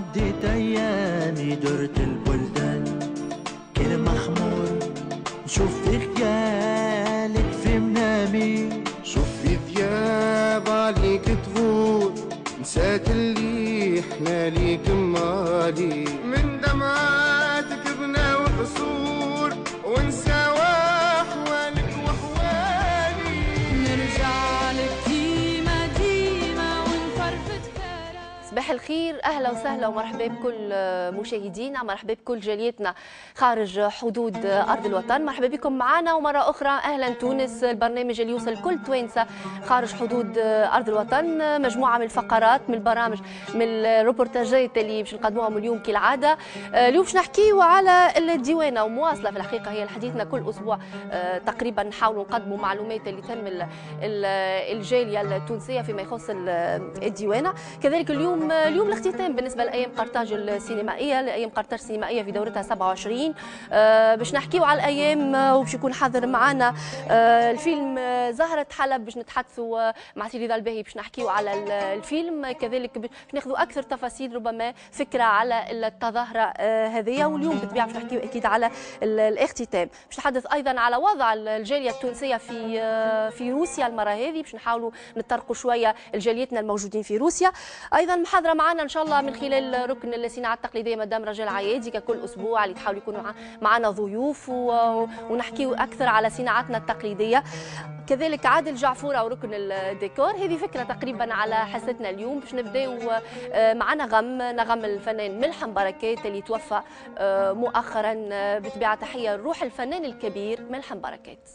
عديت أيامي درت البلدان. كل مخمور نشوف في خيالك في منامي. شوف في ثياب عليك تغور نسات اللي إحنا ليك مالي صباح الخير. أهلا وسهلا ومرحبا بكل مشاهدينا مرحبا بكل جاليتنا خارج حدود أرض الوطن. مرحبا بكم معنا ومرة أخرى. أهلا تونس البرنامج اللي يوصل كل توانسة خارج حدود أرض الوطن. مجموعة من الفقرات من البرامج من الروبورتاجات اللي باش نقدموهم اليوم كالعادة. اليوم باش نحكيو على الديوانة ومواصلة. في الحقيقة هي حديثنا كل أسبوع آه، تقريبا نحاولوا نقدموا معلومات اللي ال- الجالية التونسية فيما يخص ال- الديوانة. كذلك اليوم اليوم الاختتام بالنسبة لأيام قرطاج السينمائية لأيام قرطاج السينمائيه في دورتها 27 آه، باش نحكيو على الأيام آه، وباش يكون حاضر معنا آه، الفيلم زهرة حلب باش نتحدثوا مع سيدي رضا الباهي باش نحكيو على ال- الفيلم. كذلك باش ناخذوا أكثر تفاصيل ربما فكرة على التظاهرة هذه. واليوم بالطبيعة باش نحكيو أكيد على ال- الاختتام. باش نتحدث أيضا على وضع الجالية التونسية في في روسيا المرة هذه باش نحاولوا نطرقوا شوية الجاليتنا الموجودين في روسيا. أيضا محاضرة معنا إن شاء الله من خلال ركن الصناعه التقليدية مدام رجال عيادي ككل أسبوع اللي تحاول يكونوا مع- معنا ضيوف ونحكيو أكثر على صناعاتنا التقليدية. كذلك عادل جعفورة وركن الديكور. هذه فكرة تقريبا على حصتنا اليوم. باش نبداو آه، مع نغم نغم الفنان ملحم بركات اللي توفى آه، مؤخرا آه، بطبيعة تحية روح الفنان الكبير ملحم بركات.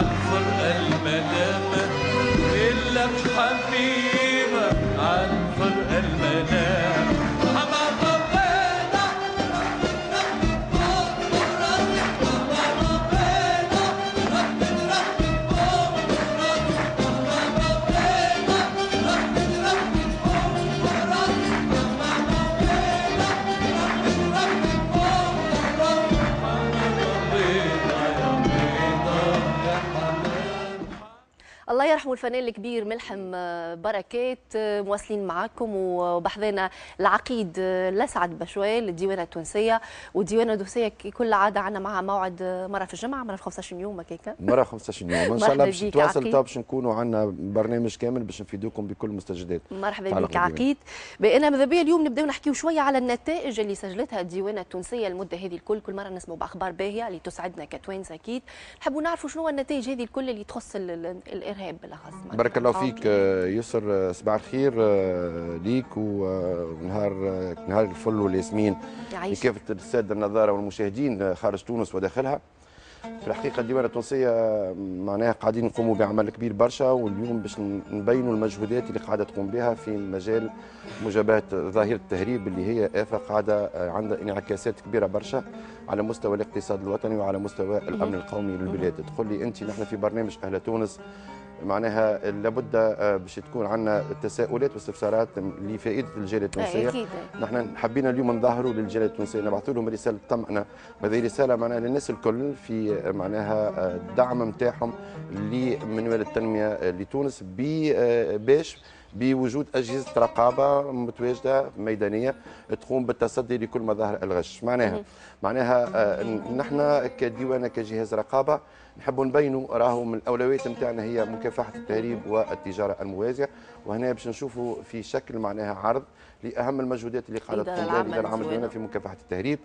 عالفرقة الملامة إلك حبيبك عالفرقة الملامة. الله يرحمه الفنان الكبير ملحم آه، بركات آه، مواصلين معاكم. وبحذانا العقيد آه، لسعد بشوال الديوانه التونسية. والديوانة التونسيه كل عادة عندنا معها موعد مرة في الجمعة مرة في 15 يوم هكاك. مرة 15 يوم. وان شاء الله باش نتواصل. تو باش نكونوا عندنا برنامج كامل باش نفيدوكم بكل المستجدات. مرحبا بك. عقيد. بقينا ماذا بيا اليوم نبدأو نحكيو شوية على النتائج اللي سجلتها الديوانة التونسية المدة هذه الكل. كل مرة نسمعوا بأخبار باهية اللي تسعدنا كتوانسة أكيد. نحبوا نعرفوا شنو النتائج هذه الكل اللي تخص ال- ال- بالاخص بارك الله. فيك آه، يسر آه، صباح الخير آه، ليك ونهار نهار الفل والياسمين. يعيش لكافة السادة النظارة والمشاهدين خارج تونس وداخلها. في الحقيقة الديوانة التونسية آه، معناها قاعدين نقوموا بعمل كبير برشا واليوم باش نبينوا المجهودات اللي قاعدة تقوم بها في مجال مجابهة ظاهرة التهريب اللي هي آفة قاعدة آه، عندها انعكاسات كبيرة برشا على مستوى الاقتصاد الوطني وعلى مستوى الأمن القومي للبلاد. تقول لي أنت نحن في برنامج أهل تونس معناها لابد آه، باش تكون عندنا تساؤلات واستفسارات لفائدة الجالية التونسية. أكيد نحن حبينا اليوم نظهروا للجالية التونسية نبعثوا لهم رسالة طمأنة. وهذه رسالة معناها للناس الكل في معناها الدعم نتاعهم لمنوال التنمية لتونس باش بوجود أجهزة رقابة متواجدة ميدانية تقوم بالتصدي لكل مظاهر الغش. معناها معناها آه، نحن كديوانة كجهاز رقابة نحبوا نبينوا راهو من الأولويات نتاعنا هي مكافحة التهريب والتجارة الموازية وهنا باش نشوفوا في شكل معناها عرض لأهم المجهودات اللي قاعدة تقوم بها الاداره العامه في مكافحة التهريب.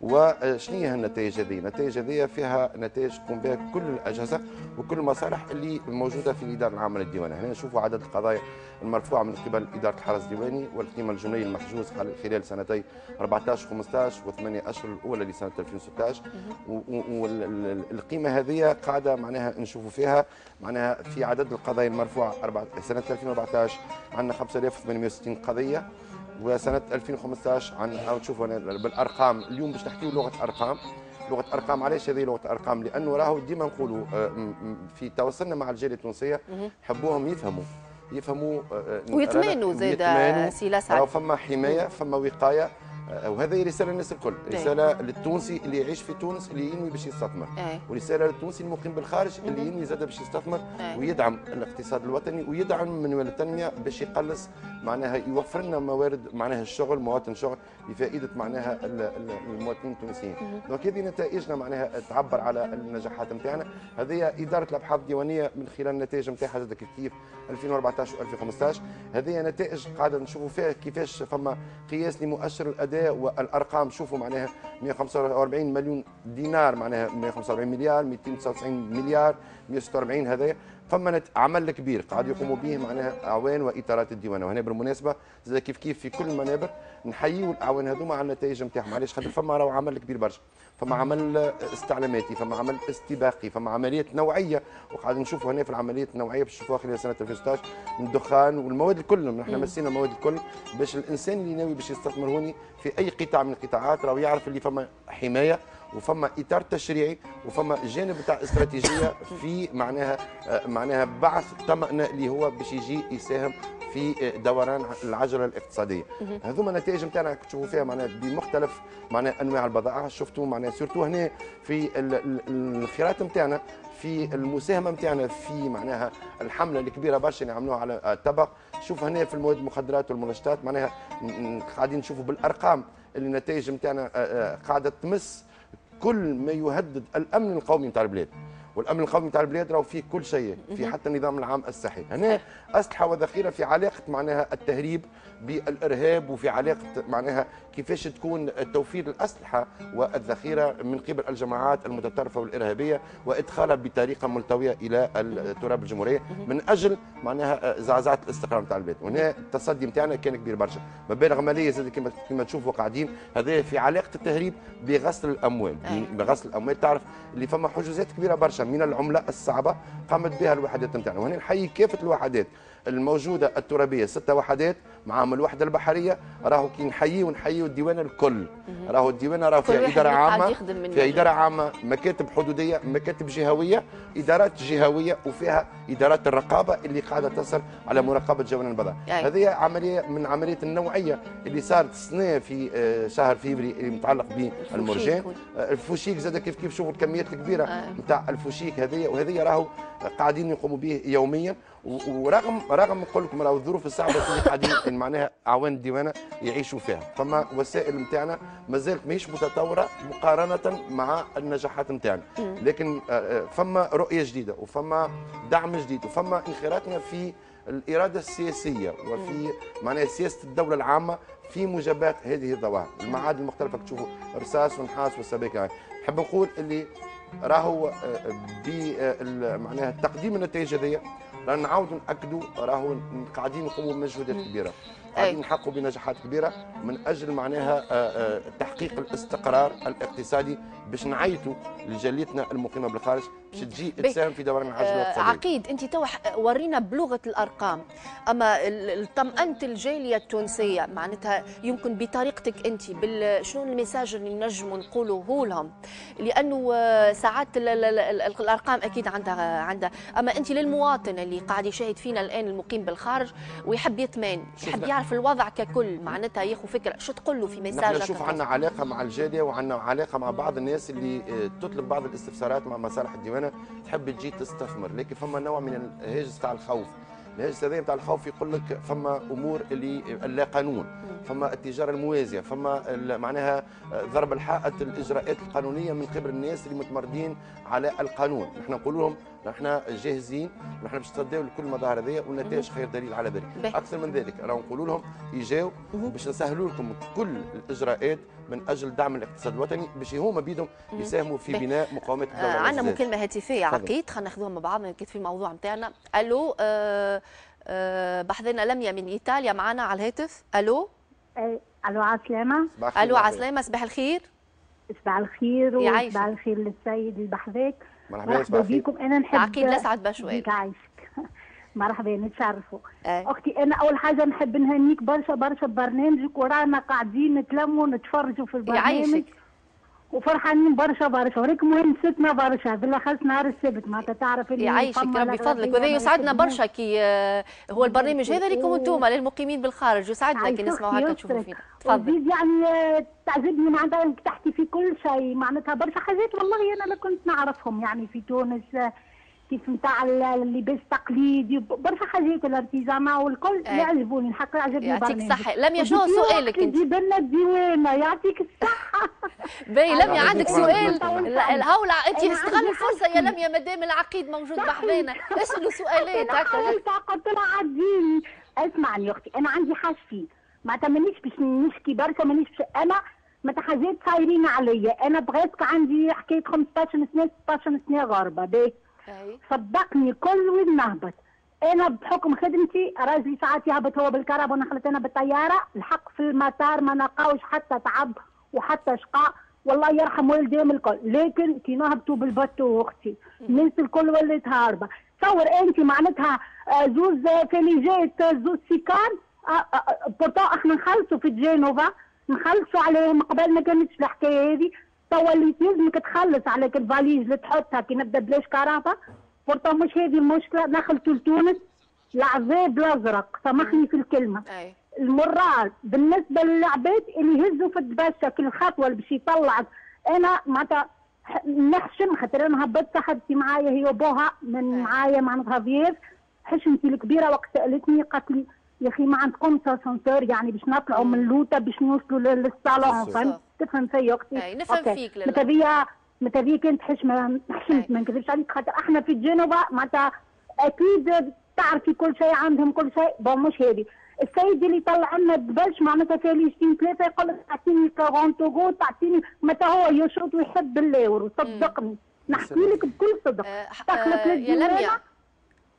وشنو هي النتائج هذه؟ النتائج هذه فيها نتائج تقوم بها كل الأجهزة وكل المصالح اللي موجودة في الاداره العامه للديوانه، هنا نشوفوا عدد القضايا المرفوعة من قبل إدارة الحرس الديواني والقيمة الجمليه المحجوز خلال- سنتي 14 15 و8 أشهر الأولى لسنة 2016 والقيمه هذه قاعدة معناها نشوفوا فيها معناها في عدد القضايا المرفوعة أربعة- سنة 2014 عندنا 5860 قضية وسنة 2015 عن تشوفوا أنا بالأرقام. اليوم باش نحكيو لغة أرقام. لغة أرقام علاش هذه لغة أرقام؟ لأنه راهو ديما نقولوا آه، في تواصلنا مع الجالية التونسية نحبوهم يفهموا يفهموا آه، آه، ويطمانوا زاد ويطمانوا. سي لسعد. فما حماية فما وقاية آه، وهذه رسالة للناس الكل. باهي. رسالة للتونسي اللي يعيش في تونس اللي ينوي باش يستثمر. إيه. ورسالة للتونسي المقيم بالخارج اللي ينوي زاد باش يستثمر إيه. ويدعم الاقتصاد الوطني ويدعم منوال التنمية باش يقلص معناها يوفر لنا موارد معناها الشغل مواطن شغل لفائده معناها ال- ال- المواطنين التونسيين. دونك هذه نتائجنا معناها تعبر على النجاحات نتاعنا. هذه إدارة الأبحاث الديوانية من خلال النتائج نتاعها زاد كيف كيف 2014 و2015 هذه نتائج قاعدة نشوفوا فيها كيفاش فما قياس لمؤشر الأداء والأرقام شوفوا معناها 145 مليون دينار معناها 145 مليار 299 مليار 146 هذايا فما عمل كبير قاعد يقوموا به معناها أعوان وإطارات الديوانه وهنا بالمناسبة زي كيف كيف في كل المنابر نحيوا الأعوان هذوما على النتائج نتاعهم. علاش خاطر فما راهو عمل كبير برشا. فما عمل استعلاماتي فما عمل استباقي فما عمليات نوعية. وقاعد نشوفوا هنا في العمليات النوعية باش تشوفوها خلال سنة 2016 من الدخان والمواد الكل. نحن مسينا المواد الكل باش الإنسان اللي ناوي باش يستثمر هوني في أي قطاع من القطاعات راهو يعرف اللي فما حماية وفما إطار تشريعي وفما جانب تاع استراتيجية في معناها معناها بعث طمأنة اللي هو باش يجي يساهم في دوران العجلة الاقتصادية. هذوما النتائج نتاعنا تشوفوا فيها معناها بمختلف معناها أنواع البضائع شفتوا معناها سورتو هنا في ال- ال- الانخراط نتاعنا في المساهمة نتاعنا في معناها الحملة الكبيرة برشا اللي عملوها على الطبق. شوف هنا في المواد المخدرات والمنشطات معناها قاعدين نشوفوا بالأرقام اللي النتائج نتاعنا قاعدة تمس كل ما يهدد الأمن القومي نتاع البلاد. والأمن القومي نتاع البلاد راهو فيه كل شيء في حتى النظام العام الصحي هنا اسلحه وذخيرة في علاقة معناها التهريب بالإرهاب وفي علاقة معناها كيفاش تكون توفير الأسلحة والذخيرة من قبل الجماعات المتطرفة والإرهابية وإدخالها بطريقة ملتوية إلى تراب الجمهورية من أجل معناها زعزعة الاستقرار نتاع البلاد. وهنا التصدي نتاعنا كان كبير برشا. مبالغ مالية زاد كما كما تشوفوا قاعدين هذا في علاقة التهريب بغسل الأموال. بغسل الأموال. تعرف اللي فما حجوزات كبيرة برشا من العملة الصعبة قامت بها الوحدات نتاعنا وهنا نحيي كافة الوحدات. الموجودة الترابية ست وحدات معهم الوحدة البحرية راهو كي نحييو نحييو الديوان الكل راهو الديوان راهو فيها واحد إدارة عامة فيها يجي. إدارة عامة مكاتب حدودية مكاتب جهوية إدارات جهوية وفيها إدارات الرقابة اللي قاعدة تسهر على مراقبة جولان البضائع أي. هذه عملية من عمليه النوعية اللي صارت السنة في آه، شهر فيفري اللي متعلق بالمرجان الفوشيك. آه، الفوشيك زاد كيف كيف شوفوا الكميات الكبيرة. نتاع الفوشيك هذه وهذه راهو قاعدين يقوموا به يوميا ورغم رغم نقول لكم راهو الظروف الصعبة اللي قاعدين معناها أعوان الديوانه يعيشوا فيها. فما وسائل نتاعنا مازالت ماهيش متطورة مقارنة مع النجاحات نتاعنا لكن آه، آه، فما رؤية جديدة وفما دعم جديد وفما انخراطنا في الإرادة السياسية وفي معناها سياسة الدولة العامة في مجابهه هذه الظواهر. المعادن المختلفة تشوفوا رصاص ونحاس والسبائك نحب نقول اللي راهو ب معناها تقديم النتائج هذيا رانا نعاودوا ناكدوا راهو قاعدين نقوموا بمجهودات كبيرة. قاعدين نحققوا بنجاحات كبيرة من أجل معناها آه، آه، تحقيق الاستقرار الاقتصادي باش نعيطوا لجاليتنا المقيمة بالخارج باش تجي. تساهم في دوران العجل آه، عقيد انت تو ورينا بلغة الأرقام. أما طمأنة الجالية التونسية معناتها يمكن بطريقتك انت شنو ال message اللي نجموا نقولوه لهم؟ لأنه آه، ساعات ال- ال- ال- ال- الأرقام أكيد عندها عندها. أما انت للمواطن اللي قاعد يشاهد فينا الآن المقيم بالخارج ويحب يطمئن يحب يعرف الوضع ككل معناتها ياخذ فكرة. شو تقول له في نحن message نشوف عندنا علاقة مع الجالية وعندنا علاقة مع بعض الناس اللي آه، تطلب بعض الاستفسارات مع مصالح الديوانة تحب تجي تستثمر. لكن فما نوع من الهاجس تاع الخوف. الهاجس هذا تاع الخوف يقول لك فما أمور اللي لا قانون. فما التجارة الموازية فما معناها آه، ضرب الحائط الإجراءات القانونية من قبل الناس اللي متمردين على القانون. نحن نقول لهم نحن جاهزين نحن باش نتصداو لكل المظاهر هذه والنتائج خير دليل على ذلك. أكثر من ذلك راهو نقولوا لهم يجاو باش نسهلوا لكم كل الإجراءات من أجل دعم الاقتصاد الوطني باش هما بيدهم يساهموا في. بناء مقاومات الدولة آه عندنا هاتفية تفضل. عقيد خلينا ناخذوها مع بعض نركز في الموضوع نتاعنا ألو آه آه بحذنا لميا من إيطاليا معنا على الهاتف ألو الخير ألو مرحبا. عسلامة صباح الخير صباح الخير. وصباح الخير للسيد البحذاك مرحبا مرحبا بكم. أنا نحب عقيد لسعد بشوي عايشك مرحبا نتشرفوا. أختي أنا أول حاجة نحب نهنيك برشا برشا ببرنامجك ورانا قاعدين نتلموا ونتفرجوا في البرنامج. يعيشك وفرحانين برشا برشا وريكم وين ستنا برشا بالاخص نهار السبت معناتها تعرف اللي يعيشك ربي الأغلبية وهذا يسعدنا. برشا كي آه، هو البرنامج هذا لكم أنتم للمقيمين بالخارج يسعدنا كي نسمعوا هكا تشوفوا. فينا تفضل يعني آه، تعجبني معناتها تحكي في كل شيء معناتها برشا حاجات والله أنا لا كنت نعرفهم يعني في تونس آه، كيف نتاع ال- اللباس التقليدي برشا حاجات الارتيزانا والكل أي. يعجبوني الحق يعجبني يعطيك. الصحة. لميا شنو سؤالك أنت. تجيب لنا الديوانة يعطيك الصحة. باهي لميا عندك سؤال. الهولة أنت استغل الفرصة يا. لميا مادام العقيد موجود. بحذانا. اسألوا سؤالات أنا هكا قلت لها عديني اسمعني يا أختي أنا عندي حاجتي. معناتها مانيش باش نشكي برشا مانيش أنا معناتها حاجات صايرين عليا. أنا بغيتك عندي حكاية 15 سنة 16 سنة غربة باهي. أي. صدقني كل وين نهبط. أنا بحكم خدمتي راجلي ساعات يهبط هو بالكهرباء ونخلط أنا بالطياره الحق في المطار ما نلقاوش حتى تعب وحتى شقاء. والله يرحم والديهم الكل. لكن كي نهبطوا بالبطو أختي الناس الكل ولات هاربه تصور أنت معناتها آه، زوز فليجات زوز سيكان. آه، آه، بورتو إحنا نخلصوا في جينوفا. نخلصوا عليهم قبل ما كانتش الحكاية هذه. توا اللي يلزمك تخلص عليك الفاليز اللي تحطها كي نبدأ بلاش كهرباء. بورتو مش هذه المشكلة دخلت لتونس العذاب الازرق سامحني في الكلمة. أي. المرات بالنسبة للعباد اللي يهزوا في الدبشة كل خطوة اللي باش يطلعك. أنا معناتها نحشم خاطر أنا هبطت صاحبتي معايا هي وبوها من معايا معناتها ضياف حشمتي الكبيرة وقت سألتني قالت لي يا أخي ما عندكمش اسانسور يعني باش نطلعوا من لوطة باش نوصلوا لل- للصالون. فهمت؟ تفهم فيا يا أختي؟ أي، نفهم OK. فيك. متى بيا متى بيا كانت حشمه. حشمت ما نكذبش عليك. خاطر إحنا في جينوفا معناتها أكيد تعرفي كل شيء عندهم كل شيء. bon مش هذه السيد اللي طلع لنا الدبش معناتها فاليجتين ثلاثة يقول لك تعطيني 40 اوغو تعطيني متى هو يشرط ويحب الأورو؟ صدقني. نحكي لك بكل صدق. آه، دخلت آه، يا للديوانة. لميا.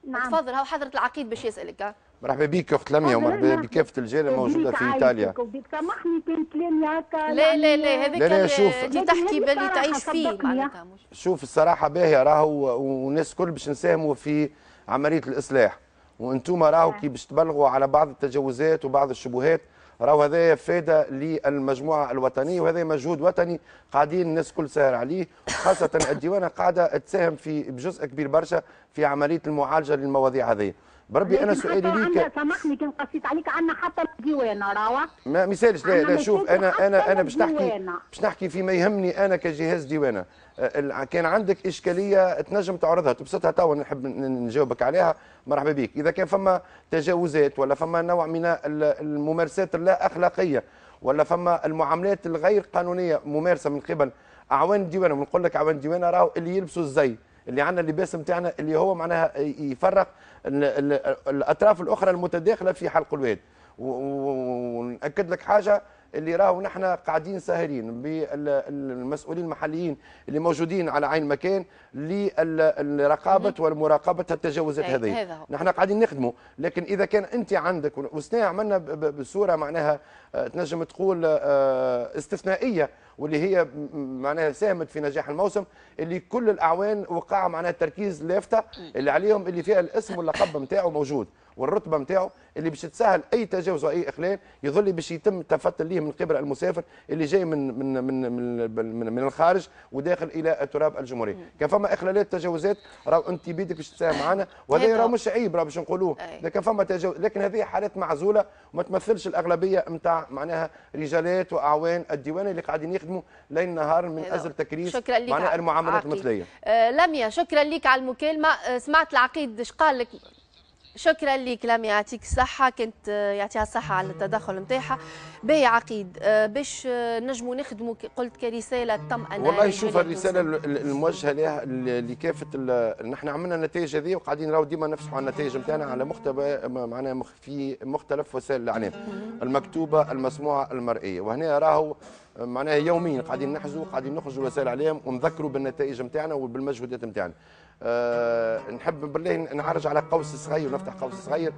نعم. تفضل هاو حضرة العقيد باش يسألك ها. مرحبا بك اخت لميا ومرحبا بكافه الجاليه الموجودة في إيطاليا. سامحني كان كلامي هكا لا لا لا يعني- هذاك لا، اللي تحكي باللي تعيش فيه. معناتها شوف الصراحة باهية راهو والناس الكل باش نساهموا في عملية الإصلاح. وأنتم راهو كي باش تبلغوا على بعض التجاوزات وبعض الشبهات راهو هذا فائده للمجموعة الوطنية وهذا مجهود وطني قاعدين الناس كل سهر عليه خاصة الديوانة قاعدة تساهم في بجزء كبير برشا في عملية المعالجة للمواضيع هذه بربي أنا سؤالي ليك. سامحني كان قصيت عليك عندنا حتى الديوانه راهو ما مثالش لا لا شوف أنا أنا أنا باش نحكي. باش نحكي فيما يهمني أنا كجهاز ديوانة. ال- كان عندك إشكالية تنجم تعرضها تبسطها توا نحب نجاوبك عليها. مرحبا بك إذا كان فما تجاوزات ولا فما نوع من ال- الممارسات اللا أخلاقية ولا فما المعاملات الغير قانونية ممارسة من قبل أعوان الديوانه ونقول لك أعوان الديوانه راهو اللي يلبسوا الزي. اللي عندنا اللباس نتاعنا اللي هو معناها يفرق ال- ال- الأطراف الأخرى المتداخلة في حلق الواد. و- و- ونأكد لك حاجة اللي راهو نحن قاعدين ساهرين بالمسؤولين المحليين اللي موجودين على عين مكان لرقابه والمراقبة التجاوزات هذه. نحن قاعدين نخدموا لكن إذا كان أنت عندك وسنا عملنا بصورة معناها آه، تنجم تقول آه، استثنائية واللي هي معناها ساهمت في نجاح الموسم اللي كل الأعوان وقع معناها تركيز لافته اللي عليهم اللي فيها الاسم واللقب نتاعو موجود. والرتبة نتاعو اللي باش تسهل أي تجاوز وأي اخلال يظل باش يتم التفتل ليه من قبل المسافر اللي جاي من من من من, من, من الخارج وداخل إلى تراب الجمهوريه كان فما اخلالات تجاوزات راهو أنت بيدك باش تساهم معنا وهذا هذا راهو هو. مش عيب راه باش نقولوه. لكن فما تجاوز لكن هذه حالات معزولة وما تمثلش الأغلبية نتاع معناها رجالات وأعوان الديوان اللي قاعدين يخدموا ليل نهار من. أجل تكريس شكرا لك معناها المعاملات. المثليه آه لميا شكرا لك على المكالمة آه سمعت العقيد إيش قال لك شكرا لك لميا يعطيك الصحة كنت آه، يعطيها الصحة على التدخل نتاعها. باهي عقيد. آه، باش آه، نجموا نخدموا قلت كرسالة طمأنة والله شوف للجالية الرسالة التونسية. ال- ال- الموجهة لها ل- لكافة ال- نحن عملنا النتائج هذه وقاعدين راهو ديما نفسحوا على النتائج نتاعنا على مختبى معناها في مختلف وسائل الإعلام. المكتوبة المسموعة المرئية. وهنا راهو معناها يوميا قاعدين نحزوا قاعدين نخرجوا وسائل الاعلام ونذكروا بالنتائج نتاعنا وبالمجهودات نتاعنا. أه نحب بالله نعرج على قوس صغير ونفتح قوس صغير.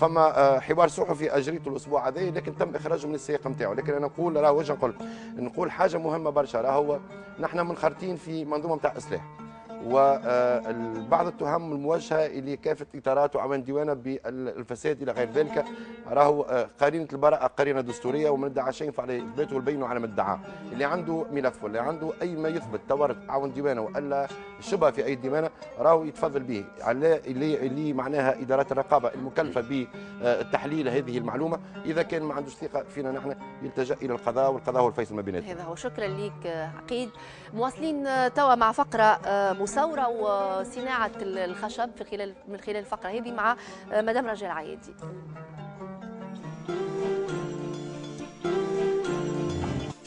فما آه، حوار صحفي اجريته الأسبوع هذا لكن تم إخراجه من السياق نتاعو. لكن أنا نقول راه وجه نقول؟ نقول حاجة مهمة برشا. راه هو نحن منخرطين في منظومة نتاع إصلاح. وبعض التهم الموجهه إلى كافه إطارات وعوان ديوانه بالفساد إلى غير ذلك. راهو آه، قرينة البراءة قرينة دستورية ومن ادعى شيء فعليه اثباته والبين على ما ادعاه اللي عنده ملف ولا عنده أي ما يثبت تورط عون ديوانه وإلا شبهه في أي ديوانة راهو يتفضل به. على اللي, اللي معناها ادارات الرقابة المكلفة بتحليل هذه المعلومة. إذا كان ما عندوش ثقة فينا نحن يلتجا إلى القضاء والقضاء هو الفيصل ما بيناتنا. هذا هو. شكرا لك آه، عقيد. مواصلين آه، توا مع فقرة مصورة وصناعة الخشب في خلال من خلال الفقرة هذه مع مدام رجاء العيادي.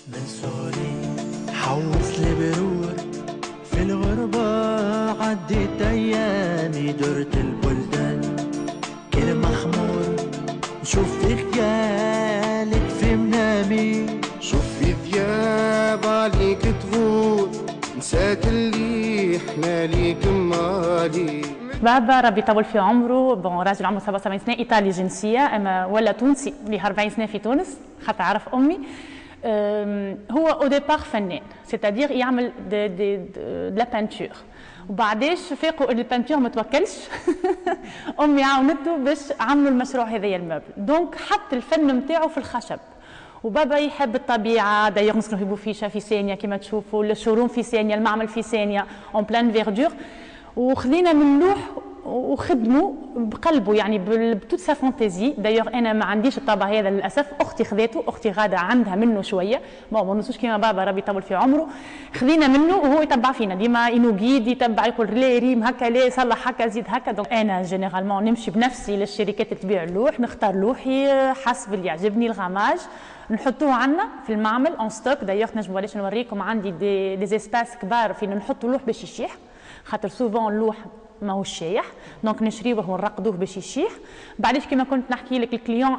من صغري حوص البرور في الغربة عديت أيامي درت البلدان كل مخمور. نشوف في خيالك في منامي شوف في ذياب عليك تغور اللي إحنا ليك مالي بابا ربي يطول في عمره بون راجل عمره 77 سنة إيطالي جنسية أما ولا تونسي ليه 40 سنة في تونس خاطر عرف أمي. هو أو ديبار فنان سيتادير يعمل دي دي دي لا بانتور وبعديش فاقوا ان peinture ما توكلش. أمي عاونته باش عملوا المشروع هذايا ال meuble donc حط الفن نتاعو في الخشب. وبابا يحب الطبيعة دايوغ نسكنوا في بوفيشه في سانيا كما تشوفوا ال showroom في سانيا المعمل في سانيا en pleine verdure. وخذينا من لوح وخدموا بقلبه يعني ب toute sa fantaisie d'ailleurs أنا ما عنديش الطابع هذا للأسف. أختي خذيته أختي غادة عندها منه شوية. bon ما ننسوش كيما بابا ربي يطول في عمره. خذينا منه وهو يتبع فينا. ديما انو يتبع يقول لا ريم هكا لا صلح هكا زيد هكا. donc أنا généralement نمشي بنفسي للشركات اللي تبيع اللوح نختار لوحي حسب اللي يعجبني الغماج. نحطوه عندنا في المعمل en stock d'ailleurs نجم علاش نوريكم عندي des, des espaces كبار فين نحطوا لوح باش يشيح. خاطر souvent اللوح ماهوش شايح. donc نشريوه ونرقدوه باش يشيح. بعديش كما كنت نحكي لك ال client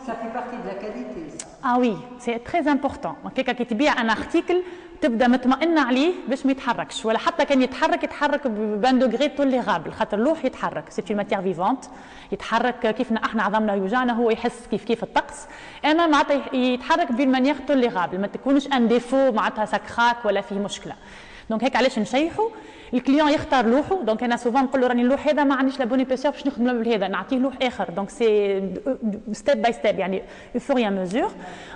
آه oui c'est très important هكاك كي تبيع un article تبدأ مطمئنه عليه باش ما يتحركش. ولا حتى كان يتحرك يتحرك à un degré tolérable خاطر اللوح يتحرك. c'est une matière vivante يتحرك كيفنا إحنا عظمنا يوجعنا هو يحس كيف كيف الطقس. أنا معناتها يتحرك ب une manière tolérable ما تكونش un défaut معناتها سكراك ولا فيه مشكلة. donc هيك علاش نشيحوا ال client يختار لوحه. donc أنا souvent نقول له راني اللوح هذا ما عنديش la bonne épaisseur باش نخدم ال meuble هذا. نعطيه لوح آخر. donc c'est step by step يعني au fur et à mesure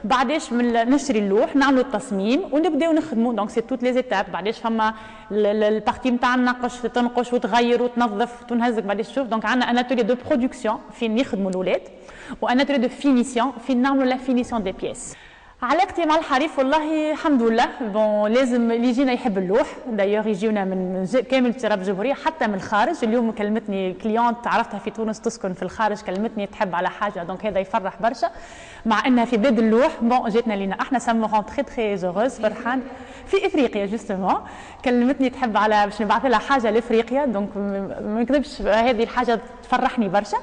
بعداش من نشري اللوح نعملوا التصميم ونبداو نخدموا donc c'est toutes les étapes بعداش فما ال partie نتاع النقش تنقش وتغير وتنظف وتنهزك بعداش تشوف donc عندنا unité de production فين يخدموا الاولاد و unité de finition فين نعملوا la finition des pièces علاقتي مع الحريف والله الحمد لله. bon لازم اللي يجينا يحب اللوح. دايوغ يجيونا من كامل تراب الجمهورية حتى من الخارج. اليوم كلمتني cliente عرفتها في تونس تسكن في الخارج كلمتني تحب على حاجة donc هذا يفرح برشا. مع إنها في بلاد اللوح bon جاتنا لينا. إحنا sommes très très heureuses فرحان. في إفريقيا justement كلمتني تحب على باش نبعث لها حاجة لإفريقيا donc ما نكذبش هذه الحاجة تفرحني برشا.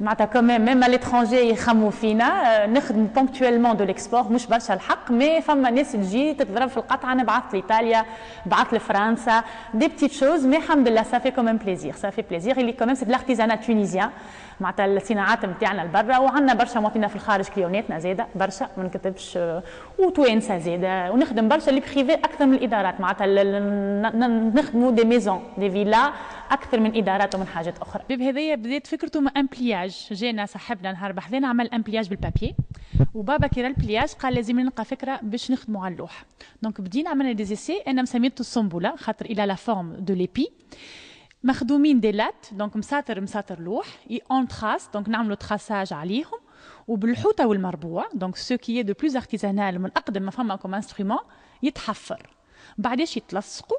معناتها كمان même l'étranger يخموا فينا. آه، نخدم ponctuellement de l'export مش برشا الحق mais فما ناس تجي تضرب في القطعه نبعث لإيطاليا بعث لفرنسا. des petites choses mais الحمد لله ça fait quand même plaisir ça fait plaisir اللي quand même c'est de l'artisanat tunisien معناتها الصناعات نتاعنا لبرا وعندنا برشا مواطنين في الخارج client اتنا زاده برشا ما نكذبش آه، وتوانسة زاده ونخدم برشا ال les privés أكثر من الإدارات. معناتها نخدموا des maisons des villas أكثر من إدارات ومن حاجات أخرى. الباب هذايا بدات فكرته من un pliage. جانا صاحبنا نهار بحذان عمل un pliage بال papier وبابا كي راه ال pliage قال لازم نلقى فكرة باش نخدموا على اللوح. donc بدينا عملنا des essais أنا مسميته السنبلة خاطر إلى la forme de l'épi مخدومين des lattes donc مساطر مساطر لوح et on trace donc نعملوا traçage عليهم وبالحوته والمربوع donc ce qui est de plus artisanal من أقدم ما فما comme instrument يتحفر. بعداش يتلصقوا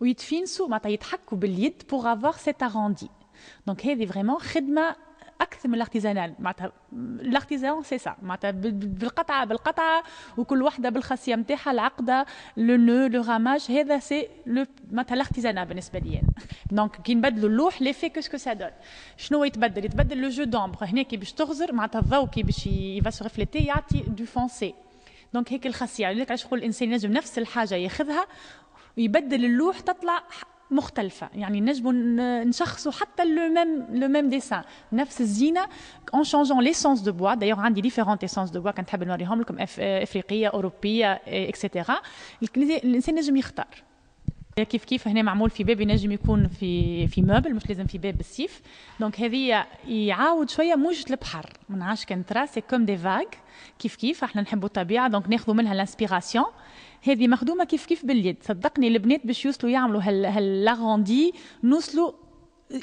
ويت finisse وا معناتها يتحكوا باليد pour avoir cet arrondi donc هذه vraiment خدمة أكثر من artisanal معناتها ال artisanat c'est ça معناتها بال- بال- بالقطعة بالقطعة وكل وحدة بالخاصية نتاعها العقده le nœud le ramage هذا c'est le معناتها ال artisanat بالنسبة لي أنا donc كي نبدلوا اللوح لي فيه qu'est-ce que ça donne شنو يتبدل؟ يتبدل le jeu d'ombre هنا كي باش تغزر معناتها الضوء كي باش يفا se refléter يعطي deux foncés donc هيك الخاصية. علاش علاش نقول الإنسان ينجم نفس الحاجة ياخذها ويبدل اللوح تطلع مختلفة. يعني نجموا ن- نشخصوا حتى le même le même dessin نفس الزينة en changeant l'essence de bois. D'ailleurs عندي différentes essences de bois كنحب نوريهم لكم. إفريقية أوروبية et cetera الإنسان نجم يختار. كيف كيف هنا معمول في باب ينجم يكون في في meuble مش لازم في باب بالسيف. donc هذه يعاود شوية موجة البحر. من عاش كان ترا c'est comme des vagues كيف كيف؟ إحنا نحبوا الطبيعة. donc ناخذوا منها ال inspiration هذه مخدومة كيف كيف باليد؟ صدقني البنات باش يوصلوا يعملوا هال هال arrondi نوصلوا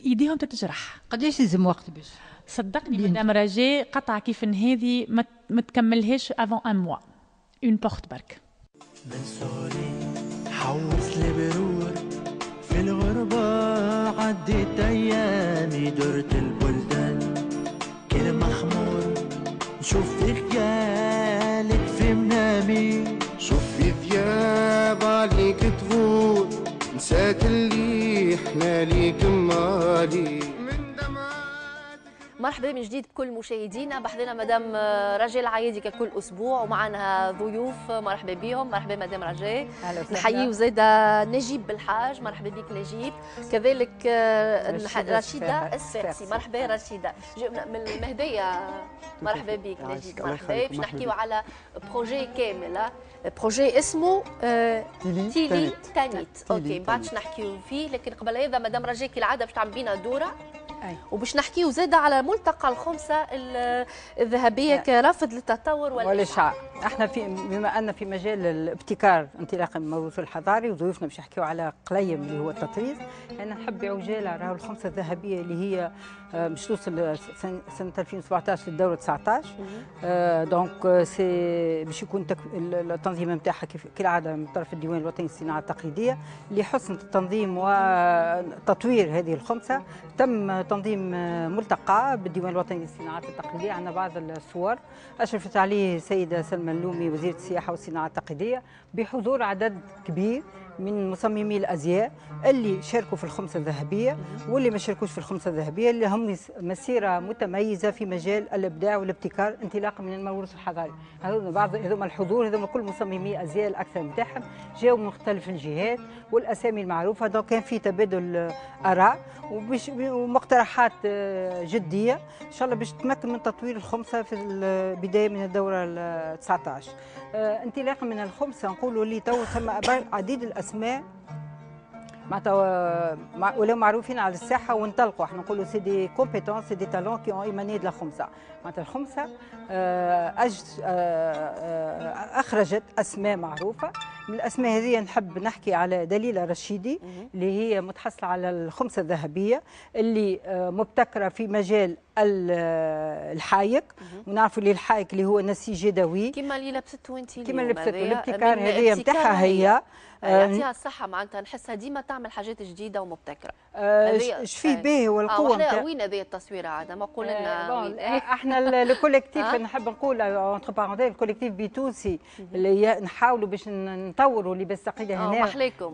إيديهم تتجرح. قداش لازم وقت باش؟ صدقني مدام رجاء قطعه كيف هذه ما ما تكملهاش avant un mois اون بورت برك. من صغري حوص لي برور في الغربة عديت أيامي درت البلدان. كل مخمور نشوف في خيالك في منامي. عليك تغور نساك اللي إحنا ليك مالي. مرحبا من جديد بكل مشاهدينا. بحذنا مدام رجاء العايدي ككل أسبوع ومعنا ضيوف مرحبا بهم مرحبا مدام رجاء. نحيي وزادة نجيب بالحاج. مرحبا بك نجيب. كذلك آه، رشيدة رشيدة. السفاحسي مرحبا رشيدة. من المهدية. مرحبا بك نجيب. مرحبا. باش نحكيو. على projet كامل آه. projet اسمه آه، تيلي تانيت. OK بعد. نحكيو فيه. لكن قبل هذا مدام رجاء كالعادة باش تعمل بينا دورة. أي. وباش نحكيو زاده على ملتقى الخمسه ال- الذهبيه كرافد للتطور والإشعاع. إحنا في بما أن في مجال الابتكار انطلاقا من الموروث الحضاري وضيوفنا باش يحكيو على قليم اللي هو التطريز أنا نحب عجالة راهو الخمسة الذهبية اللي هي آه، باش توصل سن- سنة 2017 للدورة 19 آه، donc آه، c'est باش يكون التنظيم نتاعها كيف كالعادة من طرف الديوان الوطني للصناعة التقليدية لحسن التنظيم وتطوير هذه الخمسة. تم تنظيم ملتقى بالديوان الوطني للصناعات التقليدية عندنا بعض الصور. أشرفت عليه السيدة سلمى اللومي وزيره السياحة والصناعة التقليدية بحضور عدد كبير من مصممي الأزياء اللي شاركوا في الخمسة الذهبية واللي ما شاركوش في الخمسة الذهبية اللي هم مس- مسيرة متميزة في مجال الإبداع والابتكار انطلاقا من الموروث الحضاري. هذول بعض هذوما الحضور هذوما كل مصممي ازياء الأكثر نتاعهم جاوا من مختلف الجهات والأسامي المعروفة. donc كان في تبادل آراء. ومقترحات آه، جدية. إن شاء الله باش تمكن من تطوير الخمسة في البداية من الدورة ال 19 آه، انطلاقا من الخمسة نقولوا اللي تو ثم عديد الأسماء. معناتها مع- ولاو معروفين على الساحة وانطلقوا. إحنا نقولوا c'est des compétences c'est des talents qui ont émané de la خمسة. معناتها الخمسة آه،. آه، آه، أخرجت أسماء معروفة. من الأسماء هذه نحب نحكي على دليله رشيدي اللي هي متحصلة على الخمسة الذهبية اللي آه، مبتكرة في مجال ال- آه، الحايك. ونعرفوا اللي الحايك اللي هو نسيج يدوي. كيما اللي لبسته وانت كيما اللي لبسته الابتكار هذه نتاعها هي يعطيها الصحة معناتها نحسها ديما تعمل حاجات جديدة ومبتكرة آه، آه. به آه، والقوة وحنا نتاع وين هذه التصويرة عادة ما قول آه، لنا وين إحنا ال- ال collectif آه. نحب نقول entre parenthèses ال collectif بيتوسي اللي نحاولوا باش نطوروا لباس تقليدي آه، هنا.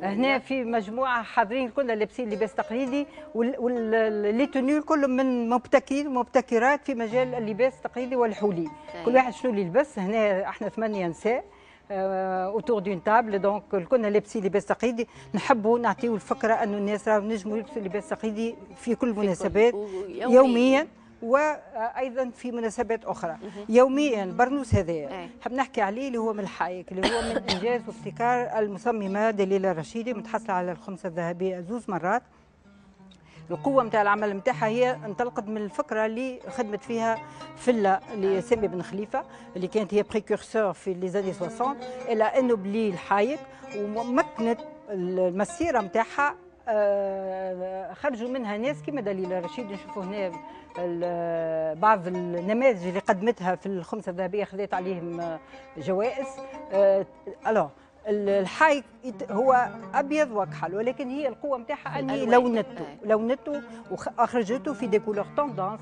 هنا في مجموعة حاضرين كلنا لابسين لباس تقليدي و les tenues كلهم من مبتكرين ومبتكرات في مجال اللباس التقليدي والحولي أي. كل واحد شنو اللي يلبس هنا إحنا ثمانية نساء autour d'une table donc كنا لابسين لباس تقليدي نحبوا نعطيو الفكرة أنه الناس راهو نجموا يلبسوا لباس تقليدي في كل المناسبات. يوميا. وأيضا في مناسبات أخرى. يوميا البرنوس هذايا نحب نحكي عليه اللي هو من الحايك اللي هو من إنجاز وابتكار المصممة دليله رشيدي متحصلة على الخمسة الذهبية زوز مرات. القوة نتاع العمل نتاعها هي انطلقت من الفكرة اللي خدمت فيها فيلا لسامي بن خليفة اللي كانت هي précurseur في les années 60 إلى أنه بلي الحايك ومكنت المسيرة نتاعها آه، خرجوا منها ناس كما دليل رشيد نشوفوا هنا بعض النماذج اللي قدمتها في الخمسة الذهبية خذت عليهم آه، جوائز. آه، alors الحايك يت- هو أبيض وكحل ولكن هي القوة نتاعها أني. لونته لونته واخرجته في des couleurs tendance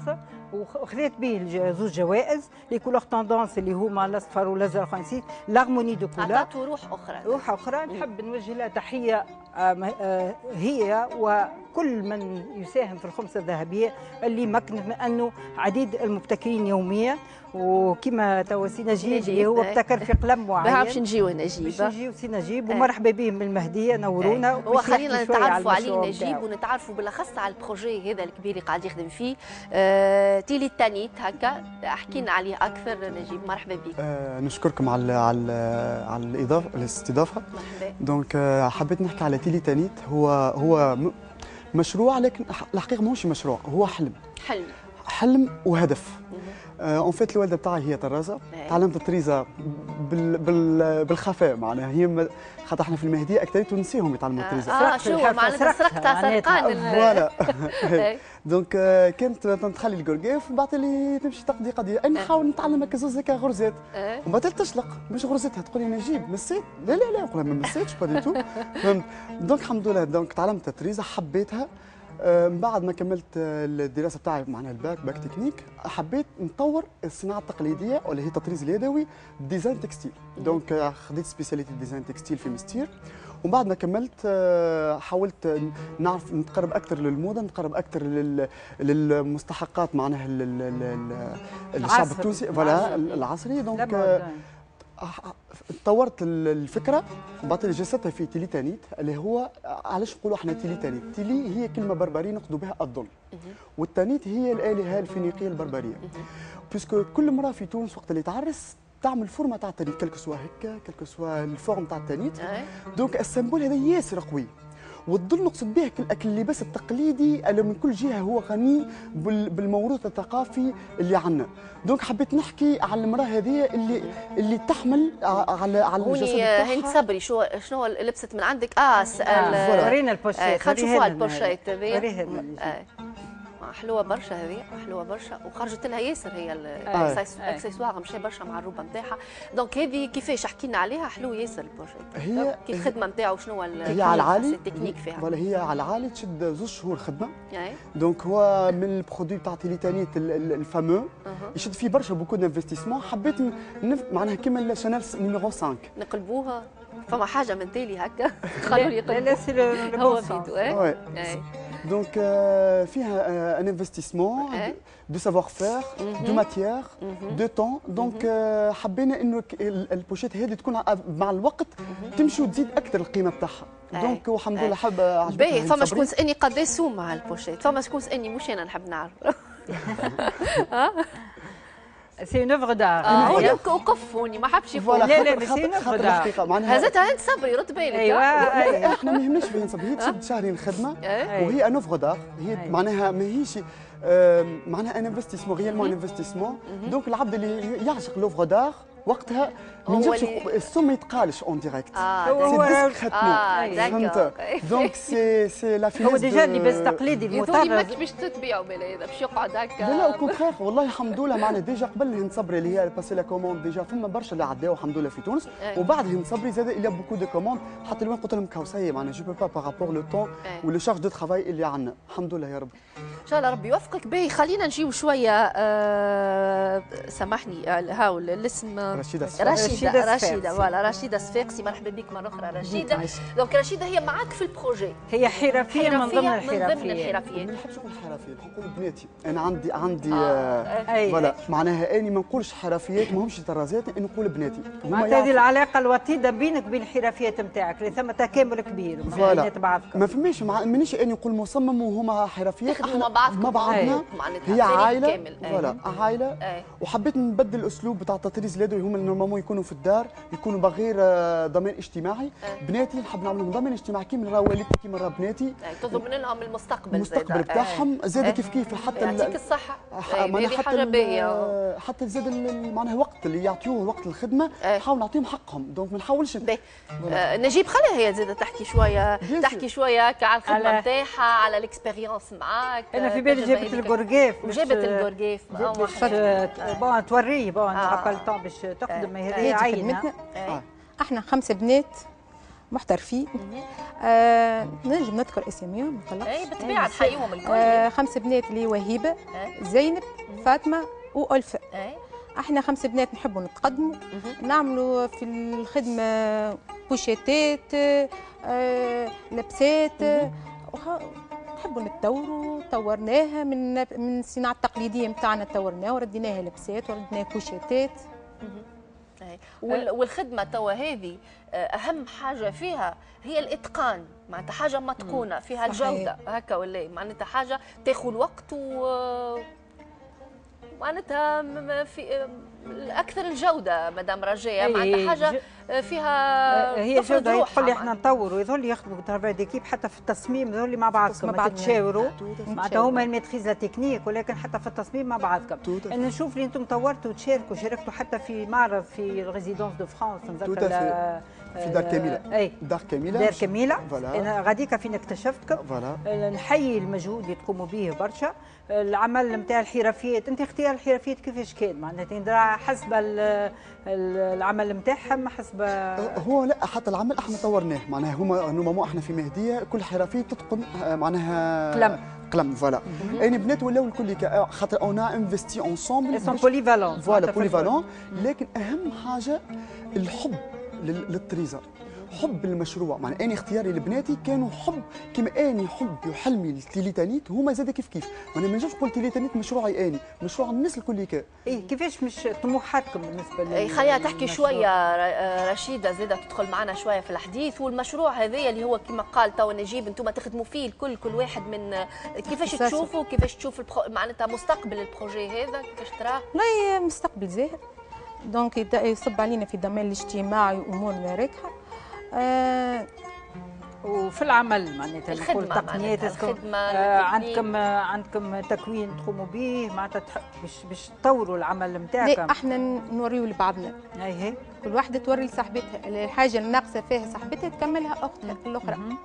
وخذت به زوج جوائز les couleurs tendance اللي هما الأصفر والأزرق ونسيت l'harmonie de couleurs عطاته روح أخرى. روح أخرى نحب نوجه لها تحية آه، هي وكل من يساهم في الخمسة الذهبية اللي مكنت من أنه عديد المبتكرين يوميا وكما توا سي نجيب اللي هو أي. ابتكر في قلم معين. باش نجيو نجيب. باش نجيو سي نجيب أي. ومرحبا به من المهديه نورونا هو باش خلينا نتعرفوا عليه نجيب. ونتعرفوا بالأخص على ال projet هذا الكبير اللي قاعد يخدم فيه. آه تيلي التانيت هكا احكي لنا عليه أكثر نجيب. مرحبا بك. آه، نشكركم على على على الإضافة الاستضافة. مرحبا. donc آه، حبيت نحكي على تيلي تانيت هو هو مشروع لكن الحقيقة ماهوش مشروع. هو حلم. حلم. حلم وهدف. en fait الوالدة بتاعي هي طرازة. إيه. تعلمت الطريزة بال بال بالخفاء معناها. هي م- خاطر إحنا في المهديه أكثر تونسيهم يتعلموا الطريزة. آه شو معناتها سرقتها سرقان ال- voilà. إيه. donc آه، كانت تخلي القرقاف وبعد اللي تمشي تقضي قضية. أنا نحاول نتعلم هكا زوز هكا غرزات. إيه. ومن بعد تشلق. مش غرزتها تقول لي نجيب مسيت لا لا لا نقول لها ما مسيتش pas du tout فهمت؟ donc الحمد لله. donc تعلمت التريزه حبيتها. آه، بعد ما كملت الدراسة بتاعي معناها ال bac bac technique حبيت نطور الصناعة التقليدية واللي هي التطريز اليدوي design textile. donc آه، خديت spécialité design textile في مستير. ومن بعد ما كملت آه، حاولت نعرف نتقرب أكثر للموضة نتقرب أكثر لل- للمستحقات معناها ال- ال- ال- الشعب. التونسي. voilà العصري. donc طورت ال- الفكرة بعد اللي جسدتها في تيلي تانيت اللي هو علاش نقولوا إحنا تيلي تانيت تيلي هي كلمة بربرية نقصدوا بها الظل والتانيت هي الآلهة الفينيقية البربرية. puisque كل مراه في تونس وقت اللي تعرس تعمل فورمة تاع التانيت quelle que soit هكا quelle que soit ال forme تاع التانيت. donc ال symbole هذا ياسر قوي. والظل نقصد به كل أكل اللباس التقليدي اللي من كل جهة هو غني بال- بالموروث الثقافي اللي عندنا. donc حبيت نحكي على المرأة هذه اللي اللي تحمل على على الجسد هوني آه، بتاعها. هند صبري شو شنو لبست من عندك؟ آه آه، ورينا ال pochette، آه، خلينا لنا ال pochette. حلوة برشا هذه حلوة برشا. وخرجت لها ياسر هي. ال accessoire مشى برشا مع الروبه نتاعها donc هذه كيفاش احكي لنا عليها؟ حلو ياسر ال pochette هي كيف الخدمة نتاعو شنو ال- هي على العالي؟ التكنيك فيها؟ ولا هي على العالي تشد زوج شهور خدمة. donc هو من ال produit تاع تيليتانيت ال- ال fameux. يشد فيه برشا beaucoup d'investissement حبيت. معناها كيما Chanel numéro 5 نقلبوها. فما حاجة من تالي هكا. خلوا لي لا لا c'est هو bon euh, فيها un investissement. de savoir-faire de matière de temps donc حبينا إنه ال pochette هذه تكون مع الوقت تمشي وتزيد أكثر القيمة بتاعها. دونك والحمد. لله حب عجبتنا باهي فما. شكون سالني قد يسوم مع البوشيت فما شكون سالني مش أنا نحب نعرف؟ سي اون اوفر دار هو يك- وقفوني ما حبش فوالا لا، لا، خاطر نفذة. الحقيقة معناها هزتها انت صبري رد بالك ها؟ أيوة. إحنا ما يهمناش فين صبي هي تشد شهرين خدمه. وهي ان اوفر دار هي أي. معناها ماهيش معناها ان انفستيسمون ريالمون انفستيسمون دونك العبد اللي يعشق لوفر دار وقتها ما هو ينجمش السم ما يتقالش اون ديريكت آه هو- سي هو- ديسك آه، ختمو داكور، فهمت. دونك سي سي لا هو ديجا اللباس التقليدي يظهر لي ماكش المطرز. باش هذا باش يقعد هكا. لا لا أو كونتخيغ والله الحمد لله معنا ديجا قبل هند صبري اللي هي باسي لا كوموند ديجا فما برشا اللي عداو الحمد لله في تونس. أي. وبعد هند صبري زاد إلى بوكو دو كوموند حتى لوين قلت لهم كوساي معناها جو بو با بارابور لو طون أي. ولو شارج دو ترافاي اللي عندنا الحمد لله يا رب. إن شاء الله ربي يوفقك. باهي خلينا نجيو شوية آه سامحني آه، هاو الاسم رشيدة صفاقسي. رشيده رشيدة رشيده. voilà رشيده صفاقسي مرحبا بك مره أخرى رشيده donc رشيده هي معاك في ال projet هي حرفيه من ضمن من ضمن الحرفيه ما الحرفيات نحبش نقول حرفيات نقول بناتي أنا عندي عندي آه، آه. voilà. معناها أني ما نقولش حرفيات ما همش طرازات نقول بناتي معناتها هذه. العلاقة الوطيدة بينك وبين الحرفيات نتاعك اللي ثم تكامل كبير. voilà. ما فماش مع- مانيش أني نقول مصمم وهما حرفيات تخدموا مع بعضكم. مع بعضنا. هي عائلة. voilà. عائلة. وحبيت نبدل الأسلوب بتاع التطريز لادو هما normalement يكونوا في الدار يكونوا بغير آه، ضمان اجتماعي أي. بناتي نحب نعملهم ضمان اجتماعي كيما راه والدتي كيما راه بناتي أي، تضمن لهم المستقبل المستقبل زادة. بتاعهم زاد. كيف كيف حتى ال- يعطيك الصحة هذه حتى حاجة باهيه حتى زاد معناها الوقت اللي يعطيوه وقت الخدمة. نحاول نعطيهم حقهم donc ما نحاولش. آه، نجيب خليها هي زاده تحكي شوية تحكي. شوية هكا على الخدمة نتاعها على ال expérience معاك أنا في آه، بالي جابت. القرقاف وجابت القرقاف آه،. bon توريه bon آه. الطون باش تخدم هذه عينة. خدمتنا. أي. إحنا خمسة بنات محترفين. آه نجم نذكر اساميهم ما نقلقش اي بالطبيعة تحييهم الكل. آه خمسة بنات اللي وهيبة أي. زينب فاطمة وألفة. أي. إحنا خمسة بنات نحبوا نتقدموا. نعملوا في الخدمة بوشيتات آه لبسات وخ- نحبوا نتطوروا. طورناها من من الصناعة التقليدية نتاعنا طورناها ورديناها لبسات ورديناها كوشيتات وال- والخدمة توا هذه آه، أهم حاجة فيها هي الإتقان معناتها حاجة متقونة فيها. الجوده هكا ولا إيه؟ معناتها حاجة تاخذ وقت و معناتها في أكثر الجودة مدام رجاء أي، معناتها حاجة ج- آه، فيها هي تفرض جودة روحها تقول لي إحنا. نطوروا يظل يخدموا travail d'équipe حتى في التصميم يظل مع بعضكم مع. تتشاوروا معناتها. هما ils maîtrisent la technique ولكن حتى في التصميم مع بعضكم. أنا نشوف اللي أنتم طورتوا وتشاركوا شاركتوا حتى في معرض في ال résidence de France نتذكر. ال- في دار كاملة. إي دار كاملة دار voilà أنا غاديكا فين اكتشفتكم voilà نحيي المجهود اللي تقوموا به برشا العمل نتاع الحرفيات أنت اختيار الحرفيات كيفاش كان معناتها حسب ال- ال- العمل نتاعهم حسب هو لا حتى العمل إحنا طورناه. معناها هما normalement إحنا في مهدية كل حرفيه تتقن آه، معناها قلم. قلم voilà. يعني بنات ولاو الكل كا- خاطر on investit Ils sont polyvalents. voilà polyvalents لكن أهم حاجة الحب لل- للطريزه حب المشروع. معنى أني اختياري لبناتي كانوا حب كما أني حبي وحلمي للتيليتانيت هما زاد كيف كيف. ما أنا ما نجمش نقول تيليتانيت مشروعي أني مشروع الناس الكل كا إيه كيفاش مش طموحاتكم بالنسبة لل اي خليها تحكي؟ شوية رشيدة زاده تدخل معنا شوية في الحديث. والمشروع هذايا اللي هو كما قال توا نجيب أنتم تخدموا فيه الكل كل واحد من كيفاش. تشوفوا كيفاش تشوف ال pro... معناتها مستقبل ال projet هذا كيفاش تراه؟ والله مستقبل زاهر donc يصب علينا في الضمان الاجتماعي وامورنا راكحه آه وفي العمل معناتها نقول تقنيات معناتها، est-ce que- الخدمة، آه. عندكم آه عندكم تكوين تقوموا به معناتها باش باش تطوروا العمل لا نتاعكم إحنا نوريو لبعضنا. هاي هي؟ كل واحدة توري لصاحبتها الحاجة الناقصة فيها صاحبتها تكملها أختها الأخرى آه،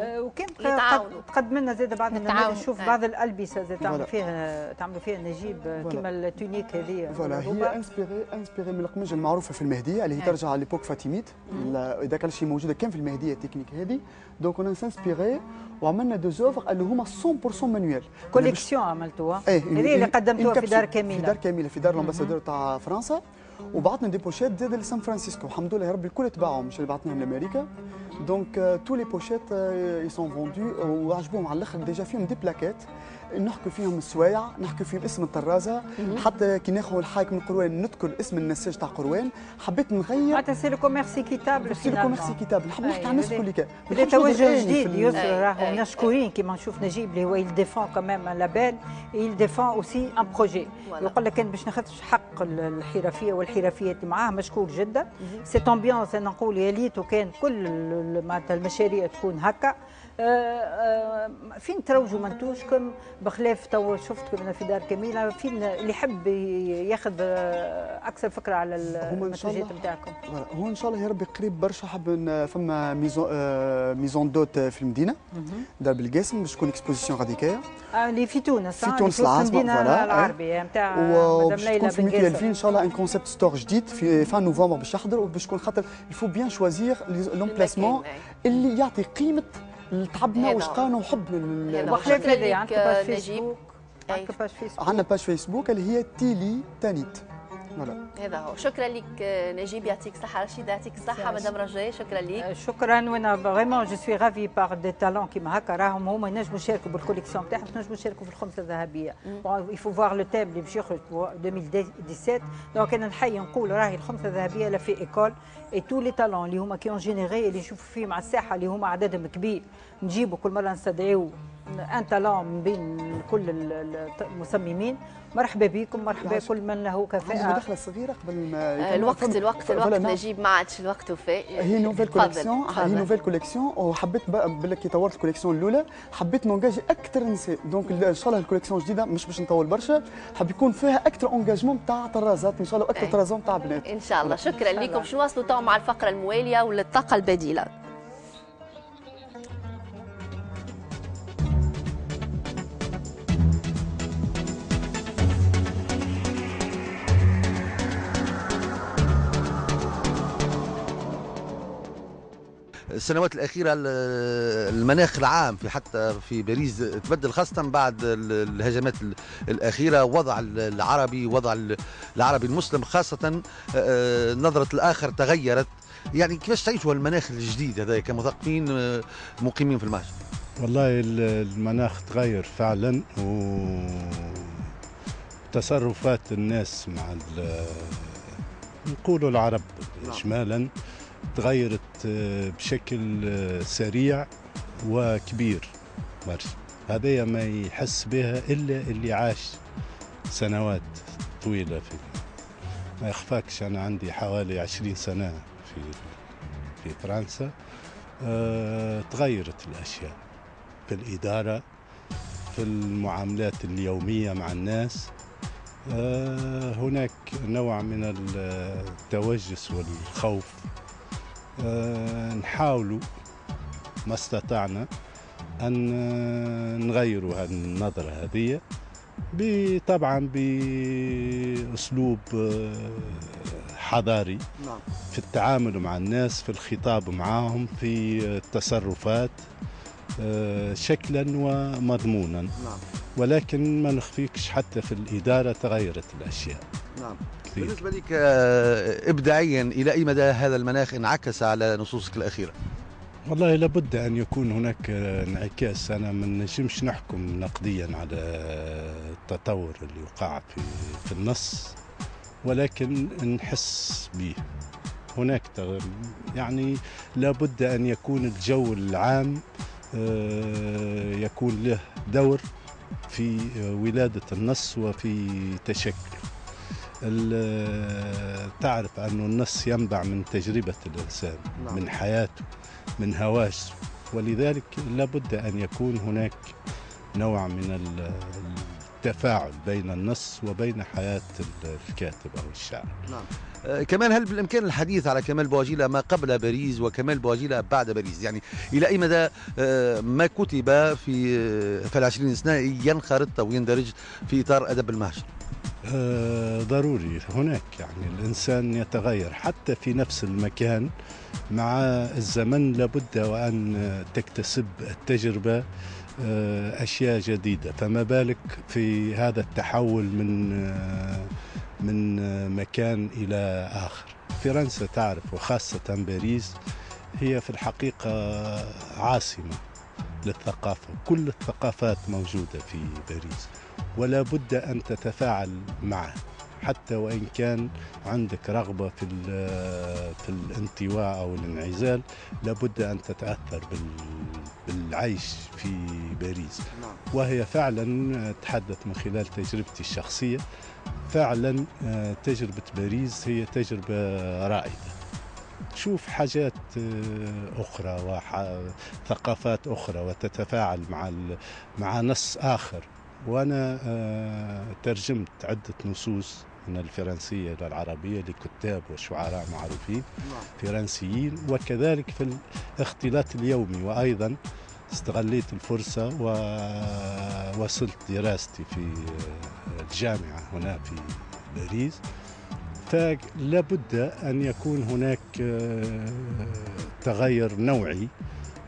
وكان يتعاونوا. قد- تقدم لنا زاد بعض النماذج. نشوف أي. بعض الألبسة زاد تعملوا. فيها تعملوا فيها نجيب آه،. كيما ال tunique هذه voilà. هي inspirée inspirée من القماشه المعروفة في المهديه اللي هي ترجع l'époque fatimide لا- إذا كان شيء موجودة كان في المهدية التكنيك هذه donc on s'est inspiré وعملنا deux œuvres اللي هما 100% manuelles collection عملتوها. إيه هذه اللي قدمتوها في دار كامله في دار كاملة في دار ال ambassadeur تاع فرنسا. وبعثنا des pochettes زاد لسان فرانسيسكو. الحمد لله يا ربي الكل تباعهم مش اللي بعثناهم لأمريكا. donc toutes les pochettes ils sont vendues وعجبوهم. على الأخر déjà فيهم des plaquettes نحكي فيهم السوايع نحكي فيهم اسم الطرازه حتى كي ناخذ الحاكم القروان نذكر اسم النساج تاع قروان حبيت نغير معناتها c'est le commerce équitable c'est commerce équitable نحب نحكي على الناس الكل بدا توجه جديد يسرى راهو مشكورين كيما نشوف نجيب اللي هو il défend comme un label il défend aussi un projet يقول لك كان باش ناخذش حق ال- الحرفيه والحرفيات اللي معاه مشكور جدا cette ambiance أنا نقول يا ليتو كان كل معناتها المشاريع تكون هكا آه، آه، فين تروجوا منتوجكم بخلاف تو شفتكم أنا في دار كميلة فين اللي يحب ياخذ آه، أكثر فكرة على المنتوجات. نتاعكم هو إن شاء الله يا ربي قريب برشا حاب فما ميزون آه، ميزون دوت في المدينة دار بالقاسم باش تكون اكسبوزيسيون غادي كايه آه، اللي في تونس في آه، تونس العاصمه فوالا. العربية نتاع مدام ليلى في بن ميتي جاسر 2000 إن شاء الله ان كونسيبت ستور جديد في فان نوفمبر باش يحضر وباش تكون خاطر الفو بيان شوازير l'emplacement اللي يعطي قيمة تعبنا. وشقانا وحبنا هذا لك، عندك page. فيسبوك. عندك page فيسبوك عندنا page فيسبوك اللي هي تيلي تانيت voilà هذا هو. شكرا لك نجيب يعطيك الصحة. رشيد يعطيك الصحة. مدام رجاء شكرا لك. شكرا. وأنا vraiment je suis ravie par des talents كيما هكا راهم هما. ينجموا يشاركوا بال collection تاعهم. ينجموا يشاركوا في الخمسة الذهبية. il faut voir le thème اللي باش يخرج 2017 دونك أنا نحيي نقول راهي الخمسة الذهبية لا في ايكول اي تو لي تالون اللي هما كي اون جينيري اللي يشوفوا فيه مع الساحة اللي هما عددهم كبير. نجيبوا كل مرة نستدعيو ان تالون من بين كل ال- ال- المصممين مرحبا بكم. مرحبا يعيش. كل من له كفاءة. قبل ما آه، يكمل. الوقت الوقت الوقت نعم. نجيب ما عادش الوقت وفاء هي نوفيل كوليكسيون هي. نوفيل كوليكسيون وحبيت بالك كي طورت الكوليكسيون الأولى حبيت نونجاجي أكثر نساء دونك إن شاء الله الكوليكسيون الجديدة مش باش نطول برشا حب يكون فيها أكثر engagement تاع طرازات إن شاء الله وأكثر أي. طرازات تاع بنات إن شاء الله شكرا. لكم باش نواصلوا تو مع الفقرة الموالية وللطاقه البديلة السنوات الأخيرة ال- المناخ العام في حتى في باريس تبدل خاصة بعد ال- الهجمات ال- الأخيرة. وضع ال- العربي وضع ال- العربي المسلم خاصة آه، نظرة الآخر تغيرت. يعني كيفاش تعيشوا المناخ الجديد هذا كمثقفين آه، مقيمين في المعجم والله ال- المناخ تغير فعلا وتصرفات الناس مع نقولوا العرب نعم. اجمالا تغيرت آه، بشكل آه، سريع وكبير. برشا هذا ما يحس بها إلا اللي عاش سنوات طويلة في ما يخفاكش. أنا عندي حوالي عشرين سنة في في فرنسا. آه، تغيرت الأشياء في الإدارة في المعاملات اليومية مع الناس. آه، هناك نوع من التوجس والخوف. آه، نحاول ما استطعنا أن آه، نغيروا هذه النظرة هذه طبعا بأسلوب آه، حضاري نعم. في التعامل مع الناس في الخطاب معهم في التصرفات شكلا ومضمونا. نعم. ولكن ما نخفيكش حتى في الإدارة تغيرت الأشياء. نعم. كثير. بالنسبة لك آه، إبداعيا إلى أي مدى هذا المناخ انعكس على نصوصك الأخيرة؟ والله لابد أن يكون هناك آه، انعكاس. أنا ما نجمش نحكم نقديا على التطور اللي وقع في, في النص ولكن نحس به. هناك يعني لابد أن يكون الجو العام آه، يكون له دور في آه، ولادة النص وفي تشكله تعرف أن النص ينبع من تجربة الإنسان نعم. من حياته من هواسه ولذلك لابد أن يكون هناك نوع من ال- التفاعل بين النص وبين حياة الكاتب أو الشاعر. نعم. آه، كمان هل بالإمكان الحديث على كمال بواجيلا ما قبل باريس وكمال بواجيلا بعد باريس؟ يعني إلى أي مدى آه، ما كتب في آه، في العشرين سنه ينخرط أو يندرج في إطار أدب المهجر ضروري هناك يعني الإنسان يتغير حتى في نفس المكان مع الزمن لابد وأن تكتسب التجربة آه، أشياء جديدة. فما بالك في هذا التحول من آه، من آه، مكان إلى آخر؟ فرنسا تعرف وخاصة باريس هي في الحقيقة عاصمة. للثقافة. كل الثقافات موجودة في باريس ولا بد أن تتفاعل معه حتى وإن كان عندك رغبة في, في الانطواء أو الانعزال لابد أن تتأثر بال- بالعيش في باريس. وهي فعلا أتحدث من خلال تجربتي الشخصية فعلا آه، تجربة باريس هي تجربة رائدة. تشوف حاجات آه، أخرى وثقافات أخرى وتتفاعل مع مع نص آخر. وأنا آه، ترجمت عدة نصوص من الفرنسية إلى العربية لكتاب وشعراء معروفين فرنسيين وكذلك في الاختلاط اليومي. وأيضا استغليت الفرصة ووصلت دراستي في الجامعة هنا في باريس. فلا بد أن يكون هناك آه، تغير نوعي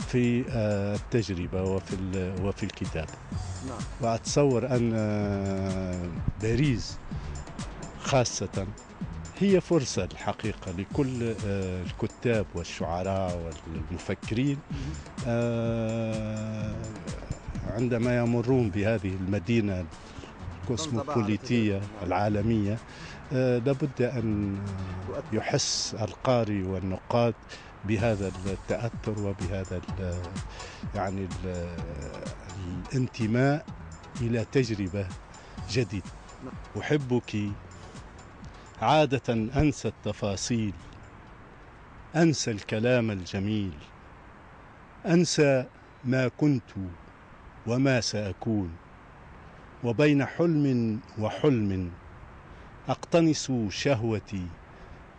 في آه، التجربة وفي وفي الكتابة وأتصور أن آه، باريس خاصة هي فرصة الحقيقة لكل الكتاب والشعراء والمفكرين عندما يمرون بهذه المدينة الكوسموبوليتية العالمية لابد أن يحس القارئ والنقاد بهذا التأثر وبهذا ال- يعني ال- الانتماء إلى تجربة جديدة. أحبك. عادة أنسى التفاصيل أنسى الكلام الجميل أنسى ما كنت وما سأكون وبين حلم وحلم أقتنص شهوتي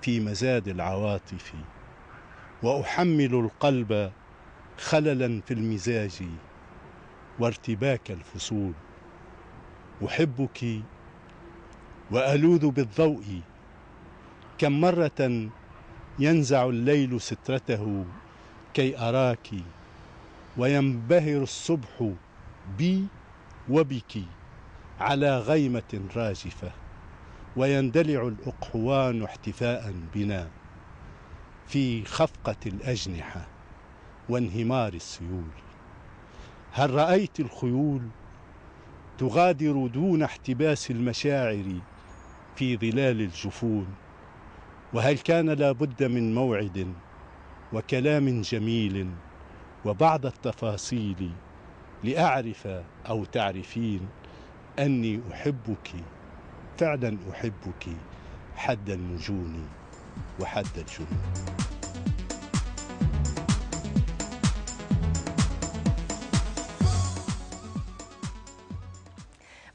في مزاد العواطف وأحمل القلب خللا في المزاج وارتباك الفصول. أحبك وألوذ بالضوء. كم مرة ينزع الليل سترته كي أراك وينبهر الصبح بي وبك على غيمة راجفة. ويندلع الأقحوان احتفاء بنا في خفقة الأجنحة وانهمار السيول. هل رأيت الخيول تغادر دون احتباس المشاعر في ظلال الجفون؟ وهل كان لابد من موعد وكلام جميل وبعض التفاصيل لأعرف أو تعرفين أني أحبك فعلا أحبك حد النجوم وحد الجنون.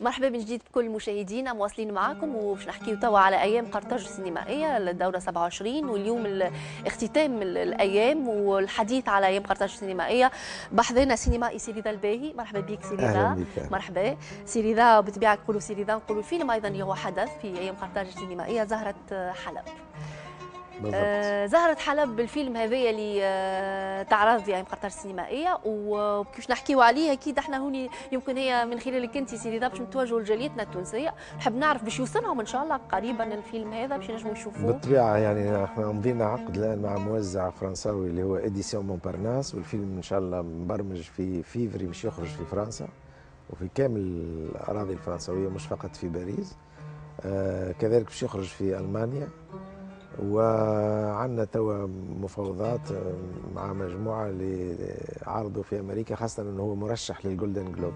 مرحبا من جديد بكل مشاهدينا مواصلين معاكم وباش نحكيو توا على أيام قرطاج السينمائية للدوره 27 واليوم ال- اختتام ال- الأيام والحديث على أيام قرطاج السينمائية. بحضرنا سينمائي سي رضا الباهي. مرحبا بك سي أهلاً رضا بك. مرحبا. سي رضا بالطبيعه نقولوا سي رضا نقولوا فيلم أيضا هو حدث في أيام قرطاج السينمائية زهرة حلب. آه زهرة حلب بالفيلم هذايا اللي آه تعرض في أيام قرطاج السينمائية وكيفاش نحكيو عليه أكيد إحنا هوني يمكن هي من خلالك انت سي رضا باش نتواجهوا لجاليتنا التونسية. نحب نعرف باش يوصلهم إن شاء الله قريبا الفيلم هذا باش ينجموا يشوفوه. بالطبيعة يعني إحنا مضينا عقد الآن مع موزع فرنساوي اللي هو Editions Montparnasse والفيلم إن شاء الله مبرمج في فيفري باش يخرج في فرنسا وفي كامل الأراضي الفرنسوية مش فقط في باريس. آه كذلك باش يخرج في ألمانيا. وعندنا توا مفاوضات آه، مع مجموعة اللي عرضوا في أمريكا خاصة أنه هو مرشح لل Golden Globe.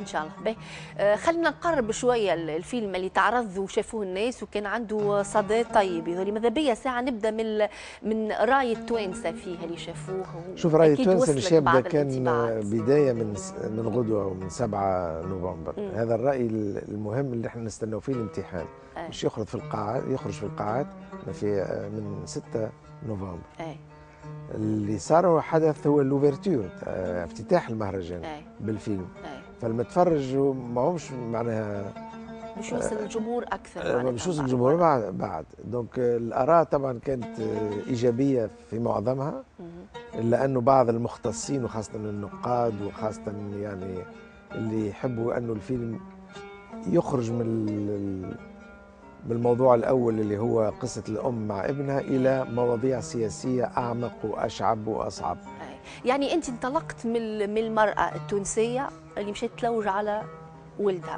إن شاء الله. باهي. آه، خلينا نقرب شوية ال- الفيلم اللي تعرض وشافوه الناس وكان عنده صدى طيب. يظهر ماذا بيا؟ ساعة نبدأ من من رأي التوانسة فيه اللي شافوه. شوف رأي وصلك الشاب ده كان. بداية من من غدوة ومن 7 نوفمبر. مم. هذا الرأي المهم اللي إحنا نستناو فيه الامتحان. أي. مش يخرج في القاعات يخرج في القاعات في من 6 نوفمبر اي اللي صار هو حدث هو ال ouverture آه، افتتاح المهرجان أي. بالفيلم أي. فالمتفرج هو ما همش معناها باش يوصل الجمهور أكثر آه، مش وصل بعد. الجمهور بعد بعد دونك آه، الآراء طبعا كانت آه، إيجابية في معظمها. إلا أنه بعض المختصين وخاصة النقاد وخاصة يعني اللي يحبوا أنه الفيلم يخرج من بالموضوع الأول اللي هو قصة الأم مع ابنها إلى مواضيع سياسية أعمق وأشعب وأصعب. يعني أنت انطلقت من المرأة التونسية اللي مشات تلوج على ولدها.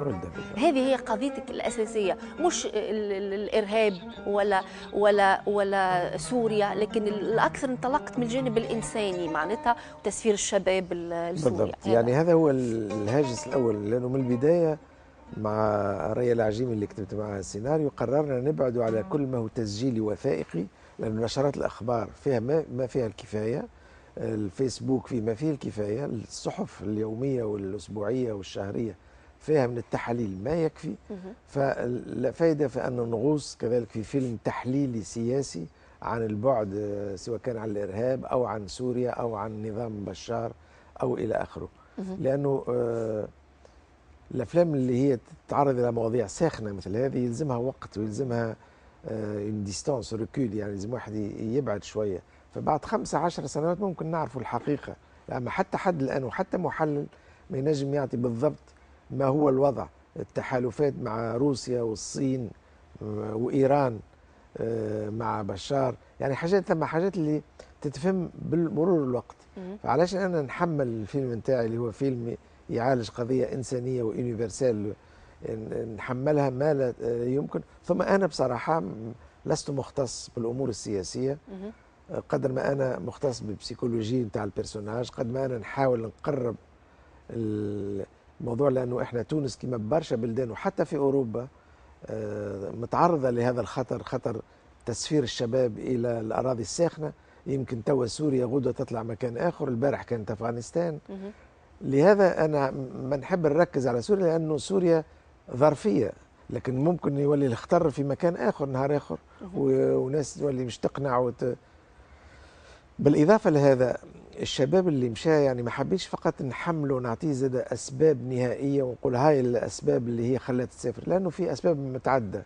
هذه هي قضيتك الأساسية مش ال ال الإرهاب ولا ولا ولا سوريا لكن الأكثر انطلقت من الجانب الإنساني معناتها تسفير الشباب ال- السوري. بالضبط. يعني هذا هو ال- الهاجس الأول لأنه من البداية مع ريا العجيمي اللي كتبت معها السيناريو قررنا نبعد على كل ما هو تسجيلي وثائقي لأن نشرات الأخبار فيها ما, ما فيها الكفاية. الفيسبوك فيه ما فيه الكفاية الصحف اليومية والأسبوعية والشهرية فيها من التحاليل ما يكفي. فلا فائدة في أن نغوص كذلك في فيلم تحليلي سياسي عن البعد آه، سواء كان عن الإرهاب أو عن سوريا أو عن نظام بشار أو إلى آخره. لأنه الأفلام اللي هي تتعرض إلى مواضيع ساخنة مثل هذه يلزمها وقت ويلزمها une distance recul يعني لازم واحد يبعد شوية. فبعد خمسة عشر سنوات ممكن نعرفوا الحقيقة. أما حتى حد الآن وحتى محلل ما ينجم يعطي بالضبط ما هو الوضع. التحالفات مع روسيا والصين آه، وإيران آه، مع بشار. يعني حاجات ثم حاجات اللي تتفهم بمرور الوقت. فعلاش أنا نحمل الفيلم نتاعي اللي هو فيلم يعالج قضية إنسانية ويونيفرسال ن- نحملها ما لا يمكن. ثم أنا بصراحة م- لست مختص بالأمور السياسية. قدر ما أنا مختص بال psychologie نتاع ال personnage قد ما أنا نحاول نقرب الموضوع لأنه إحنا تونس كما برشا بلدان وحتى في أوروبا آه، متعرضة لهذا الخطر خطر تسفير الشباب إلى الأراضي الساخنة. يمكن توا سوريا غدوة تطلع مكان آخر البارح كانت أفغانستان. لهذا أنا ما نحب نركز على سوريا لأنه سوريا ظرفية لكن ممكن يولي الخطر في مكان آخر نهار آخر و- وناس تولي مش تقنع وت... بالإضافة لهذا الشباب اللي مشى يعني ما حبيتش فقط نحمله ونعطيه زاد أسباب نهائية ونقول هاي الأسباب اللي هي خلت تسافر لأنه في أسباب متعددة.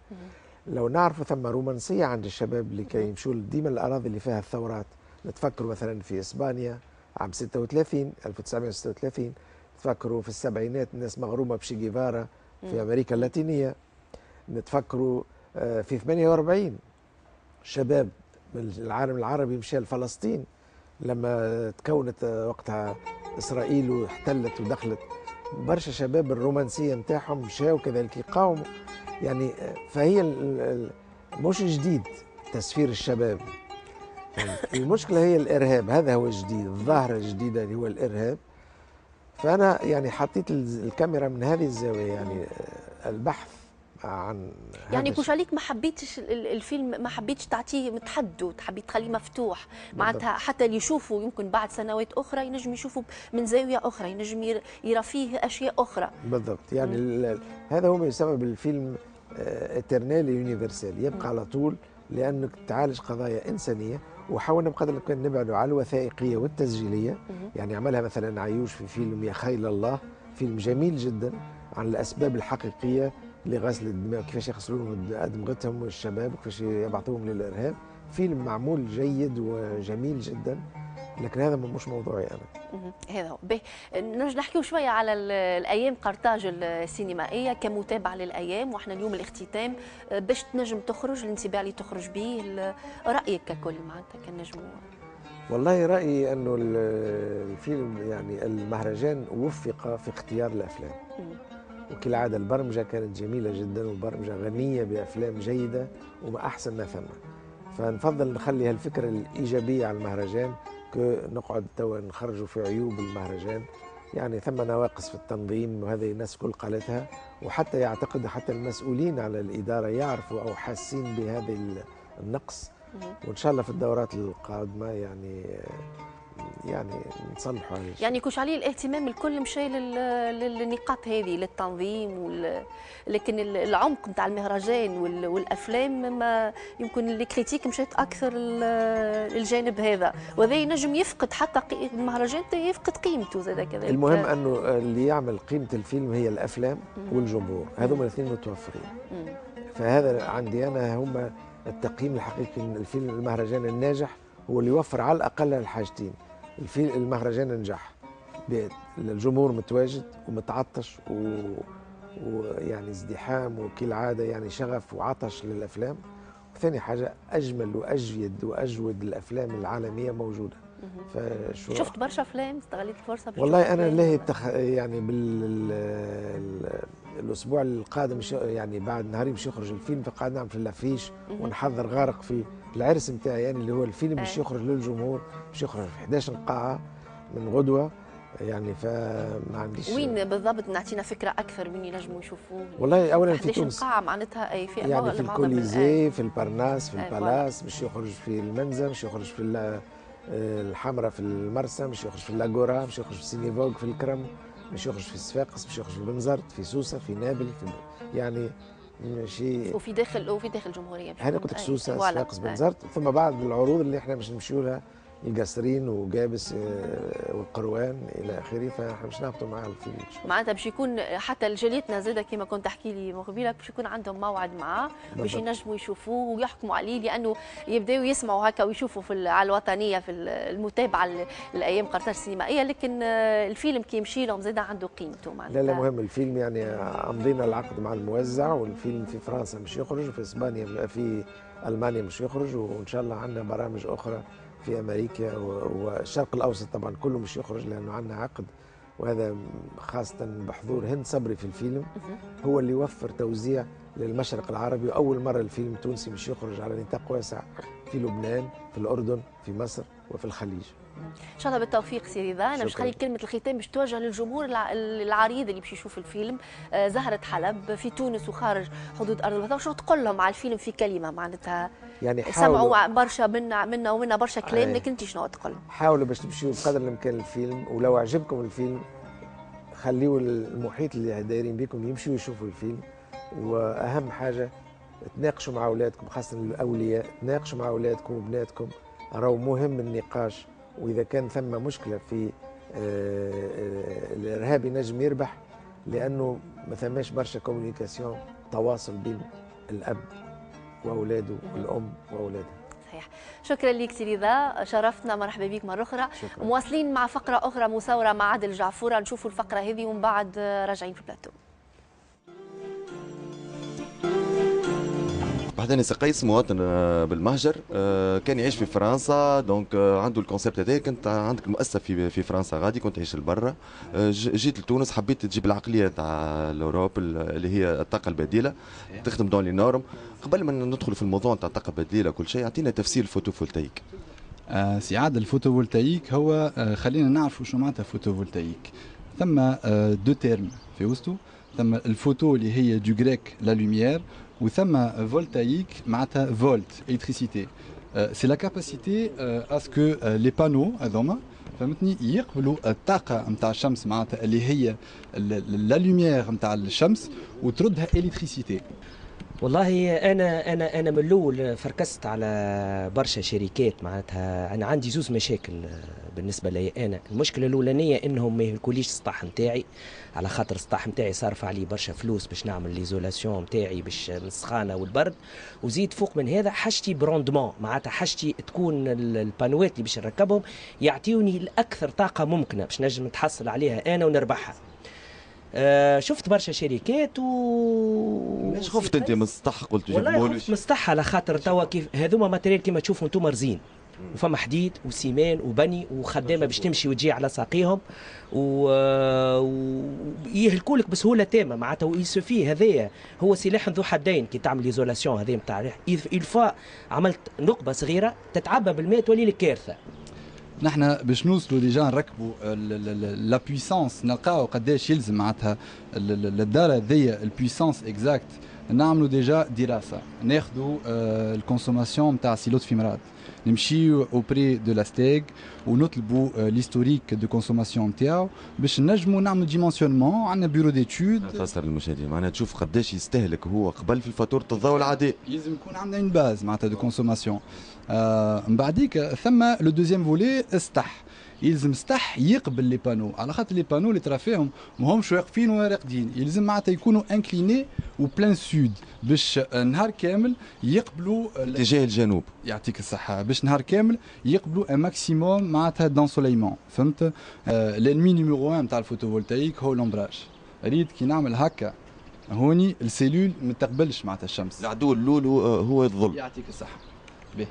لو نعرف ثم رومانسية عند الشباب اللي كي يمشوا ديما الأراضي اللي فيها الثورات نتفكروا مثلا في إسبانيا عام 36 1936 تفكروا في السبعينات الناس مغرومة بشي جيفارا في مم. أمريكا اللاتينية. نتفكروا آه، في 48 شباب من العالم العربي مشى لفلسطين. لما تكونت آه، وقتها إسرائيل واحتلت ودخلت. برشا شباب الرومانسية نتاعهم مشاو كذلك يقاوموا. يعني آه، فهي مش جديد تسفير الشباب. المشكلة هي الإرهاب هذا هو الجديد الظاهرة الجديدة اللي هو الإرهاب. فأنا يعني حطيت ال- الكاميرا من هذه الزاوية يعني آه، البحث عن يعني. كوش عليك ما حبيتش ال- ال- الفيلم ما حبيتش تعطيه متحدد حبيت تخليه مفتوح. معناتها حتى اللي يشوفوا يمكن بعد سنوات أخرى ينجم يشوفوا من زاوية أخرى ينجم ير- يرى فيه أشياء أخرى. بالضبط. يعني هذا هو ما يسمى بالفيلم اترنال يونيفرسال يبقى على طول لأنك تعالج قضايا إنسانية. وحاولنا بقدر الإمكان نبعدوا على الوثائقية والتسجيلية. يعني عملها مثلا عيوش في فيلم يا خيل الله فيلم جميل جدا عن الأسباب الحقيقية لغسل الدماء كيفاش يغسلون أدمغتهم والشباب وكيفاش يبعثوهم للإرهاب. فيلم معمول جيد وجميل جدا. لكن هذا مش موضوعي أنا. هذا هو. به. نرجع نحكيو شوية على ال- الأيام قرطاج السينمائيه كمتابعه للأيام وإحنا اليوم الاختتام. آه، باش تنجم تخرج الانطباع اللي تخرج به رأيك ككل معناتها كنجم. والله رأيي أنه ال- الفيلم يعني المهرجان وفق في اختيار الأفلام. وكالعادة البرمجة كانت جميلة جدا وبرمجة غنية بأفلام جيدة وما أحسن ما ثم فنفضل نخلي هالفكرة الإيجابية على المهرجان نقعد توا نخرجوا في عيوب المهرجان. يعني ثم نواقص في التنظيم وهذه الناس كل قالتها. وحتى يعتقد حتى المسؤولين على الإدارة يعرفوا أو حاسين بهذا ال- النقص. وإن شاء الله في الدورات القادمة يعني يعني نصلحوا الشيء يعني كوش عليه الاهتمام الكل مشى لل- لل- للنقاط هذه للتنظيم وال... لكن ال- العمق نتاع المهرجان وال... والأفلام ما يمكن الكريتيك مشات أكثر ال- الجانب هذا. وهذا ينجم يفقد حتى قي- المهرجان يفقد قيمته زاد كذلك. المهم أنه اللي يعمل قيمة الفيلم هي الأفلام مم. والجمهور. هذوما الاثنين متوفرين. فهذا عندي أنا هم التقييم الحقيقي إن الفيلم المهرجان الناجح. هو اللي يوفر على الأقل الحاجتين الفيلم المهرجان نجح. الجمهور متواجد ومتعطش و... ويعني ازدحام وكالعاده يعني شغف وعطش للأفلام. وثاني حاجة أجمل وأجيد وأجود الأفلام العالمية موجودة. فشو شفت برشا أفلام؟ استغليت الفرصه باش والله أنا؟ لاهي التخ... يعني بال ال- الأسبوع القادم يعني بعد نهاري باش يخرج الفيلم فقاعد نعمل في الأفيش. ونحضر غارق في العرس نتاعي يعني اللي هو الفيلم باش. يخرج للجمهور باش يخرج في 11 قاعه من غدوة يعني فما عنديش وين بالضبط نعطينا فكرة أكثر وين ينجموا يشوفوه والله أولاً في 11 تونس. قاعه معناتها أي في يعني في معظم ال- Le Colisée في Le Parnasse في أي، Le Palace باش يخرج في المنزه باش يخرج في ال- الحمراء في المرسى باش يخرج في L'Agora باش يخرج في Ciné Vog في الكرم باش يخرج في صفاقس باش يخرج في بنزرت في سوسة في نابل في يعني ماشي وفي داخل وفي داخل الجمهورية هنا أي، سوسه أي. بنزرت ثم بعض العروض اللي إحنا باش نمشيو لها القصرين وجابس آه، والقروان إلى آخره فإحنا باش نهبطوا مع الفيلم معناتها باش يكون حتى لجاليتنا زاده كما كنت تحكي لي قبيله باش يكون عندهم موعد معاه باش. ينجموا يشوفوه ويحكموا عليه لأنه يبداو يسمعوا هكا ويشوفوا في على الوطنية في ال- المتابعة الأيام قرطاج السينمائية لكن آه، الفيلم كي يمشي لهم زاده عنده قيمته معناتها لا لا مهم الفيلم يعني أمضينا العقد مع الموزع والفيلم في فرنسا مش يخرج وفي إسبانيا في ألمانيا مش يخرج وإن شاء الله عندنا برامج أخرى في أمريكا والشرق الأوسط طبعا كله مش يخرج لأنه عندنا عقد وهذا خاصة بحضور هند صبري في الفيلم. هو اللي يوفر توزيع للمشرق العربي. وأول مرة الفيلم التونسي مش يخرج على نطاق واسع في لبنان في الأردن في مصر وفي الخليج. إن شاء الله بالتوفيق سي رضا أنا شكراً. خلي كلمة الختام باش توجه للجمهور الع- العريض اللي باش يشوف الفيلم آه، زهرة حلب في تونس وخارج حدود أرض الوطن. شنو تقول لهم على الفيلم في كلمة معناتها. يعني حاولوا. سمعوا برشا منا منا ومنا برشا كلام أي. لكن انت شنو تقول؟ حاولوا باش تمشيوا بقدر الإمكان الفيلم ولو عجبكم الفيلم خليوا المحيط اللي دايرين بكم يمشوا يشوفوا الفيلم. وأهم حاجة تناقشوا مع أولادكم خاصة الأولياء تناقشوا مع أولادكم وبناتكم. راهو مهم النقاش. وإذا كان ثم مشكلة في آه، آه، الإرهاب ينجم يربح لأنه ما ثماش برشا communication تواصل بين الأب وأولاده والأم واولادها صحيح. شكرا لك سي رضا شرفتنا. مرحبا بك مرة أخرى. شكراً. مواصلين مع فقرة أخرى مصورة مع عادل جعفوره نشوفوا الفقرة هذه ومن بعد راجعين في البلاتو. بعدين قيس مواطن بالمهجر آه، كان يعيش في فرنسا donc آه، عنده ال concept هذا كنت عندك المؤسسه في في فرنسا غادي كنت عايش لبرا. آه، جيت لتونس حبيت تجيب العقلية تاع ال Europe اللي هي الطاقة البديلة. تخدم dans les normes قبل ما ندخل في الموضوع تاع الطاقة البديلة كل شيء أعطينا تفسير ال photovoltaïque آه، سي عادل ال photovoltaïque هو آه، خلينا نعرفوا شو معناتها photovoltaïque. ثم آه، deux termes في وسطه ثم الفوتو اللي هي du grec la lumière. وثم voltaïque معناتها volt électricité c'est la capacité est-ce que les panneaux هذوما فهمتني يقبلوا الطاقه نتاع الشمس معناتها اللي هي la lumière نتاع الشمس وتردها électricité والله أنا أنا أنا من الأول فركست على برشا شركات معناتها. أنا عندي زوز مشاكل بالنسبة لي أنا. المشكلة الأولانية إنهم ما يهلكوليش السطح نتاعي على خاطر السطح نتاعي صارف عليه برشا فلوس باش نعمل l'isolation نتاعي باش السخانه والبرد. وزيد فوق من هذا حاجتي ب rendement معناتها حاجتي تكون ال- البانوات اللي باش نركبهم يعطيوني الأكثر طاقة ممكنة باش نجم نتحصل عليها أنا ونربحها. آه شفت برشا شركات و ليش خفت أنت من السطح قلت والله خفت م السطح على خاطر توا كيف هذوما matériel كيما تشوفوا أنتم رزين وفما حديد وسيمان وبني وخدامة باش تمشي وتجي على ساقيهم. و... ويهلكوا لك بسهولة تامة. معناتها ويسوفي هذايا. هو سلاح ذو حدين كي تعمل isolation هذايا نتاع إلفا عملت نقبة صغيرة تتعبى بالماء تولي لك كارثة. نحن باش نوصلوا déjà نركبوا la puissance نلقاو قداش يلزم معناتها ال- ال- الدار هذيا ال puissance exacte نعملوا déjà دراسة. ناخذوا ال consommation نتاع سي لطفي مراد نمشيو auprès de la STEG ونطلبوا l'historique de consommation نتاعو باش نجموا نعملوا dimensionnement عندنا bureau d'étude فسر المشاهدين معناها تشوف قداش يستهلك هو قبل في فاتوره الضوء العادي. لازم يكون عندنا une base معناتها de consommation آه من بعديك ثم le deuxième volet السطح. يلزم سطح يقبل les panneaux على خاطر les panneaux اللي ترى فيهم ماهمش واقفين ولا راقدين. يلزم معناتها يكونوا inclinés و plein sud باش نهار كامل يقبلوا اتجاه الجنوب. يعطيك الصحة. باش نهار كامل يقبلوا un maximum معناتها d'ensoleillement فهمت؟ آه l'ennemi numéro 1 نتاع ال photovoltaïque هو l'ombrage ريت كي نعمل هكا. هوني ال cellule ما تقبلش معناتها الشمس. العدو الأول هو الظل يعطيك الصحة. به. آه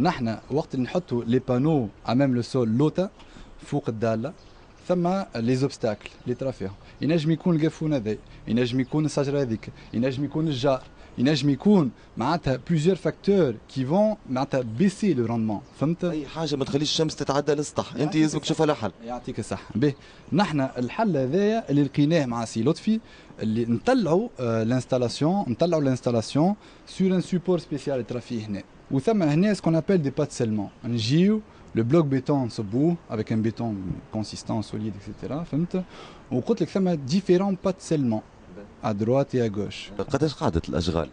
نحن وقت اللي نحطوا les panneaux أمام le sol لوطا فوق ال dalle ثم les obstacles اللي ترى فيهم ينجم يكون القفون هذا ينجم يكون الشجره هذيك ينجم يكون الجار ينجم يكون معناتها plusieurs facteurs qui font معناتها baisser le rendement فهمت؟ أي حاجة ما تخليش الشمس تتعدى السطح أنت لازمك تشوفها لها حل. يعطيك الصحة. به. نحن الحل هذايا اللي لقيناه مع سي لطفي اللي نطلعوا آه ال installation نطلعوا ال installation sur un support spécial ترى فيه هنا. وثم هنا ce qu'on appelle des pattes scellement نجيو le bloc béton نصبوه avec un béton consistant solide et cetera فهمت وقلت لك ثم différentes pattes scellement à droite et à gauche قداش قعدت الأشغال؟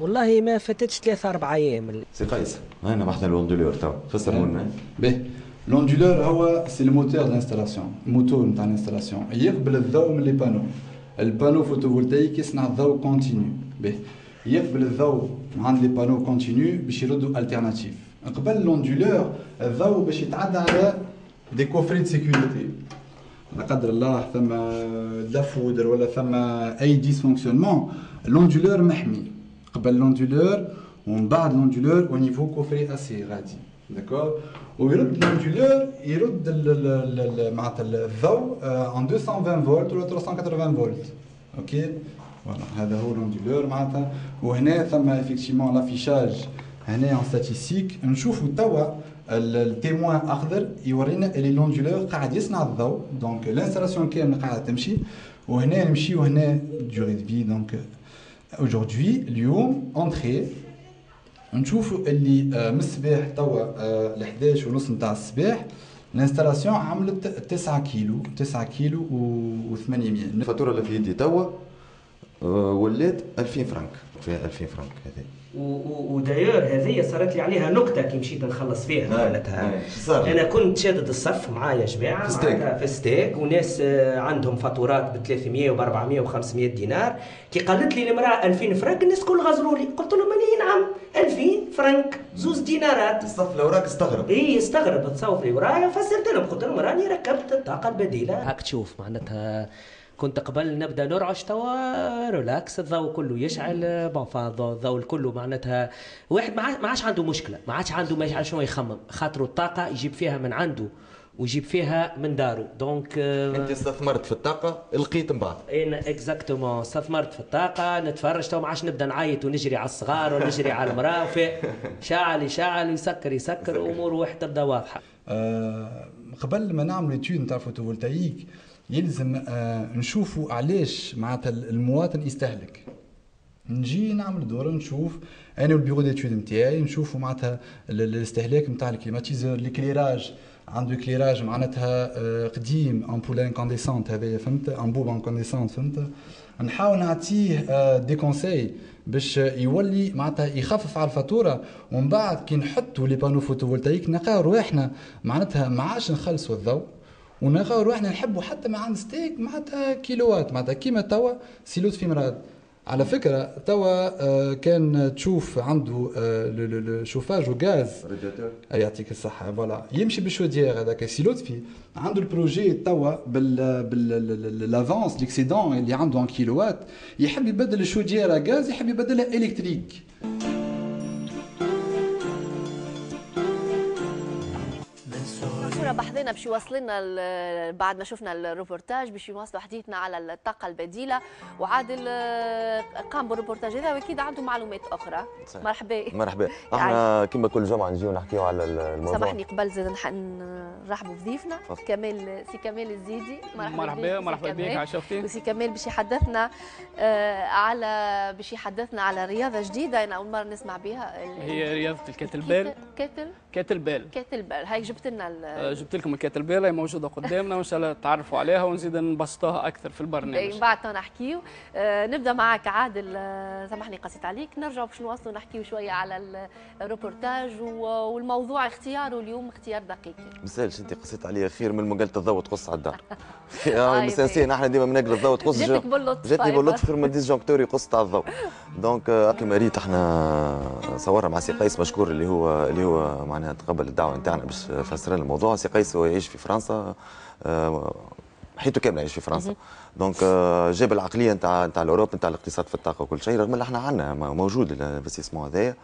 والله ما فاتتش ثلاثة أربع أيام. سي قيس. هنا محنا ال onduleur تو فسر لنا به l'onduleur هو c'est ال moteur d'installation ال moteur نتاع ال installation يقبل الضوء من les panneaux ال panneau photovoltaïque يصنع الضوء continu به يقبل الضوء عند les panneaux continu باش يردوا alternatif. قبل l'onduleur الضوء باش يتعدى على des coffrets de sécurité. لا قدر الله ثم لا foudre ولا ثم أي dysfonctionnement l'onduleur محمي. قبل l'onduleur ومن بعد l'onduleur au niveau coffret AC غادي d'accord ويرد l'onduleur يرد معناتها الضوء en 220 فولت ولا 380 فولت OK voilà هذا هو l'onduleur معناتها وهنا ثم effectivement l'affichage هنا en statistique نشوفوا توا ال- ال témoin اخضر يورينا اللي l'onduleur قاعد يصنع الضوء donc ال installation كامله قاعدة تمشي وهنا نمشيو هنا durée de vie donc aujourd'hui اليوم اونتري نشوفوا اللي من الصباح توا ل 11 ونص نتاع الصباح ال installation عملت 9 كيلو 9 كيلو و 800 الفاتوره اللي في يدي توا ولات 2000 فرنك فيها 2000 فرنك هذه. وداير هذه صارت لي عليها نكتة كي مشيت نخلص فيها. نعم، معناتها نعم. صار؟ أنا كنت شادد الصف معايا جماعة في STEG. معناتها في STEG. وناس آه، عندهم فاتورات ب 300 و 400 و 500 دينار. كي قالت لي المرأة 2000 فرنك الناس كل غزروا لي. قلت لهم أني نعم 2000 فرنك زوز دينارات. الصف الأوراق استغرب. إي استغرب تصوف لي ورايا فسرت لهم. قلت لهم راني ركبت الطاقة البديلة. هاك تشوف معناتها كنت قبل نبدأ نرعش توا relax الضوء كله يشعل bon الضوء الكله معناتها واحد ما عاد- ما عادش عنده مشكلة ما عادش عنده ما شنو يخمم خاطر الطاقة يجيب فيها من عنده ويجيب فيها من داره donc أنت استثمرت في الطاقة لقيت من بعد. أنا exactement استثمرت في الطاقة نتفرج تو ما عادش نبدأ نعيط ونجري على الصغار ونجري على المراه شعل يشعل ويسكر يسكر أمور واحد تبدأ واضحة. آه، قبل ما نعمل étude نتاع photovoltaïque يلزم آه، نشوفوا علاش معناتها المواطن يستهلك. نجي نعمل دورة نشوف أنا وال bureau d'étude نتاعي نشوفوا معناتها ال- الاستهلاك نتاع ال climatiseur l'éclairage عنده éclairage معناتها آه، قديم ampoule incandescente هذايا فهمت؟ ampoule incandescente فهمت؟ نحاول نعطيه آه، des conseils باش يولي معناتها يخفف على الفاتورة. ومن بعد كي نحطوا les panneaux photovoltaïques نلقاو رواحنا معناتها ما عادش نخلصوا الضوء. ونلقاو رواحنا نحبوا حتى ما عند STEG معناتها كيلوات معناتها كيما توا سي لطفي مراد. على فكرة توا آه، كان تشوف عنده آه، le- le- le chauffage au gaz يعطيك الصحة voilà. يمشي بال chaudière هذاك سي لطفي عنده ال projet توا بال بال l'avance l'excédent اللي عنده en kilowatt. يحب يبدل ال chaudière gaz يحب يبدلها électrique. بحثنا باش يوصلنا بعد ما شفنا الروبورتاج باش يواصلوا حديثنا على الطاقة البديلة. وعادل قام بالروبورتاج هذا وأكيد عنده معلومات أخرى. صحيح. مرحبا. مرحبا. إحنا كما كل جمعة نجيو نحكيو على الموضوع. سامحني قبل زاد نرحبوا بضيفنا. كمال سي كمال الزيدي. مرحبا، سي مرحبا بك،. عشرتي. وسي كمال باش يحدثنا آه، على باش يحدثنا على رياضة جديدة. أنا أول مرة نسمع بها. هي رياضة ال kettlebell kettle؟ kettlebell kettle هاي جبت لنا آه، جبت لكم ال kettlebell هي موجودة قدامنا وإن شاء الله تعرفوا عليها ونزيد نبسطوها أكثر في إيه، البرنامج. من بعد تو نحكيو. آه، نبدأ معك عادل آه، سامحني قصيت عليك. نرجع باش نواصلوا نحكيو شوية على ال- الروبورتاج والموضوع. اختياره اليوم اختيار دقيق. مسالش انت قصيت عليا خير من مقالة الضوء تقص على الدار. آي مسانسين إحنا ديما بنقل الضوء تقص جاتك جو- باللطف جاتني طيب. باللطف خير من disjoncteur يقص على الضوء. donc آه، كما ريت إحنا صورنا مع سي قيس مشكور اللي هو اللي هو معناها تقبل الدعوة نتاعنا باش فسر لنا الموضوع. سي قيس هو يعيش في فرنسا آه، حياته كاملة يعيش في فرنسا. donc آه، جاب العقلية نتاع نتاع ال Europe نتاع الاقتصاد في الطاقة وكل شيء رغم اللي إحنا عندنا موجود ال investissement هذايا.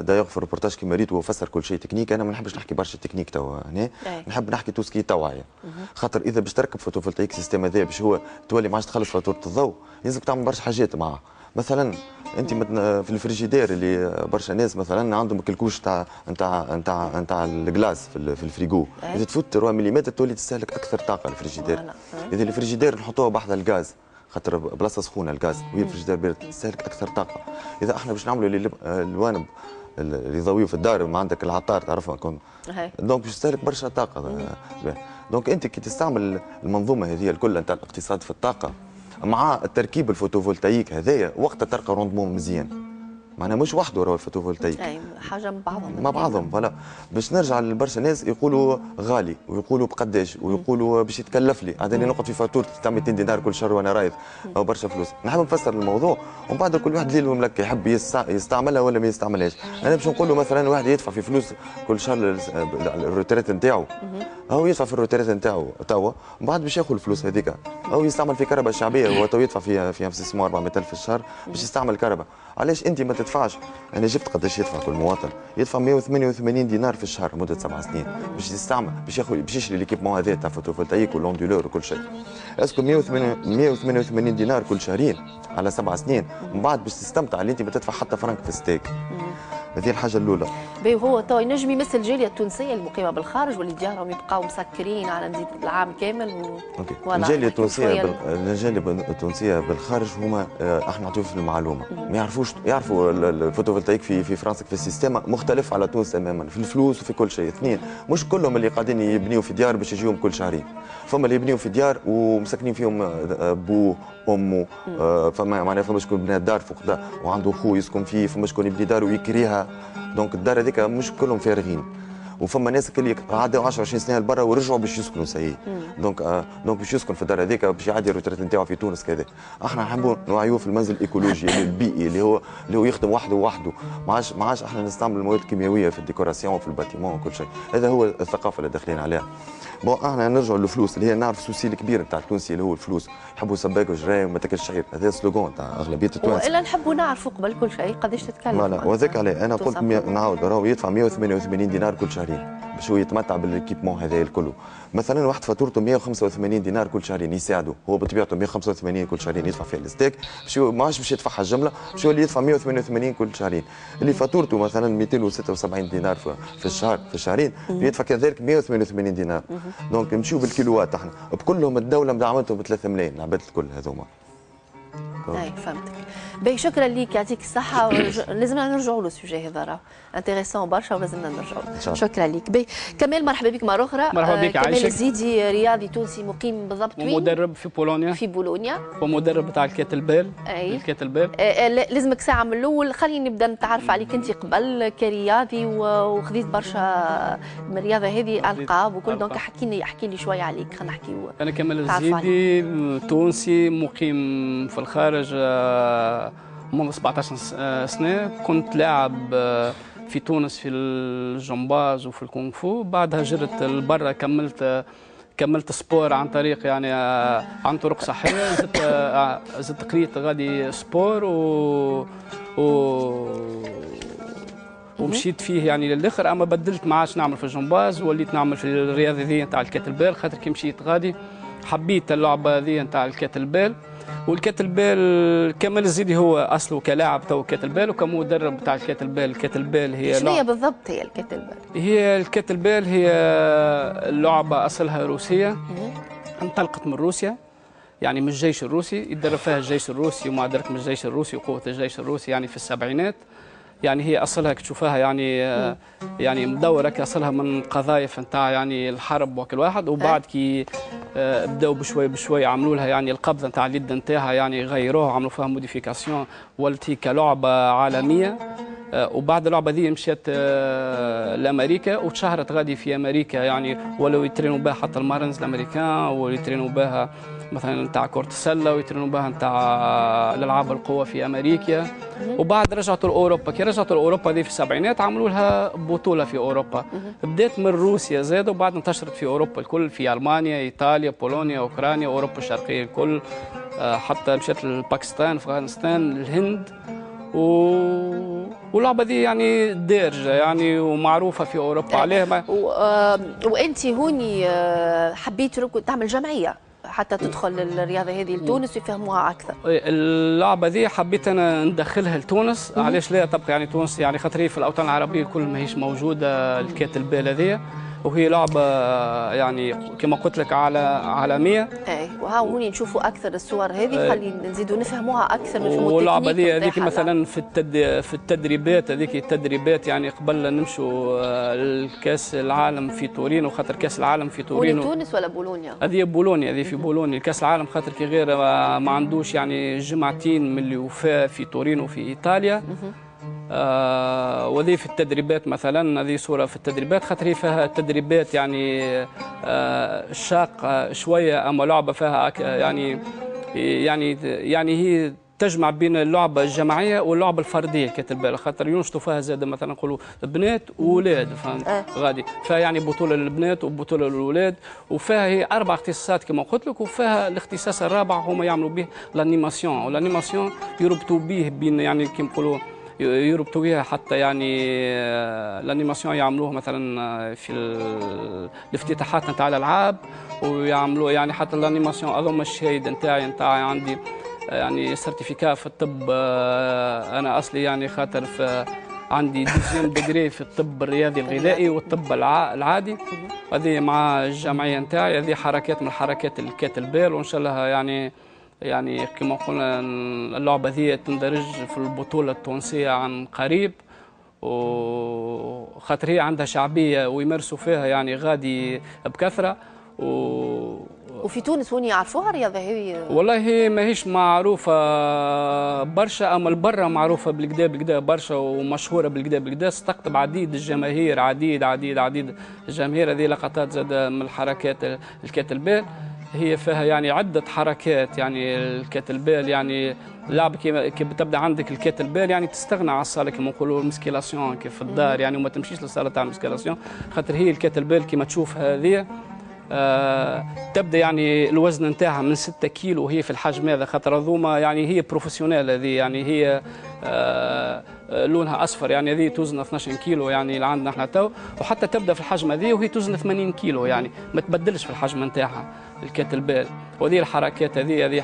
دايوغ في الروبورتاج كيما ريت وفسر كل شيء تكنيك. أنا ما نحبش نحكي برشا تكنيك توا هنا. نحب نحكي tout ce qui توعيه خاطر إذا باش تركب photovoltaïque système هذا باش هو تولي ما عادش تخلص فاتورة الضوء لازم تعمل برشا حاجات معاه. مثلا انت مثلا في الفريجيدير اللي برشا ناس مثلا عندهم ال couche تاع نتاع نتاع نتاع ال glace في ال- في الفريجو. أي. إذا تفوت 3 ملم تولي تستهلك أكثر طاقة الفريجيدير. إذا الفريجيدير نحطوه بحذا الغاز خاطر بلاصة سخونة الغاز وهي الفريجيدير بارد تستهلك أكثر طاقة. إذا إحنا باش نعملوا الوانب اللي يضويوا في الدار ما عندك العطار تعرفها كون. هاي. donc باش تستهلك برشا طاقة. donc أنت كي تستعمل المنظومة هذه الكل نتاع الاقتصاد في الطاقة مع التركيب ال photovoltaïque هذايا وقتها تلقى rendement مزيان. معناها مش وحده راهو ال photovoltaïque. أي حاجة من بعضهم. مع بعضهم voilà. باش نرجع لبرشا ناس يقولوا غالي ويقولوا بقداش ويقولوا باش يتكلف لي. عاد أنا نقعد في فاتورة تاع 200 دينار كل شهر وأنا رايض أو برشا فلوس. نحب نفسر الموضوع ومن بعد كل واحد ليل وملك يحب يستع- يستعملها ولا ما يستعملهاش. أنا باش نقول له مثلا واحد يدفع في فلوس كل شهر ال retraite نتاعو. هو يدفع في ال retraite نتاعو توا. من بعد باش ياخذ الفلوس هذيك أو يستعمل في كهرباء شعبية هو تو يدفع فيها في investissement 400000 في الشهر باش يستعمل كهرباء. علاش انت ما تدفعش. أنا جبت قداش يدفع كل مواطن. يدفع 188 دينار في الشهر مده سبع سنين. باش يستعمل باش ياخذ باش يشري l'équipement هذا تاع photovoltaïque وال onduleur وكل شيء. est-ce que 188 دينار كل شهرين على سبع سنين. من بعد باش تستمتع اللي انت ما تدفع حتى فرنك في STEG. هذه الحاجة الأولى. باهي هو تو ينجم يمثل الجاليه التونسية المقيمة بالخارج واللي ديارهم يبقاو مسكرين على مديد العام كامل و... OK. الجاليه التونسية بال... الجاليه التونسية بالخارج هما آه، إحنا نعطيو في المعلومة. ما يعرفوش يعرفوا ال- ال- ال photovoltaïque في في فرنسا في ال système مختلف على تونس تماما. في الفلوس وفي كل شيء. اثنين مش كلهم اللي قاعدين يبنيو في ديار باش يجيهم كل شهرين. فما اللي يبنيو في ديار ومسكنين فيهم آه، بوه أمه آه، فما معناها فما شكون بنى دار فوق ده وعنده خوه يسكن فيه فما شكون يبني دار ويكريها. donc الدار هذيك مش كلهم فارغين. وفما ناس اللي قعدوا 10 20 سنة لبرا ورجعوا باش يسكنوا c'est donc آه donc باش يسكن في الدار هذيك باش يعدي ال retraite نتاعو في تونس كذا. إحنا نحبوا نوعيوه في المنزل الإيكولوجي البيئي اللي هو اللي هو يخدم وحده وحده ما عادش ما عادش إحنا نستعمل المواد الكيميائية في ال décoration وفي ال bâtiment وكل شيء. هذا هو الثقافة اللي داخلين عليها. bon إحنا نرجعوا للفلوس اللي هي نعرف ال souci الكبير نتاع التونسي اللي هو الفلوس. يحبوا سباك وجراي وما تاكلش شعير. هذا slogan نتاع أغلبية التوانسه والا نحبوا نعرفوا قبل كل شيء قداش تتكلف. voilà وذاك عليه. أنا قلت مية- نعاود راهو يدفع 188 دينار كل شهرين. باش هو يتمتع بال équipement هذا الكل. مثلا واحد فاتورته 185 دينار كل شهرين يساعده. هو بطبيعته 185 كل شهرين يدفع فيها ال STEG. باش ما عادش باش يدفعها الجملة باش هو اللي يدفع 188 كل شهرين. اللي فاتورته مثلا 276 دينار في في الشهر في الشهرين يدفع كذلك 188 دينار. donc نمشيو بالكيلوات إحنا. بكلهم الدولة مدعمتهم ب 3 ملايين. العباد الكل هذوما. اي فهمتك. باهي شكرا ليك. يعطيك الصحة. ورج... لازمنا نرجعوا له ال sujet هذا راه. intéressant برشا ولازمنا نرجعوا. شكرا ليك. باهي. كمال مرحبا بك مرة أخرى. مرحبا بك، آه، كمال. الزيدي رياضي تونسي مقيم بالضبط. وين؟ ومدرب في بولونيا. في بولونيا. ومدرب بتاع ال kettlebell أي. ال kettlebell آه، آه، لا- لازمك ساعة من الأول. خليني نبدأ نتعرف عليك أنت قبل كرياضي وخذيت برشا من الرياضة هذه ألقاب وكل. donc احكي لي احكي لي شوية عليك. خلينا نحكيو أنا كمال الزيدي تونسي مقيم في الخارج منذ 17 س- آه، سنة. كنت لاعب في تونس في الجمباز وفي الكونغ فو بعدها جرت لبرا كملت كملت sport عن طريق يعني آه، عن طرق صحية. زدت آه، زدت قريت غادي sport و, و ومشيت فيه يعني للآخر. أما بدلت ما عادش نعمل في الجمباز وليت نعمل في الرياضه ذي نتاع ال kettlebell خاطر كي مشيت غادي حبيت اللعبة ذي نتاع ال kettlebell وال kettlebell كمال الزيدي هو أصله كلاعب تو kettlebell وكمدرب بتاع ال kettlebell. ال kettlebell هي شنو هي بالضبط هي ال kettle هي ال kettlebell هي اللعبه أصلها روسية انطلقت من روسيا يعني من الجيش الروسي يتدرب فيها الجيش الروسي وما أدرك من الجيش الروسي وقوة الجيش الروسي يعني في السبعينات. يعني هي أصلها تشوفها يعني يعني مدورة كأصلها من قذايف نتاع يعني الحرب وكل واحد وبعد كي آه، بداوا بشوي بشوي عملوا لها يعني القبضة نتاع اليد نتاعها يعني غيروها عملوا فيها modification ولت عالمية. آه، وبعد اللعبة دي مشيت آه، لأمريكا وتشهرت غادي في أمريكا. يعني ولو يترينوا بها حتى المارينز الامريكان ويترينوا بها مثلا نتاع كرة السلة ويترينوا بها نتاع الألعاب القوة في أمريكا. وبعد رجعوا لأوروبا. كي رجعوا لأوروبا دي في السبعينات عملوا لها بطولة في أوروبا. بدات من روسيا زاد وبعد انتشرت في أوروبا الكل في ألمانيا إيطاليا بولونيا أوكرانيا أوروبا الشرقية الكل. آه، حتى مشيت لباكستان أفغانستان الهند. و... واللعبة دي يعني دارجة يعني ومعروفة في أوروبا عليها ما... و... آه، وأنت هوني آه، حبيت تعمل جمعية حتى تدخل الرياضه هذه لتونس ويفهموها أكثر. اللعبة دي حبيت أنا ندخلها لتونس. علاش لا؟ تبقى يعني تونس يعني خاطر في الأوطان العربية الكل ماهيش موجودة الكات البال هذيا. وهي لعبة يعني كما قلت لك على عالمية. أي وها هوني نشوفوا أكثر الصور هذه أي. خلي نزيدوا نفهموها أكثر نفهموا واللعبه دي هذيك. مثلا في التد... في التدريبات هذيك التدريبات يعني قبل نمشوا آه، الكاس العالم في تورينو خاطر كأس العالم في تورينو. تونس ولا بولونيا؟ هذه بولونيا هذه في بولونيا. الكأس العالم خاطر كي غير ما ما عندوش يعني جمعتين من اللي وفاه في تورينو في إيطاليا. آه وذي في التدريبات مثلا هذه صورة في التدريبات. خاطر هي فيها تدريبات يعني آه شاقة شوية أما لعبة فيها أك- يعني يعني يعني هي تجمع بين اللعبة الجماعية واللعبة الفردية جبت بالك. خاطر ينشطوا فيها زاد مثلا نقولوا بنات وولاد فهمت؟ غادي. فيها يعني بطولة للبنات وبطولة للولاد وفيها هي أربع اختصاصات كما قلت لك وفيها الاختصاص الرابع هما يعملوا به ال animation وال animation يربطوا به بين يعني كما نقولوا يربطوا بها حتى يعني آه، ال animation يعملوه مثلا آه، في ال- الافتتاحات نتاع الألعاب ويعملوا يعني حتى ال animation اظن الشهيد نتاعي نتاعي عندي آه، يعني certificat في الطب أنا أصلي يعني خاطر في عندي deuxième degré في الطب الرياضي الغذائي والطب الع- العادي. هذه مع الجمعيه نتاعي هذه حركات من حركات الكاتلبال وإن شاء الله يعني يعني كما قلنا اللعبة ذي تندرج في البطولة التونسية عن قريب وخاطر هي عندها شعبية ويمارسوا فيها يعني غادي بكثرة. و... وفي تونس هوني يعرفوها الرياضة هذه؟ والله هي ماهيش معروفة برشا أما البرة معروفة بالكدا بالكدا برشا ومشهورة بالكدا بالكدا. استقطب عديد الجماهير عديد عديد عديد الجماهير هذه لقطات زاد من الحركات الكاتلبال هي فيها يعني عدة حركات يعني الكاتلبال يعني لعبة كي بتبدأ عندك الكاتلبال يعني تستغنى على الصالة كما نقولوا المسكيلاسيون كيف في الدار يعني وما تمشيش للصالة تاع المسكيلاسيون. خاطر هي الكاتلبال كما تشوف هذه آه تبدأ يعني الوزن نتاعها من 6 كيلو وهي في الحجم هذا. خاطر هذوما يعني هي professionnel هذه يعني هي آه آه، لونها أصفر يعني هذه توزن 12 كيلو يعني اللي عندنا إحنا تو. وحتى تبدأ في الحجم هذه وهي توزن 80 كيلو يعني ما تبدلش في الحجم نتاعها. الكاتلبال وهذه الحركات هذه هذه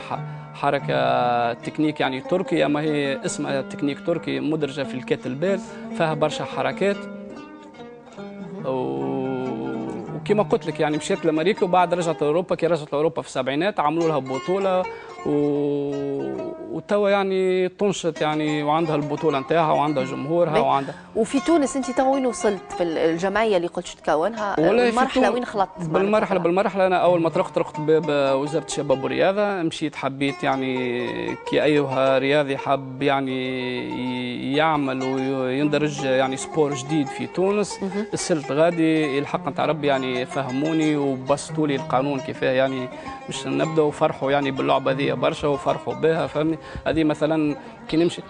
حركة تكنيك يعني تركي أما هي اسمها تكنيك تركي مدرجة في الكاتلبال فيها برشا حركات. وكما قلت لك يعني مشيت لأمريكا وبعد رجعت لأوروبا كي رجعت لأوروبا في السبعينات عملوا لها بطولة و... وتوا يعني تنشط يعني وعندها البطولة نتاعها وعندها جمهورها بي. وعندها وفي تونس انت تو وين وصلت في الجمعية اللي قلت تكونها؟ المرحلة وين خلطت بالمرحلة بالمرحلة أنا أول ما طرقت طرقت باب وزارة الشباب والرياضة مشيت حبيت يعني كي أيها رياضي حب يعني يعمل ويندرج يعني sport جديد في تونس. السلت غادي الحق نتاع ربي يعني فهموني وبسطوا لي القانون كيفاه يعني باش نبدأ وفرحوا يعني باللعبة ذي برشا وفرحوا بها فهمني هذه مثلا كي نمشي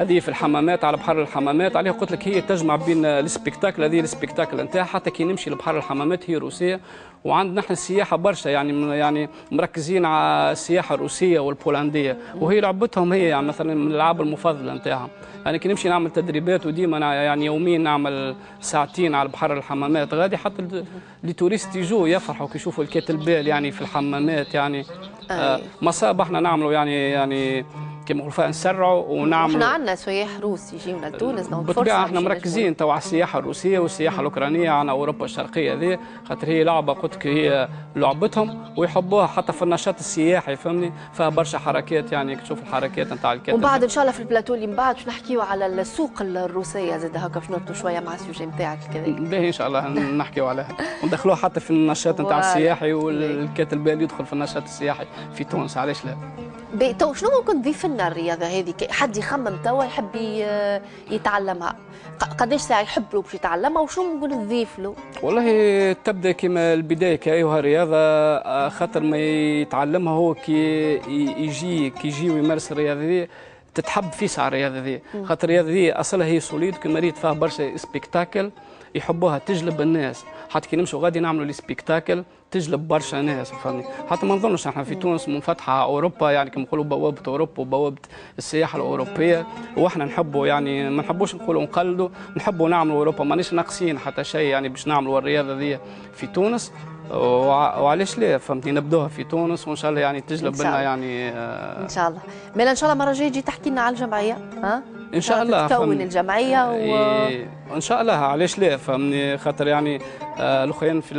هذه في الحمامات على بحر الحمامات. عليها قلت لك هي تجمع بين ال spectacle هذه ال spectacle نتاعها. حتى كي نمشي لبحر الحمامات هي روسية. وعندنا إحنا السياحة برشا يعني يعني مركزين على السياحة الروسية والبولندية. وهي لعبتهم هي يعني مثلا من الألعاب المفضلة نتاعهم يعني كي نمشي نعمل تدريبات وديما يعني يوميا نعمل ساعتين على بحر الحمامات. غادي حتى les touristes يجوا يفرحوا كي يشوفوا الكاتلبال يعني في الحمامات يعني. آه مصاب إحنا نعملوا يعني يعني كما فيها نسرعوا ونعملوا. إحنا عندنا سياح روس يجيونا لتونس بالطبيعة إحنا. مركزين تو على السياحة الروسية والسياحة الأوكرانية عن أوروبا الشرقية ذي خاطر هي لعبة قلت هي لعبتهم ويحبوها حتى في النشاط السياحي فهمني؟ فيها برشا حركات يعني تشوف الحركات نتاع الكاتلبال. ومن بعد إن شاء الله في البلاتو اللي من بعد باش نحكيو على السوق الروسية زاد هكا باش نربطوا شوية مع ال sujet نتاعك كذا. باهي إن شاء الله نحكيو عليها. وندخلوها حتى في النشاط نتاع. السياحي والكاتلبال يدخل في النشاط السياحي في تونس علاش لا؟ تو شنو ممكن تضيف لنا الرياضة هذه؟ كي حد يخمم توا يحب يتعلمها. قداش ساعة يحب باش يتعلمها وشنو ممكن تضيف له؟ والله تبدأ كما البداية كايها رياضه آه، خاطر ما يتعلمها هو كي يجي كي يجي ويمارس الرياضة دي تتحب في ساعة الرياضة دي. خاطر الرياضة دي أصلها هي solide كما ريت فيها برشا spectacle يحبوها تجلب الناس. حتى كي نمشوا غادي نعملوا les spectacles تجلب برشا ناس فهمني حتى ما نظنش إحنا في تونس منفتحة أوروبا يعني كما نقولوا بوابة أوروبا وبوابة السياحة الأوروبية وإحنا نحبوا يعني ما نحبوش نقولوا نقلدوا نحبوا نعملوا أوروبا مانيش ناقصين حتى شيء يعني باش نعملوا الرياضة دي في تونس. وع- وعلاش لا؟ فهمتني؟ نبدوها في تونس وإن شاء الله يعني تجلب لنا. يعني آه، إن شاء الله. مالا إن شاء الله المره الجايه تجي تحكي لنا على الجمعية ها؟ إن شاء الله تكون. الجمعية و... إيه، إن شاء الله. علاش لا فهمني خاطر يعني آه، الاخوان في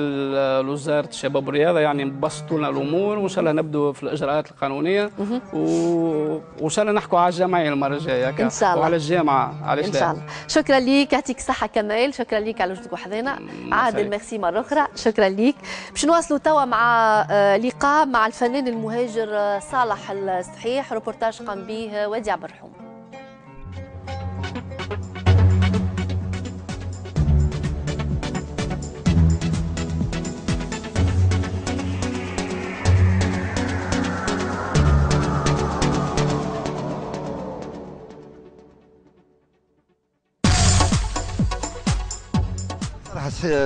وزاره الشباب والرياضة يعني بسطوا لنا الأمور وإن شاء الله نبدو في الإجراءات القانونية. وإن شاء الله نحكوا على الجمعية المرة الجاية. إن شاء الله. وعلى الجامعة. علاش إن لا شاء الله. شكرا ليك. يعطيك الصحة كمال. شكرا ليك على وجودك وحدنا. عادل. ميرسي مرة أخرى. شكرا ليك. باش نواصلوا توا مع آه، لقاء مع الفنان المهاجر آه، صالح الصحيح. روبورتاج قام به وادي عبد الرحوم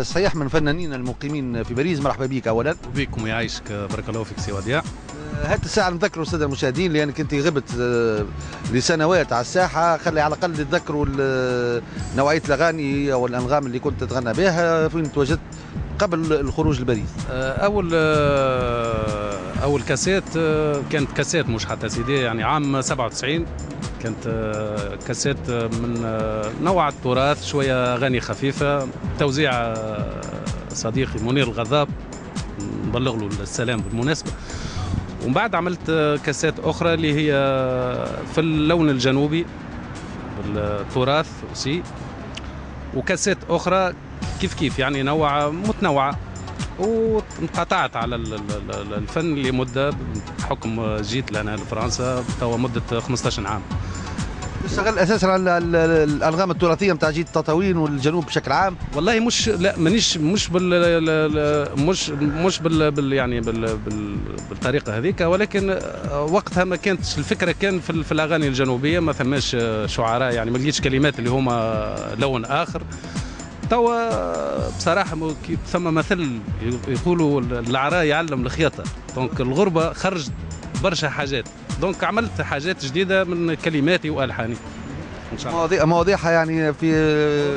صحيح من فنانين المقيمين في باريس مرحبا بك اولا. بيكم يعيشك بارك الله فيك سي وديع. هات الساعة نذكروا السادة المشاهدين لأنك أنت غبت آه، لسنوات على الساحة. خلي على الأقل تذكروا ال- نوعية الأغاني أو الأنغام اللي كنت تتغنى بها فين تواجدت قبل الخروج لباريس. أول آه، أول كاسيت آه، كانت كاسيت مش حتى سيدي يعني عام 97 كانت آه، كاسيت آه، من نوع التراث شوية أغاني خفيفة توزيع صديقي منير الغضاب نبلغ له السلام بالمناسبة. ومن بعد عملت كاسيت أخرى اللي هي في اللون الجنوبي بالتراث سي. وكاسيت أخرى كيف كيف يعني نوع متنوعه وانقطعت على ال- ال- ال- الفن لمدة بحكم جيت لهنا لفرنسا توا مدة 15 عام. تشتغل أساسا على ال- ال- الانغام التراثية نتاع جهة التطاوين والجنوب بشكل عام؟ والله مش لا مانيش مش بال ال- ال- مش مش بال, بال يعني بال بال بالطريقة هذيك ولكن وقتها ما كانتش الفكرة كان في, في الأغاني الجنوبية ما ثماش شعراء يعني ما لقيتش كلمات اللي هما لون آخر. توا بصراحة ثم مثل يقولوا العراء يعلم الخياطة. donc الغربة خرجت برشا حاجات. donc عملت حاجات جديدة من كلماتي وألحاني. إن شاء الله. مواضيع مواضيعها يعني في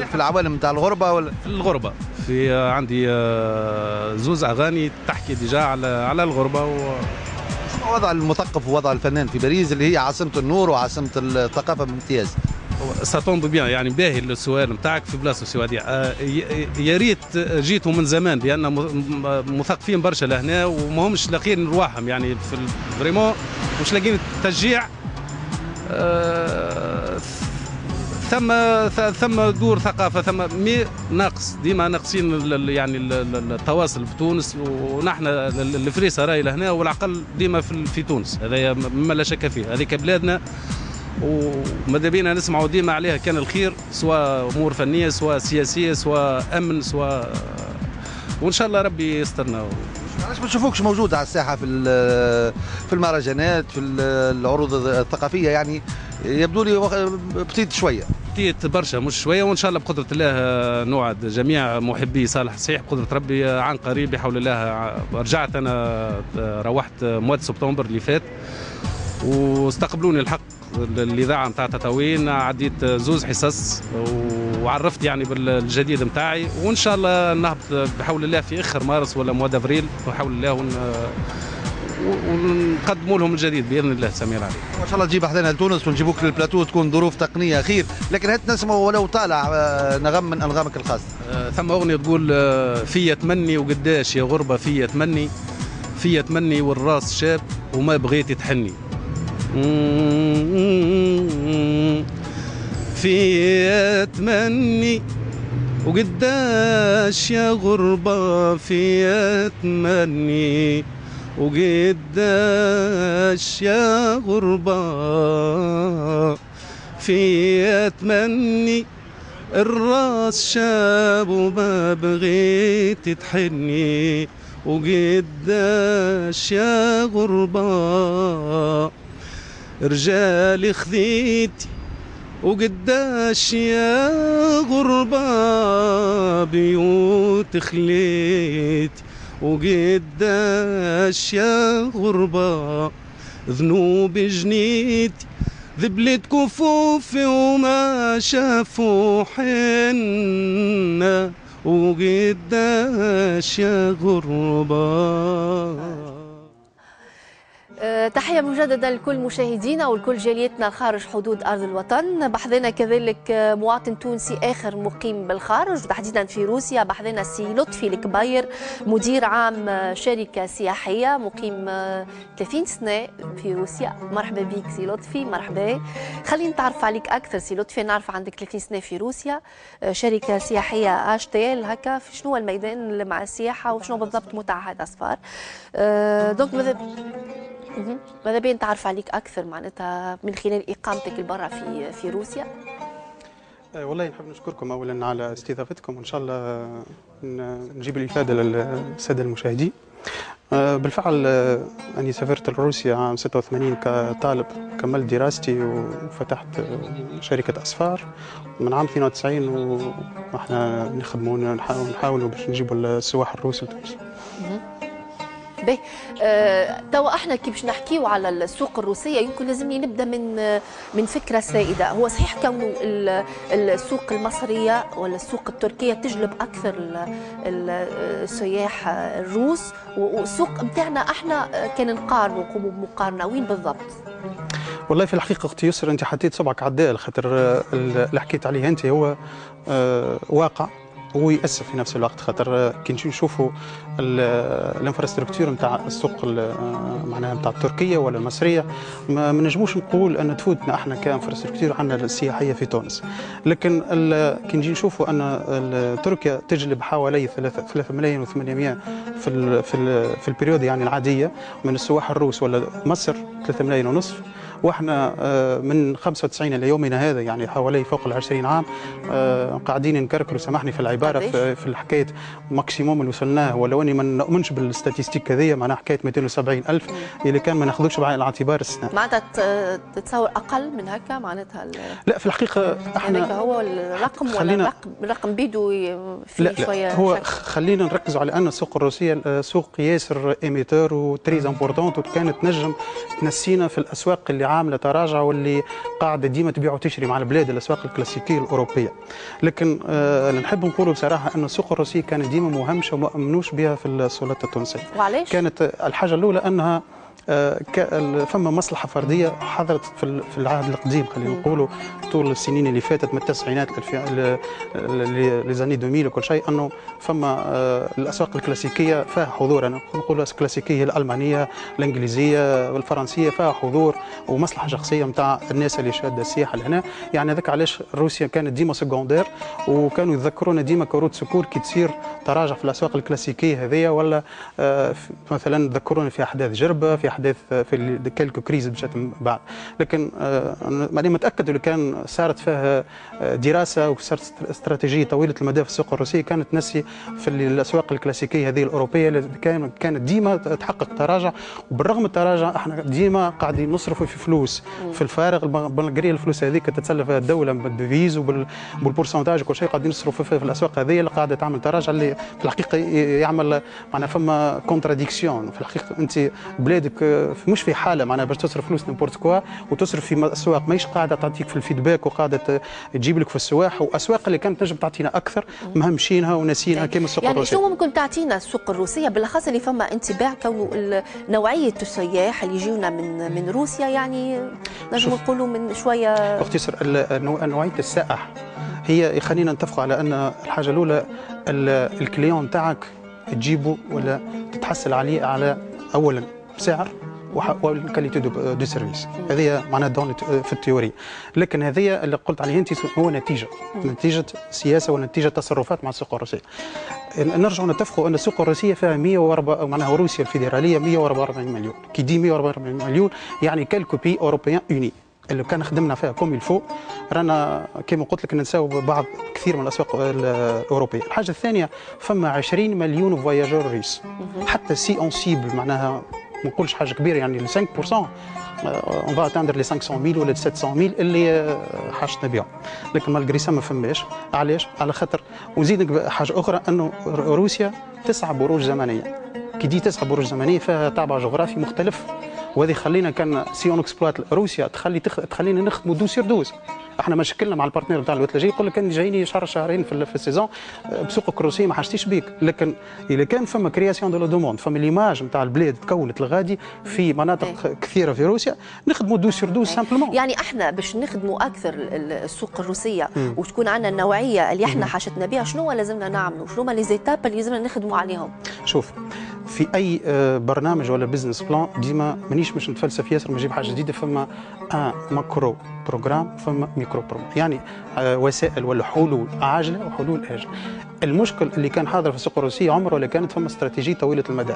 في العوالم نتاع الغربة ولا؟ في الغربة. في عندي آه، زوز أغاني تحكي déjà على على الغربة و... وضع المثقف ووضع الفنان في باريس اللي هي عاصمة النور وعاصمة الثقافة بامتياز. ça tombe bien يعني باهي السؤال نتاعك في بلاصة سي وديع آه، ي- يا ريت جيتوا من زمان لأن مثقفين برشا لهنا وما همش لاقيين رواحهم يعني vraiment مش لاقيين التشجيع. آه، ثم ثم دور ثقافة ثم mais ناقص ديما ناقصين يعني ال- ال- التواصل في تونس ونحن ال- الفريسة راهي لهنا والعقل ديما في تونس. هذا مما لا شك فيه. هذيك بلادنا وماذا بينا نسمعوا ديما عليها كان الخير سواء أمور فنية سواء سياسية سواء أمن سواء وإن شاء الله ربي يسترنا. علاش ما نشوفوكش موجود على الساحة في في المهرجانات في ال- العروض الثقافية؟ يعني يبدو لي بتيت شوية. بديت برشا مش شوية وإن شاء الله بقدرة الله نوعد جميع محبي صالح صحيح بقدرة ربي عن قريب بحول الله. رجعت أنا روحت مواد سبتمبر اللي فات واستقبلوني الحق. الاذاعه نتاع تطاوين عديت زوز حصص وعرفت يعني بالجديد نتاعي. وإن شاء الله نهبط بحول الله في آخر مارس ولا مواد افريل بحول الله ون... ونقدموا لهم الجديد بإذن الله سمير عليك ان شاء الله تجيب احدانا لتونس ونجيبوك للبلاتو تكون ظروف تقنية. خير لكن هات نسمعوا ولو طالع آه، نغم من أنغامك الخاصه آه، ثم أغنية تقول آه، فيا تمني وقداش يا غربة فيا تمني فيا تمني والراس شاب وما بغيتي تحني. فيا تمني وقداش يا غربة فيا تمني وقداش يا غربة في تمني الرأس شاب وما بغيت تحني وقداش يا غربة رجال خذيتي وقداش يا غربة بيوت خليتي وقداش يا غربة ذنوب جنيتي ذبلت كفوفي وما شافوا حنا وقداش يا غربة. تحية مجددا لكل مشاهدينا ولكل جاليتنا خارج حدود أرض الوطن. بحثنا كذلك آه، مواطن تونسي آخر مقيم بالخارج. وتحديدا في روسيا بحثنا سي لطفي الكباير مدير عام آه، شركة سياحية مقيم آه، 30 سنة في روسيا. مرحبا بك سي لطفي مرحبا. خلينا نتعرف عليك أكثر سي لطفي. نعرف عندك 30 سنة في روسيا شركة سياحية HTL هكا. شنو الميدان مع السياحة؟ وشنو بالضبط متعهد أسفار آه، donc ماذا بينا نتعرف عليك أكثر معناتها من خلال إقامتك برا في في روسيا؟ آه، والله نحب نشكركم اولا على استضافتكم وإن شاء الله نجيب الإفادة للسادة المشاهدين. آه، بالفعل آه، أني سافرت لروسيا عام 86 كطالب كملت دراستي وفتحت شركة أسفار. من عام 92 وإحنا نخدموا ونحاول- نحاولوا باش نجيبوا السواح الروس لتونس. باهي آه، توا إحنا كي باش نحكيو على السوق الروسية يمكن لازمني نبدأ من من فكرة سائدة. هو صحيح كونه ال- السوق المصرية ولا السوق التركية تجلب أكثر ال- ال- السياح الروس والسوق نتاعنا إحنا كان نقارنوا نقوموا بمقارنه وين بالضبط. والله في الحقيقة أختي يسر أنت حطيت صبعك على خاطر اللي حكيت عليه أنت هو آه، واقع. ويأسف في نفس الوقت خاطر كي نشوفوا ال- ال infrastructure نتاع السوق ال- معناها نتاع التركية ولا المصرية ما نجموش نقول أن تفوتنا إحنا ك infrastructure عندنا السياحية في تونس. لكن كي نجي نشوفوا أن تركيا تجلب حوالي 3 ملايين و800 في في ال في ال période يعني العادية من السواح الروس ولا مصر 3 ملايين ونصف. وإحنا آه، من 95 إلى يومنا هذا يعني حوالي فوق ال 20 عام آه، قاعدين نكركروا سامحني في العبارة في, في الحكاية maximum اللي وصلناه ولو أني ما نؤمنش بال statistiques هذيا معناها حكاية 270 ألف اللي كان ما ناخذوش بعين الاعتبار السنة. معناتها تتصور أقل من هكا؟ معناتها لا في الحقيقة هذاك إحنا هو الرقم ولا الرقم الرقم بيدو ي- فيه لا شوية لا هو شك. خلينا نركزوا على أن السوق الروسية آه، سوق ياسر émetteur و très importante وكانت تنجم تنسينا في الأسواق اللي عامله تراجع واللي قاعدة ديما تبيع وتشري مع البلاد الأسواق الكلاسيكية الأوروبية لكن آه نحب نقوله بصراحة أن السوق الروسيه كانت ديما مهمشه وما امنوش بها في السلطة التونسية وعلاش؟ كانت الحاجة الأولى أنها فما مصلحة فردية حضرت في ال- في العهد القديم خلينا نقولوا طول السنين اللي فاتت من التسعينات لي زاني 2000 وكل شيء أنه فما آه، الأسواق الكلاسيكية فيها حضور. أنا نقول الكلاسيكية الألمانية الإنجليزية والفرنسيه فيها حضور ومصلحة شخصية نتاع الناس اللي شادة السياحة لهنا. يعني هذاك علاش روسيا كانت ديما secondaire وكانوا يذكرونا ديما ك roue de secours كي تصير تراجع في الأسواق الكلاسيكية هذيا ولا آه، مثلا ذكرونا في أحداث جربة في احداث آه، في quelques crises جات من بعد لكن آه، ماني متأكد إللي كان صارت فيها آه، دراسة وصارت استراتيجية طويلة المدى في السوق الروسيه كانت تنسي في الأسواق الكلاسيكية هذه الأوروبية اللي كان- كانت ديما تحقق تراجع. وبالرغم من التراجع إحنا ديما قاعدين نصرفوا في فلوس. في الفارغ بلغاريا الفلوس هذيك تتسلى فيها الدولة بال devises وبال pourcentage وكل شيء قاعدين نصرفوا في الأسواق هذه اللي قاعدة تعمل تراجع اللي في الحقيقة يعمل معناها فما contradiction في الحقيقة أنت بلادك آه، مش في حالة معناها باش تصرف فلوس n'importe quoi وتصرف في أسواق ماهيش قاعدة تعطيك في ال feedback وقاعدة تجيب لك في السواح وأسواق اللي كانت تنجم تعطينا أكثر مهمشينها وناسينها كما السوق يعني الروسي. شو ممكن تعطينا السوق الروسية؟ بالأخص اللي فما انطباع كونه نوعية السياح اللي يجيونا من من روسيا يعني نجم. نقولوا من شوية نوع- نوعية السائح هي خلينا نتفقوا على أن الحاجة الأولى ال- ال client تاعك تجيبه ولا تتحصل عليه على اولا. سعر وال qualité du, service هذه معناها dans في ال théorie. لكن هذه اللي قلت عليه أنت هو نتيجة. نتيجة سياسة ونتيجة تصرفات مع السوق الروسيه نرجع نتفقوا أن السوق الروسية فيها 104 معناها روسيا الفيدرالية 144 مليون. qui dit 144 مليون يعني quelques pays européens unis. اللي كان خدمنا فيها comme il faut رانا كما قلت لك نساو بعض كثير من الأسواق الأوروبية. الحاجة الثانية فما 20 مليون voyageurs روس. حتى si on cible معناها ما نقولش حاجة كبيرة يعني 5% on va atteindre les 500 ولا 700 اللي آه، حاجتنا بهم لكن malgré ça ما فماش علاش؟ على خاطر وزيدك حاجة أخرى إنه روسيا تسعة بروج زمنية. qui dit تسعة بروج زمنية فيها طابع جغرافي مختلف. وهذه خلينا كان si on exploite روسيا تخلي تخ... تخلينا نخدموا douze sur douze إحنا مشكلنا مع ال partenaire بتاع الوقت الجاي يقول لك كان جايني شهر شهرين في, في ال saison آه، بسوق الروسيه ما حاجتيش بيك. لكن اذا كان فما création de la demande فما l'image نتاع البلاد تكونت الغادي في مناطق كثيرة في روسيا. نخدموا douze sur douze simplement يعني إحنا باش نخدموا أكثر ال- السوق الروسية وتكون عندنا النوعية اللي إحنا حاجتنا بها شنو لازمنا نعملوا؟ شنو هما les étapes اللي لازمنا نخدموا عليهم؟ شوف في أي آه، برنامج ولا business plan ديما مانيش باش نتفلسف ياسر نجيب حاجة جديدة فما un macro programme فما micro programme يعني آه، وسائل ولا حلول عاجلة وحلول آجلة. المشكل اللي كان حاضر في السوق الروسية عمره ولا كانت فما استراتيجية طويلة المدى.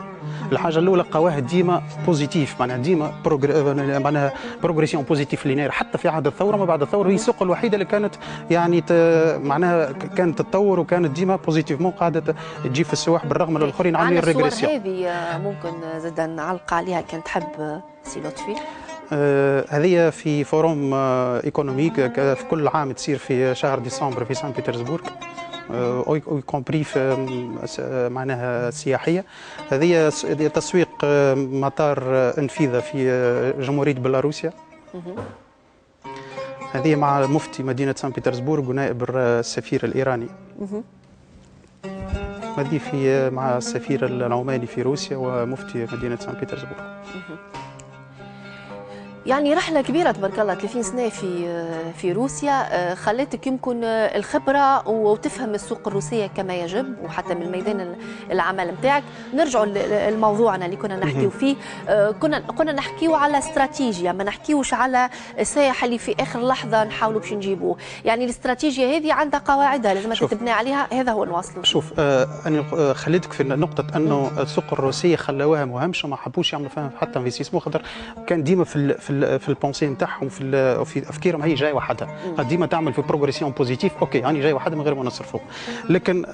الحاجة الأولى قواها ديما positive معناها ديما progr... معناها progression positive linéaire حتى في عهد الثورة ما بعد الثورة هي السوق الوحيدة اللي كانت يعني ت... معناها كانت تتطور وكانت ديما positivement قاعدة تجي في السواح بالرغم من الأخرين عاملين régression هذه آه، ممكن زاد نعلق عليها. كان تحب آه، سي لطفي آه، هذه في forum آه، économique ك- في كل عام تصير في شهر ديسمبر في سان بيترسبورغ. كومبري في آه، معناها سياحية. هذه تسويق آه، مطار آه، انفيذا في آه، جمهورية بيلاروسيا. هذه مع مفتي مدينة سان بيترسبورغ ونائب السفير الإيراني. هذه في آه، مع السفير العماني في روسيا ومفتي مدينة سان بيترسبورغ. يعني رحلة كبيرة تبارك الله 30 سنة في في روسيا. آه، خلتك يمكن الخبرة وتفهم السوق الروسية كما يجب وحتى من ميدان العمل نتاعك نرجعوا لموضوعنا اللي كنا نحكيو. فيه. آه، كنا كنا نحكيو على استراتيجية ما نحكيوش على السائح اللي في آخر لحظة نحاولوا باش نجيبوه. يعني الاستراتيجية هذه عندها قواعدها لازم شوف. تتبنى عليها. هذا هو نواصله شوف آه أنا آه، خليتك في نقطه أنه السوق الروسية خلوها مهمشه ما حبوش يعملوا فيها حتى انفستيسمون. خاطر كان ديما في في في ال pensée نتاعهم في في أفكارهم هي جاية وحدها. ديما تعمل في progression positive، OK يعني جاي وحدها من غير ما نصرفوا لكن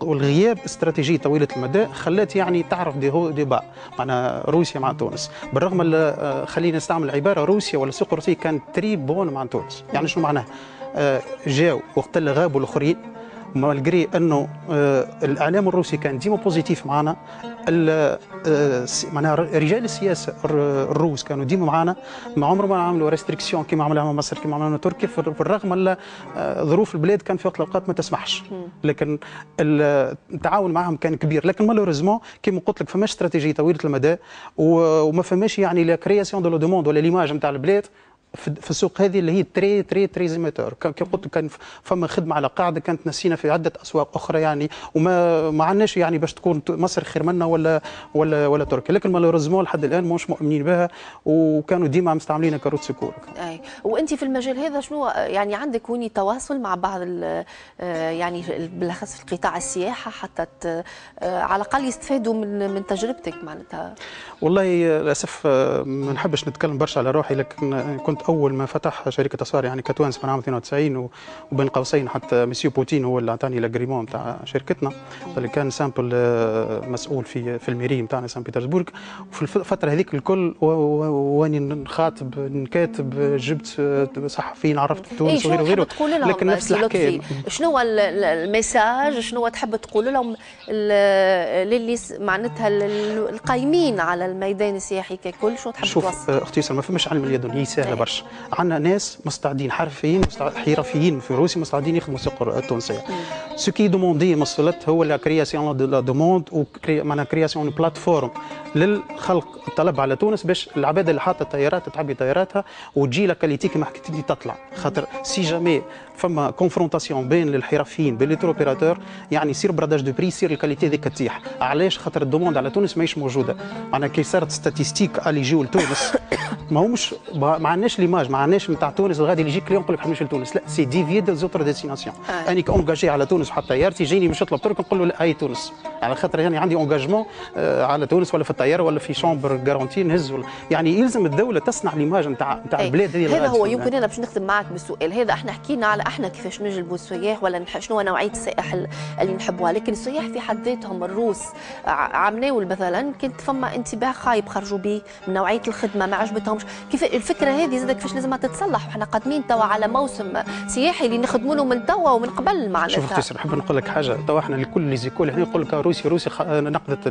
والغياب استراتيجيه طويلة المدى خلات يعني تعرف دي هو ديبا معناها روسيا مع تونس. بالرغم آه، خلينا نستعمل عبارة روسيا ولا السوق الروسيه كانت très bonne مع تونس. يعني شنو معناها؟ آه، جاو وقت اللي غابوا الأخرين malgré أنه آه، الإعلام الروسي كان ديما positif معنا آه، معناها رجال السياسة الر- الروس كانوا ديما معنا ما عمرهم ما عملوا restriction كما عملها مصر كما عملها تركيا. في في الرغم من آه، ظروف البلاد كان في وقت الأوقات ما تسمحش. لكن ال- التعاون معهم كان كبير. لكن malheureusement كما قلت لك فماش استراتيجيه طويلة المدى. وما فماش يعني la création de la demande ولا l'image نتاع البلاد. في السوق هذه اللي هي très très très émetteur كما قلت كان فما خدمة على قاعدة كانت نسينا في عدة أسواق أخرى يعني وما ما عندناش يعني باش تكون مصر خير منا ولا ولا ولا تركيا. لكن malheureusement لحد الآن مش مؤمنين بها وكانوا ديما مستعملينها roue de secours أي. وأنت في المجال هذا شنو؟ يعني عندك هوني تواصل مع بعض آه، يعني بالأخص في القطاع السياحة حتى آه، على الأقل يستفادوا من من تجربتك معناتها؟ والله للأسف آه، ما نحبش نتكلم برشا على روحي لكن آه، كنت أول ما فتح شركة اسوار يعني كتوانس من عام 92 و- وبين قوسين حتى مسيو بوتين هو اللي أعطاني ال agrément نتاع شركتنا. اللي كان simple آه، مسؤول في في ال mairie نتاعنا سان بيترسبورغ. وفي الف- الفترة هذيك الكل واني نخاطب نكاتب جبت آه، صحفيين عرفت اي تونس وغيره وغيره. لكن نفس الحكاية. شنو ال- ال message؟ شنو تحب تقول لهم للي معناتها ال- القايمين على الميدان السياحي ككل؟ شنو تحب شوف توصل؟ آه، أختي ما فماش علم اليدوي هي سهله برشا عندنا ناس مستعدين حرفيين حرفيين في روسيا مستعدين يخدموا السوق التونسية. ce qui est demandé مسلت هو la création de la demande معناها création plateforme للخلق. الطلب على تونس باش العباد اللي حاطة طيارات تعبي طياراتها وتجي لك qualité كما حكيت تطلع. خاطر si jamais فما confrontation بين الحرفيين بين les opérateurs يعني يصير bradage de prix يصير ال qualité ذيك تطيح. علاش؟ خاطر ال demande على تونس ماهيش موجودة. معناها كي صارت statistiques اللي يجيو لتونس ما همش ما عندناش l'image ما عندناش نتاع تونس الغادي اللي يجي client يقول لك نمشي لتونس. لا c'est dévié d'autres destinations اني engagé على تونس وحط طيارتي جيني باش نطلب ترك نقول له لا هاي تونس. على خاطر يعني عندي engagement على تونس ولا في الطيارة ولا في chambres garanties نهز يعني يلزم الدولة تصنع l'image نتاع نتاع البلاد هذه هذا هو يمكن أنا باش نخدم معك بالسؤال هذا إحنا حكينا على إحنا كيفاش نجلبوا السياح ولا شنو نوعية السائح اللي نحبوها. لكن السياح في حد ذاتهم الروس عمناول مثلا كنت فما انتباه خايب خرجوا به من نوعية الخدمة ما عجبتهمش. كيف الفكرة هذه زاد كيفاش لازمها تتصلح؟ وحنا قادمين توا على موسم سياحي اللي نخدموا له من توا ومن قبل معناتها. شوف تسر نحب نقول لك حاجة. توا إحنا لكل لي زيكول هنا يقول لك روسي روسي نقدت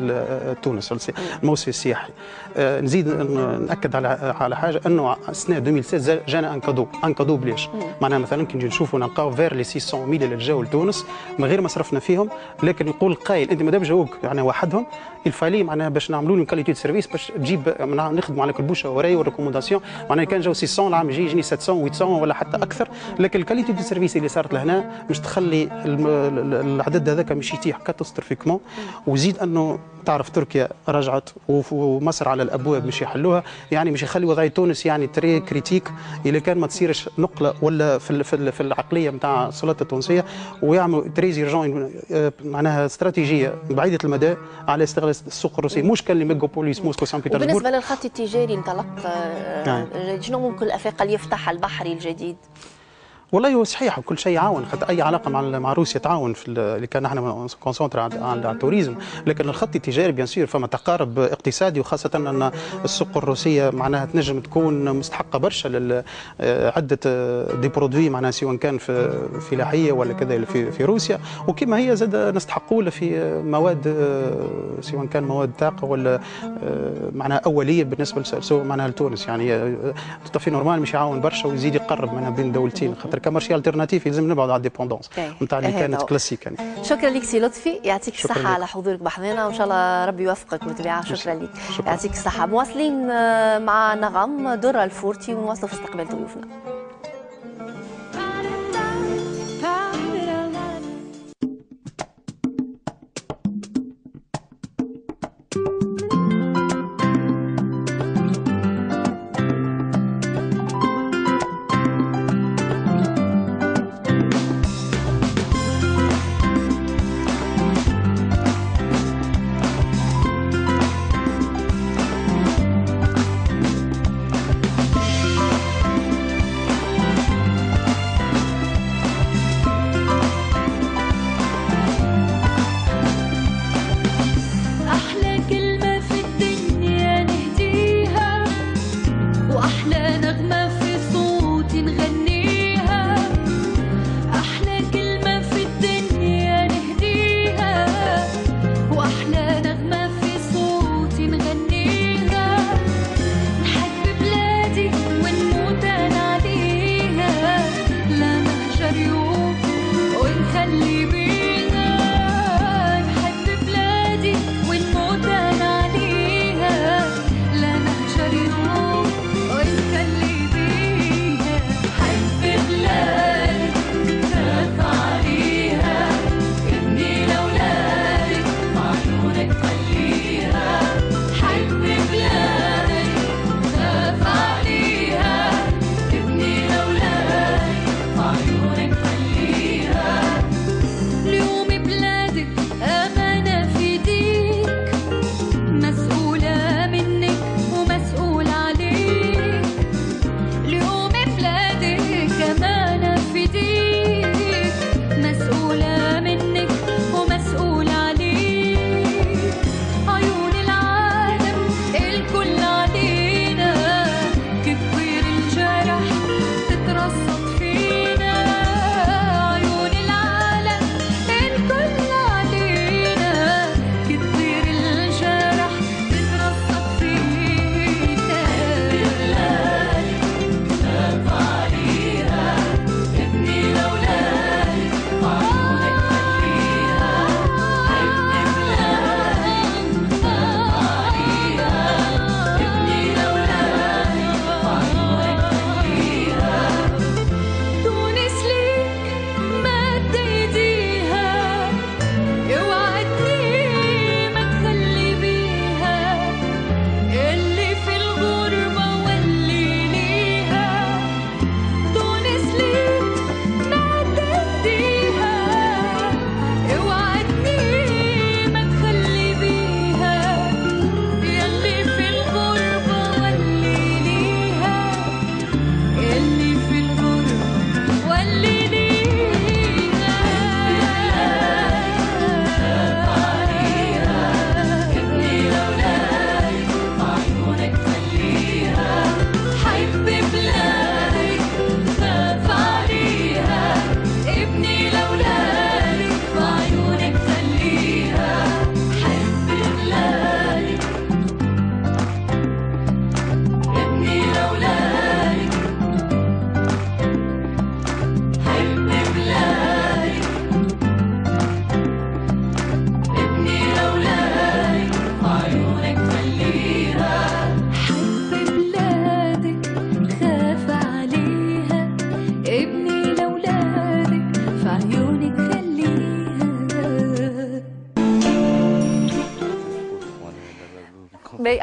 تونس الموسم السياحي. آه، نزيد نأكد على على حاجة إنه السنة 2016 جانا ان كادو ان كادو بليش معناها مثلا كي نجي نشوفوا نلقاو فير لي 600 ميل اللي جاوا لتونس من غير ما صرفنا فيهم لكن يقول القائل أنت مادام جاوك يعني وحدهم الفالي معناها باش نعملوا لهم كاليتي دو سيرفيس باش تجيب نخدموا على البوشه وراي والريكومونداسيون معناها كان جاو 600 العام يجي يجيني 700 800 ولا حتى أكثر. لكن ال qualité de service اللي صارت لهنا مش تخلي العدد هذاك مش يتيح catastrophiquement وزيد أنه تعرف تركيا رجعت ومصر على الأبواب مش يحلوها. يعني مش يخلي وضعية تونس يعني très critique اذا كان ما تصيرش نقلة ولا في في العقلية نتاع السلطة التونسية. ويعملوا تري زيرجون معناها استراتيجيه بعيدة المدى على استغلال السوق الروسي مش كان les mégapoles موسكو سان بيترسبورغ وبالنسبة للخط التجاري انطلق نعم. شنو ممكن الافاق اللي يفتحها البحري الجديد؟ والله هو صحيح كل شيء يعاون. خاطر أي علاقة مع مع روسيا تعاون في اللي كان إحنا concentrés على ال tourisme. لكن الخط التجاري bien sûr فما تقارب اقتصادي وخاصة أن السوق الروسية معناها تنجم تكون مستحقة برشا لعده des produits معناها سواء كان في فلاحيه ولا كذا في في روسيا. وكما هي زاد نستحقوا في مواد سواء كان مواد طاقة ولا معناها أولية بالنسبة معناها لتونس. يعني في normal مش يعاون برشا ويزيد يقرب معناها بين دولتين خاطر ك marché alternatif يلزم نبعد على ال dépendance. نتاع اللي كانت كلاسيك يعني شكرا لك سي لطفي يعطيك الصحة على حضورك بحضنا وإن شاء الله ربي يوفقك متابعة. شكرا لك يعطيك الصحة. مواصلين مع نغم درة الفورتي ونواصلوا في استقبال ضيوفنا.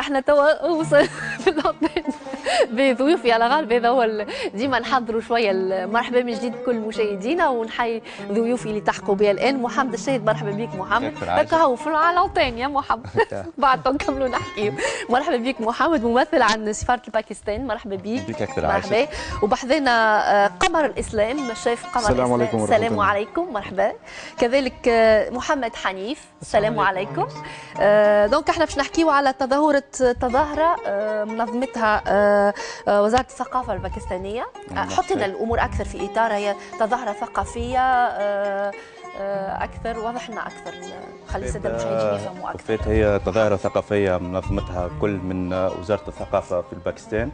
إحنا توا بضيوفي على غالب هذا هو ديما نحضروا شوية مرحبا من جديد بكل مشاهدينا ونحيي ضيوفي اللي تحقوا بها الآن. محمد الشهيد مرحبا بك محمد. هكا هو في على الأوطان يا محمد. بعد نكملوا نحكيو مرحبا بك محمد ممثل عن سفارة الباكستان. مرحبا بك. بك أكثر مرحبا. وبحذنا آه، قمر الإسلام. الشيف قمر السلام الإسلام. عليكم السلام. عليكم. مرحبا. كذلك آه، محمد حنيف. السلام عليكم آه، donc إحنا باش نحكيو على تظاهره تظاهرة منظمتها وزارة الثقافة الباكستانية. آه، حط لنا الأمور أكثر في إطار هي تظاهرة ثقافية آه، آه، أكثر وضح لنا أكثر. خلي السادة المشاهدين يفهموا أكثر. وفات هي تظاهرة ثقافية منظمتها كل من وزارة الثقافة في الباكستان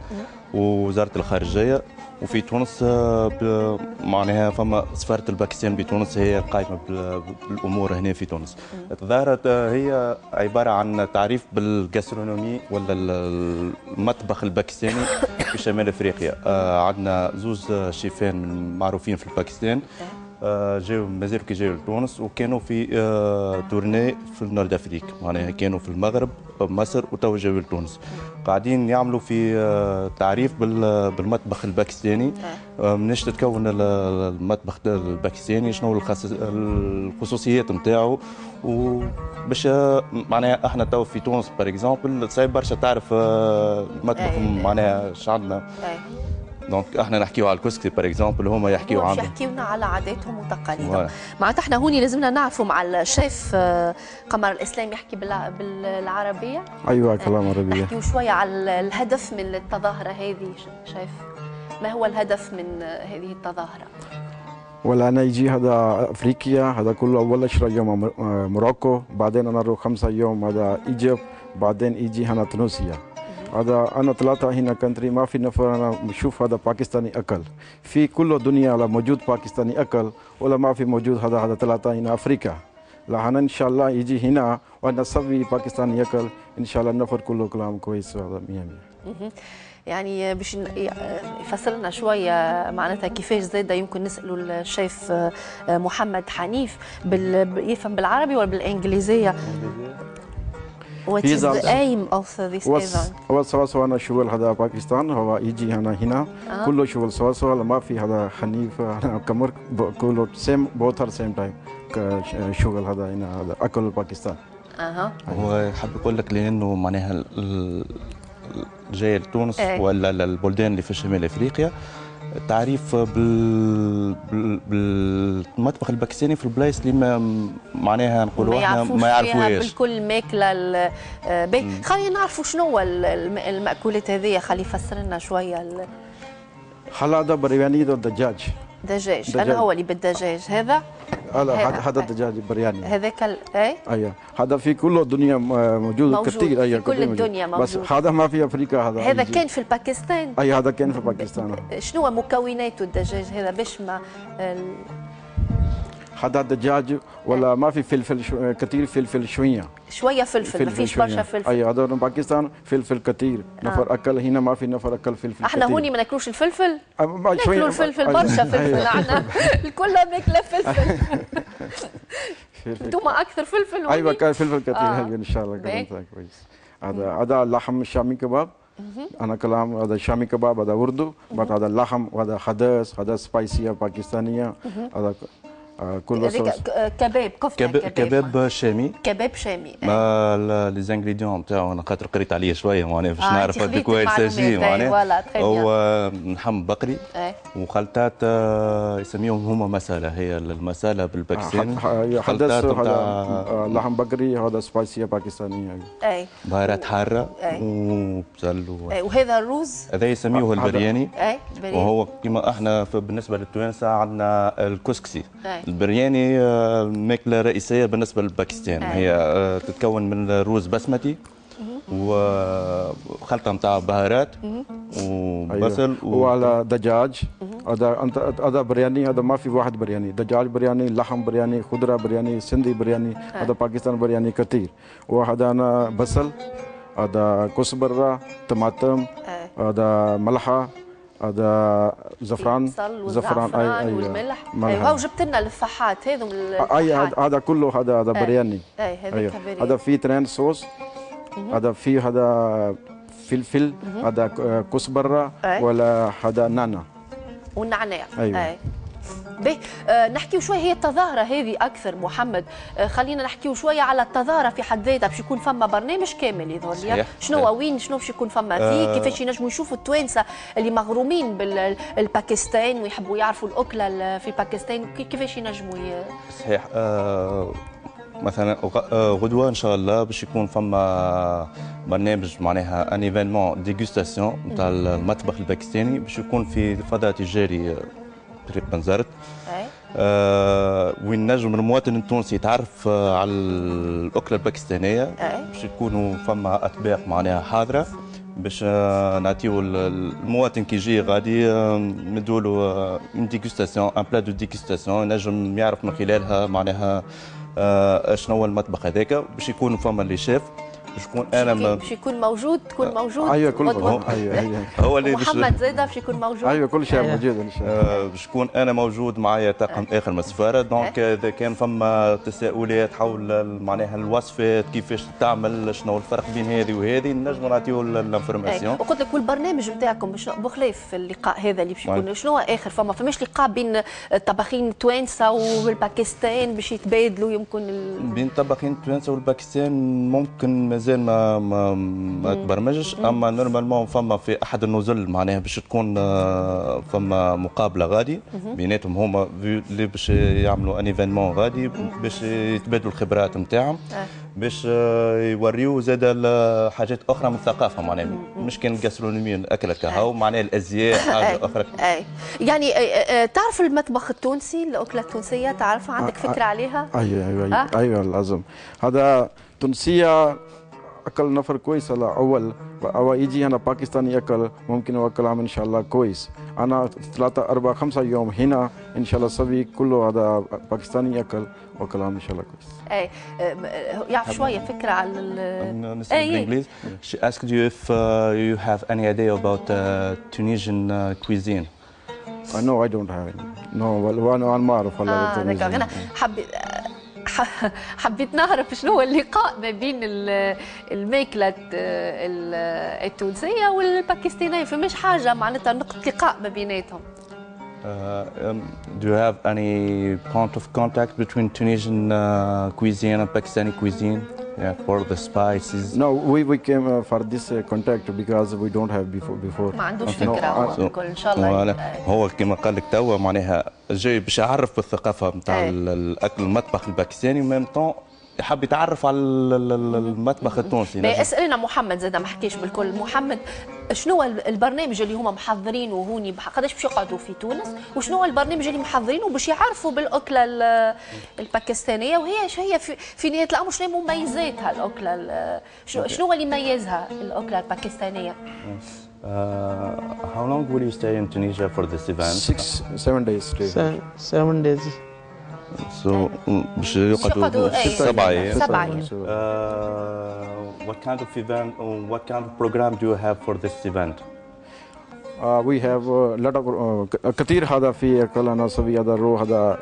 ووزارة الخارجية. وفي تونس آه، معناها فما سفارة الباكستان بتونس هي القائمة بال- بالأمور هنا في تونس. التظاهرة آه، هي عبارة عن تعريف بال gastronomie ولا ال- المطبخ الباكستاني في شمال أفريقيا. آه، عندنا زوز chefs معروفين في الباكستان. آه، جاوا مازالوا كي جاوا لتونس وكانوا في آه، tournée في ال nord Afrique معناها كانوا في المغرب مصر وتوا جاوا لتونس. قاعدين يعملوا في آه، تعريف بال- بالمطبخ الباكستاني. آه، مناش تتكون ال- المطبخ الباكستاني شنو الخص- الخصوصيات نتاعو. وباش آه، معناها إحنا تو في تونس par exemple صعيب برشا تعرف آه، المطبخ. معناها أي. donc إحنا نحكيو على الكسكسي par exemple هما يحكيو باش عنهم يحكيونا على عاداتهم وتقاليدهم. معناتها إحنا هوني لازمنا نعرفوا مع الشيف آه، قمر الإسلام يحكي بالع- بالعربية. أيوه كلام عربية. نحكيو شوية على الهدف من التظاهرة هذه ش- شايف ما هو الهدف من آه، هذه التظاهرة؟ ولا أنا يجي هذا أفريقيا هذا كله اول 10 يوم آه، موروكو بعدين أنا أروح خمسة يوم هذا إيجيبت بعدين يجي هنا تونسيا. هذا أنا ثلاثة هنا كنتري ما في نفر أنا بشوف هذا باكستاني أكل. في كل الدنيا لا موجود باكستاني أكل ولا ما في موجود هذا هذا ثلاثة هنا أفريقيا. لحنا إن شاء الله يجي هنا وأنا سوي باكستاني أكل. إن شاء الله النفر كله كلام كويس هذا مية مية. مهم. يعني باش يفسر لنا شوية معناتها كيفاش زاده يمكن نسألوا الشيف آه، محمد حنيف بال... يفهم بالعربي ولا بالإنجليزية. What is the also- aim of this event? هو سوا سوا أنا شغل هذا باكستان هو يجي هنا هنا. كله شغل سوا سوا ما في هذا حنيف أنا كمر كله سيم بوث ار سيم تايم شغل هذا هنا هذا اكل باكستان أها هو حاب يقول لك لأنه معناها جاي لتونس إيه. ولا البلدان اللي في شمال أفريقيا تعريف بال... بال... بالمطبخ الباكستاني في البلايص اللي ما معناها نقولوا ما إحنا يعرفوش ما فيها يعرفوهاش. بالكل الماكله ال- آه، باهي. خلينا نعرفوا شنو المأكولات هذه خلي يفسر لنا شوية ال- هلا هذا برياني الدجاج دجاج. أنا هو اللي بالدجاج. هذا؟ هذا. هذا- الدجاج برياني. هذاك ال- اي أيوه. هذا في كل الدنيا موجود, موجود، كثير. في أيوه كل كثير موجود. الدنيا بس. هذا ما في أفريقيا هذا هذا. كان في الباكستان. اي هذا كان في باكستان شنو هو مكوناته الدجاج؟ هذا باش ما ال- هذا الدجاج ولا ما في فلفل شو... كثير فلفل شوية شوية فلفل ما فيش. برشا فلفل أيوه هذا باكستان فلفل كثير نفر أكل هنا ما في نفر أكل فلفل إحنا كتير. هوني ما ناكلوش الفلفل ناكلوا الفلفل. برشا فلفل. عنا الكل ماكله فلفل فلفل. أنتم أكثر فلفل هوني أيوه كان فلفل كثير آه. آه. إن شاء الله كويس هذا هذا لحم شامي كباب أنا كلام هذا شامي كباب هذا أردو بعد هذا اللحم وهذا خدس هذا سبايسيه باكستانية. هذا آه، كله هذيك صوص ك- كباب كفتة كباب. كباب شامي. كباب شامي ما لي زانغريديون نتاعو أنا خاطر قريت عليه شوية معناها باش آه، نعرف ساجي المعلومات، أي، معناها. هو لحم بقري إيه. وخلطات آه، يسميهم هما مسالة. هي المسالة بالباكستان خلطات نتاع آه، لحم بقري هذا سبايسيه باكستانيه اي بهارات حارة أي. وبصل و- اي وهذا الرز؟ هذا يسميوه البرياني. وهو كما إحنا بالنسبة للتوانسة عندنا الكسكسي. البرياني آه، الماكله الرئيسيه بالنسبة للباكستان. هي آه، تتكون من الروز بسمتي وخلطه نتاع بهارات وبصل أيوة. وعلى دجاج. هذا أنت هذا برياني هذا ما في واحد برياني. دجاج برياني لحم برياني خضرة برياني سندي برياني هذا باكستان برياني كثير. وهذا أنا بصل هذا كزبرة طماطم هذا ملحة هذا زفران البصل والزعفران والملح أيوه وجبت لنا الفحات هذم أي هذا- كله هذا هذا. برياني أي، هذيك أيوة. برياني. هذا في ترين صوص هذا في هذا فلفل. هذا كزبرة. ولا هذا نعناع والنعناع أيوة. أي. به آه نحكيو شوية هي التظاهرة هذه أكثر محمد آه خلينا نحكيو شوية على التظاهرة في حد ذاتها باش يكون فما برنامج كامل يظهر لي. شنو. هو وين شنو باش يكون فما فيه آه. كيفاش ينجموا يشوفوا التوانسة اللي مغرومين بالباكستان ويحبوا يعرفوا الأكلة ال- في باكستان كي- كيفاش ينجموا ي... صحيح آه مثلا غدوة إن شاء الله باش يكون فما برنامج معناها un événement dégustation نتاع المطبخ الباكستاني باش يكون في فضاء تجاري طريق بنزرت أي. آه وين نجم المواطن التونسي يتعرف آه على الأكلة الباكستانية. أي. باش يكونوا فما أطباق معناها حاضرة. باش آه، نعطيو ال- المواطن كي يجي غادي ندوا له en dégustation un plat de dégustation ينجم يعرف من خلالها معناها آه، شنو هو المطبخ هذاك باش يكون فما ال les chefs باش يكون أنا ما باش يكون موجود تكون موجود. أيوه كل. موجود. أيوه أيوه. هو اللي باش محمد زيدا باش يكون موجود. أيوه كل شيء أيوة. موجود إن شاء الله. آه، باش يكون أنا موجود معايا طاقم آخر من السفاره donc إذا كان فما تساؤلات حول معناها الوصفات كيفاش تعمل شنو الفرق بين هذه وهذه نجم نعطيو. ال information. وقلت لك والبرنامج نتاعكم بخلاف اللقاء هذا اللي باش يكون. شنو هو آخر؟ فما فماش لقاء بين الطباخين التوانسه والباكستان باش يتبادلوا يمكن ال... بين طبقين التوانسه والباكستان ممكن مازال ما ما, ما تبرمجش أما normalement فما في أحد النزل معناها باش تكون آه، فما مقابلة غادي. بيناتهم هما في- اللي باش يعملوا un événement غادي باش يتبادلوا الخبرات نتاعهم آه. باش آه، يوريو زاد حاجات أخرى من الثقافة معناها مش كان ال gastronomie الاكله كهو معناها الأزياء أي. حاجة أخرى اي يعني تعرف المطبخ التونسي الأكلة التونسية تعرف عندك. فكرة عليها أيوه أيوه؟ أيوه, أيوة لازم هذا تونسية أكل نفر كويس هلا أول أو يجي هنا باكستاني اكل ممكن اكل عم إن شاء الله كويس أنا ثلاثة أربعة خمسة يوم هنا إن شاء الله سوي كله هذا باكستاني اكل وأكل عم إن شاء الله كويس اي آه، آه، يعرف شوية فكرة على ال... نسأل أي. بالانجليزي She asked you if uh, you have any idea about uh, Tunisian uh, cuisine. I know I don't have any. no وأنا أنا ما اعرف هلا آه التونسي. حبيت نعرف شنو هو اللقاء ما بين ال- الماكله ال- التونسية والباكستانية فماش حاجة معناتها نقطة لقاء ما بيناتهم Uh, um, do you have any point of contact between Tunisian uh, cuisine and Pakistani cuisine? Yeah, for the spices. No, we, we came uh, for this uh, contact because we don't have before. before. ما عندوش No, فكرة هو uh, الكل إن شاء الله هو كما قال لك توا معناها جاي باش يعرف بالثقافه نتاع أي. الأكل المطبخ الباكستاني وميم طون يحب يتعرف على ال- ال- ال- المطبخ التونسي. اسالنا محمد زاد ما حكيش بالكل محمد شنو هو البرنامج اللي هما محضرينه هوني قداش باش يقعدوا في تونس وشنو هو البرنامج اللي محضرينه باش يعرفوا بالأكلة ال- الباكستانية وهي هي في, في نهاية الأمر شنو مميزاتها الأكلة ال- شنو شنو هو اللي يميزها الأكلة الباكستانية Uh, how long will you stay in Tunisia for this event? Six, seven days. Stay. Se- seven days. So باش يقعدوا يقعدوا، أي. سبعة أيام. سبعة أيام. Uh, what kind of event or what kind of program do you have for this event? Uh, we have a lot of uh, كثير هذا في أكل أنا سوي هذا رو هذا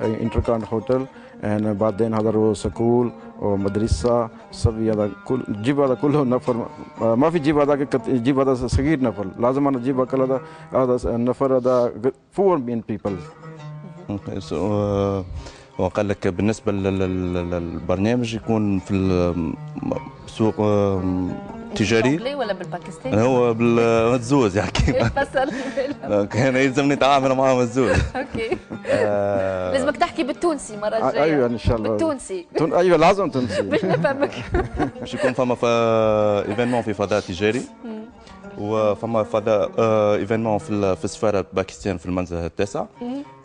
انتركان هوتل and بعدين هذا رو سكول ومدرسة سوي هذا كل جيب هذا كله نفر uh, ما في جيب هذا كت- جيب هذا صغير نفر لازم أنا جيب أكل هذا هذا نفر هذا four main people Okay, so, uh, وقال لك لل- للبرنامج يكون في السوق تجاري. ولا بالباكستاني؟ هو بالمزوز يحكي. كان يلزمني نتعامل معاه مزوز أوكي. آه، لازمك تحكي بالتونسي المره الجايه أيوة إن شاء الله. بالتونسي. تون أيوة لازم تنسي باش نفهمك باش يكون فما إيفينمون في فضاء تجاري. وفما فضاء ايفينمون في ال- في السفارة باكستان في المنزل التاسع.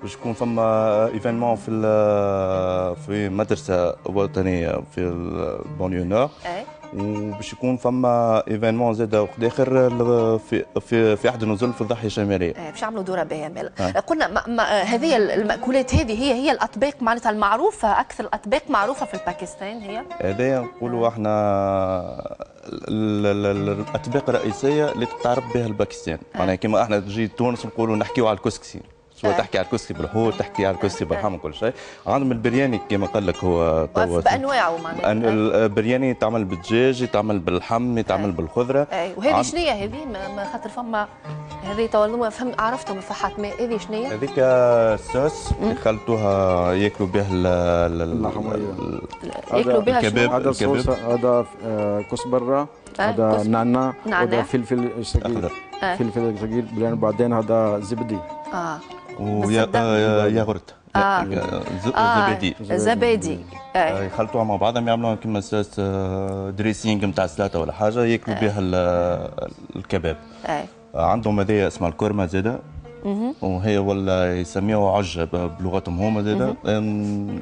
باش يكون فما ايفينمون في ال- في مدرسة وطنية في البونيو نور أي. وباش يكون فما إيفينمون زاد وقت آخر في في في أحد النزل في الضاحية الشمالية. آه، باش يعملوا دورة بامل آه. قلنا ما ما هذه المأكولات هذه هي هي الأطباق معناتها المعروفة أكثر الأطباق معروفة في الباكستان هي؟ هذايا نقولوا إحنا ال- ال- ال- الأطباق الرئيسية اللي تتعرف بها الباكستان. معناها كما إحنا تجي تونس نقولوا نحكيو على الكسكسي سواء آه. تحكي على الكسكسي بالحوت تحكي على الكسكسي باللحم كل شيء. عندهم البرياني كما قال لك هو توا بأنواعه معناها أن- البرياني يتعمل بالدجاج يتعمل باللحم يتعمل بالخضرة. أي. وهذه عن- شنو هي هذه؟ ما ما خاطر فما هذه تو ما فهم عرفتهم الفحات. ماء هذه شنو هي؟ هذيك الصوص يخلطوها ياكلوا به ال- ال- ال- ياكلوا بها؟ الكباب هذا صوص الكباب. هذا. نعناع نعناع. هذا فلفل صغير آه. فلفل صغير بعدين- بعدين هذا زبدي. آه. ويا ياغورت. ز- آه، زبادي زبادي اي يخلطوها مع بعضهم يعملوها كيما صوص آه، دريسينغ نتاع سلطه ولا حاجة ياكلوا آه. بها ال- الكباب. اي عندهم هذايا اسمها الكورما زادة. وهي ولا يسميوها عجة بلغتهم هما أم،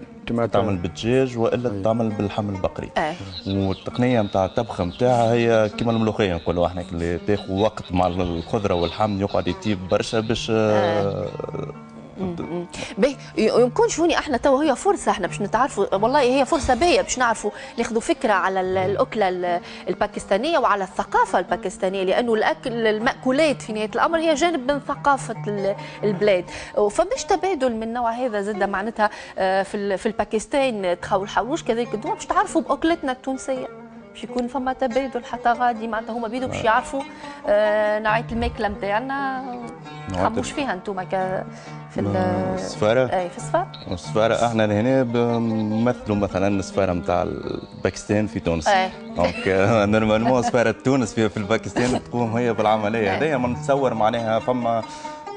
تعمل بالدجاج وإلا تعمل باللحم البقري. أي. والتقنية نتاع الطبخ نتاعها هي كيما الملوخية نقولوا إحنا اللي تاخذ وقت مع الخضرة واللحم يقعد يطيب برشا باش آه، باهي يمكن شوني إحنا تو هي فرصة إحنا باش نتعرفوا. والله هي فرصة باهيه باش نعرفوا ناخذوا فكرة على ال- الأكلة ال- الباكستانية وعلى الثقافة الباكستانية لأنه الأكل المأكولات في نهاية الأمر هي جانب من ثقافة ال- البلاد. فمش تبادل من نوع هذا زاد معناتها آه، في ال- في الباكستان تحاولوش كذلك الدول باش تعرفوا بأكلتنا التونسية. باش يكون فما تبادل حتى غادي معناتها هما بيدو باش يعرفوا آه، نوعيه الماكلة نتاعنا تخموش فيها أنتم ك في ال- السفاره أي في السفاره السفاره إحنا لهنا بنمثلوا مثلا السفاره نتاع باكستان في تونس. donc normalement سفاره تونس في, في الباكستان تقوم هي بالعملية. هذيا ما نتصور معناها فما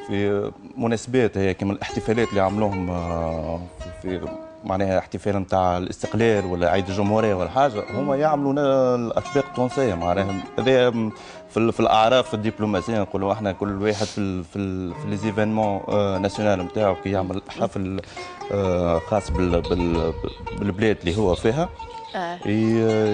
في مناسبات هي كما الاحتفالات اللي عملوهم آه، في معناها احتفال نتاع الاستقلال ولا عيد الجمهورية ولا حاجة هما يعملوا الأطباق التونسية معناها هذا في, في الأعراف الدبلوماسية نقولوا إحنا كل واحد في في, في les événements national نتاعو كي يعمل حفل آه، خاص بال بال بالبلاد اللي هو فيها آه.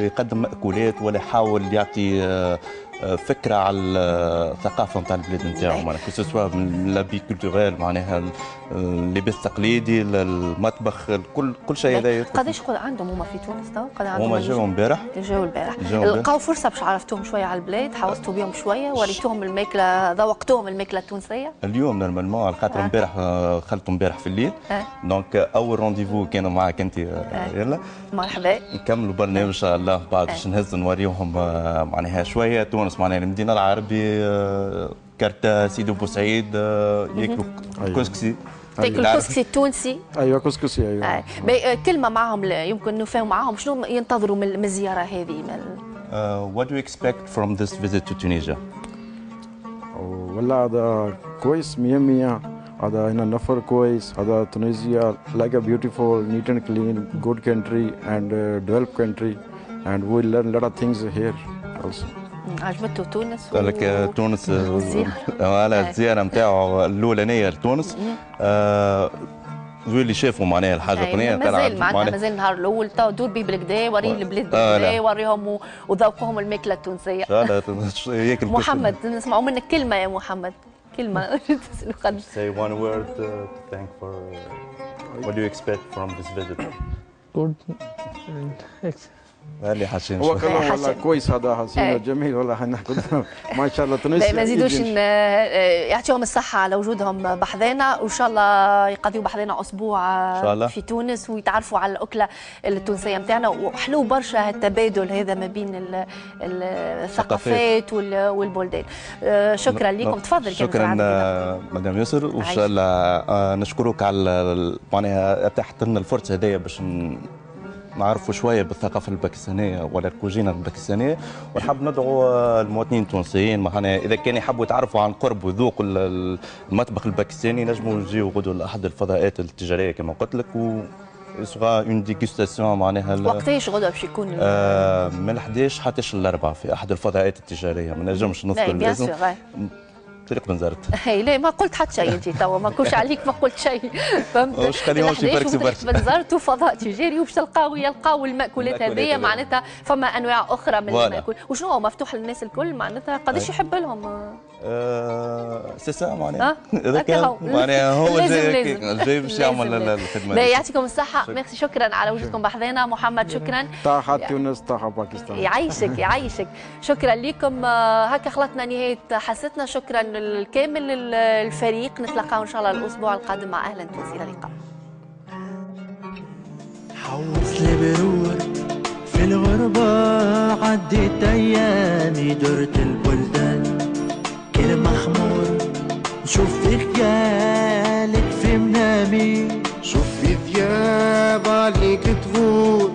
يقدم مأكولات ولا يحاول يعطي آه، آه، فكرة على الثقافة نتاع البلاد نتاعو معناها comme l'habit culturel معناها ال- اللباس التقليدي المطبخ كل كل شيء هذا قداش قد عندهم هما في تونس؟ تو قد عندهم هما جاوا امبارح. جاوا امبارح. لقاو فرصة باش عرفتوهم شوية على البلاد حوستوا بهم شوية وريتوهم الماكلة ذوقتوهم الماكلة التونسية؟ اليوم normalement على خاطر آه. امبارح آه، خلطوا امبارح في الليل. آه. donc أول rendez-vous كانوا معك أنت. آه، آه. يلا. مرحبا. نكملوا برنامج إن شاء الله بعد باش نهز نوريوهم آه، معناها شوية. تونس معناها المدينة العربي آه، قرطاج سيدي بوسعيد آه، ياكلوا كسكسي. تاكل الكسكسي التونسي؟ أيوه كسكسي أيوه. آه. آه، كلمة معهم ل- يمكن نفهم معهم شنو ينتظروا من الزيارة هذه من Uh, what do you expect from this visit to Tunisia? والله هذا كويس مية مية. هذا هنا نفر كويس. هذا تونسيا like a beautiful neat and clean good country and uh, developed country and we learn a lot of things here also. عجبته تونس قال لك آه، تونس آه،. ولا الزياره نتاعو الاولانيه لتونس آه، زوين اللي شافوا معناها الحاجة أي، القنيه مازال معناتها مازال النهار الأول تو دور بيه بالكدا وريه البلاد آه، بالكدا. وريهم و- وذوقهم الماكلة التونسية إن شاء الله ياكل. محمد نسمعوا منك كلمة يا محمد كلمة. Say one word uh, to thank for. Uh, what do you expect from this visit? good اللي حاشين هو. كلام والله كويس هذا حسين إيه. جميل والله إحنا كنا ما شاء الله لا تونسيا ما نزيدوش يعطيهم الصحة على وجودهم بحذانا وإن شاء الله يقضيوا بحذانا شاء الله. في تونس ويتعرفوا على الأكلة التونسية نتاعنا وحلو برشا التبادل هذا ما بين ال- ال- الثقافات وال- والبلدان آه، شكرا لكم تفضل كان شكرا. آه، مدام يسر وإن. شاء الله آه، نشكرك على معناها اتاحت لنا الفرصة هذيا باش نعرفوا شوية بالثقافة الباكستانية ولا الكوجينة الباكستانية. ونحب ندعو المواطنين التونسيين. معناها إذا كان يحبوا يتعرفوا عن قرب وذوق ال- ال- المطبخ الباكستاني نجموا يجيو غدوه لأحد الفضاءات التجارية كما قلت لك. و sera une dégustation معناها وقتاش غدوة باش يكون؟ آه، من 11 حتى الأربعاء في أحد الفضاءات التجارية. ما نجمش نذكر بيان طريق بنزرت هي لا ما قلت حتى شيء أنت توا ما كوش عليك ما قلت شيء فهمت واش الأحداث يفركسوا وطريق برشا. بنزرت وفضاء تجاري وباش تلقاو يلقاو المأكولات المأكولات هذيا. معناتها فما أنواع أخرى من. المأكول وشنو هو مفتوح للناس الكل معناتها قداش. يحب لهم سي سا معناها. هذاك هكا هو. معناها هو جاي. الجاي باش يعمل. الخدمه. يعطيكم الصحة. ميرسي شكرا على وجودكم بحذانا محمد شكرا. تحيا تونس تحيا باكستان. يعيشك يعيشك. شكرا لكم. آه، هكا خلطنا نهاية حصتنا. شكرا للكامل ال- الفريق. نتلاقاو إن شاء الله الأسبوع القادم مع أهلا تونسي إلى اللقاء. حوص لي برور في الغربة عديت أيامي درت البلدان مخمور نشوف في خيالك في منامي. شوف في ثياب عليك تغور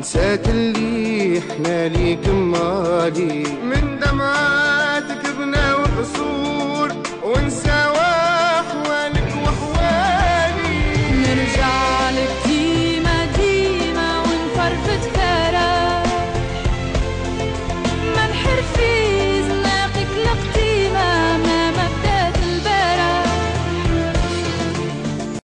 نساك اللي إحنا ليك مالي من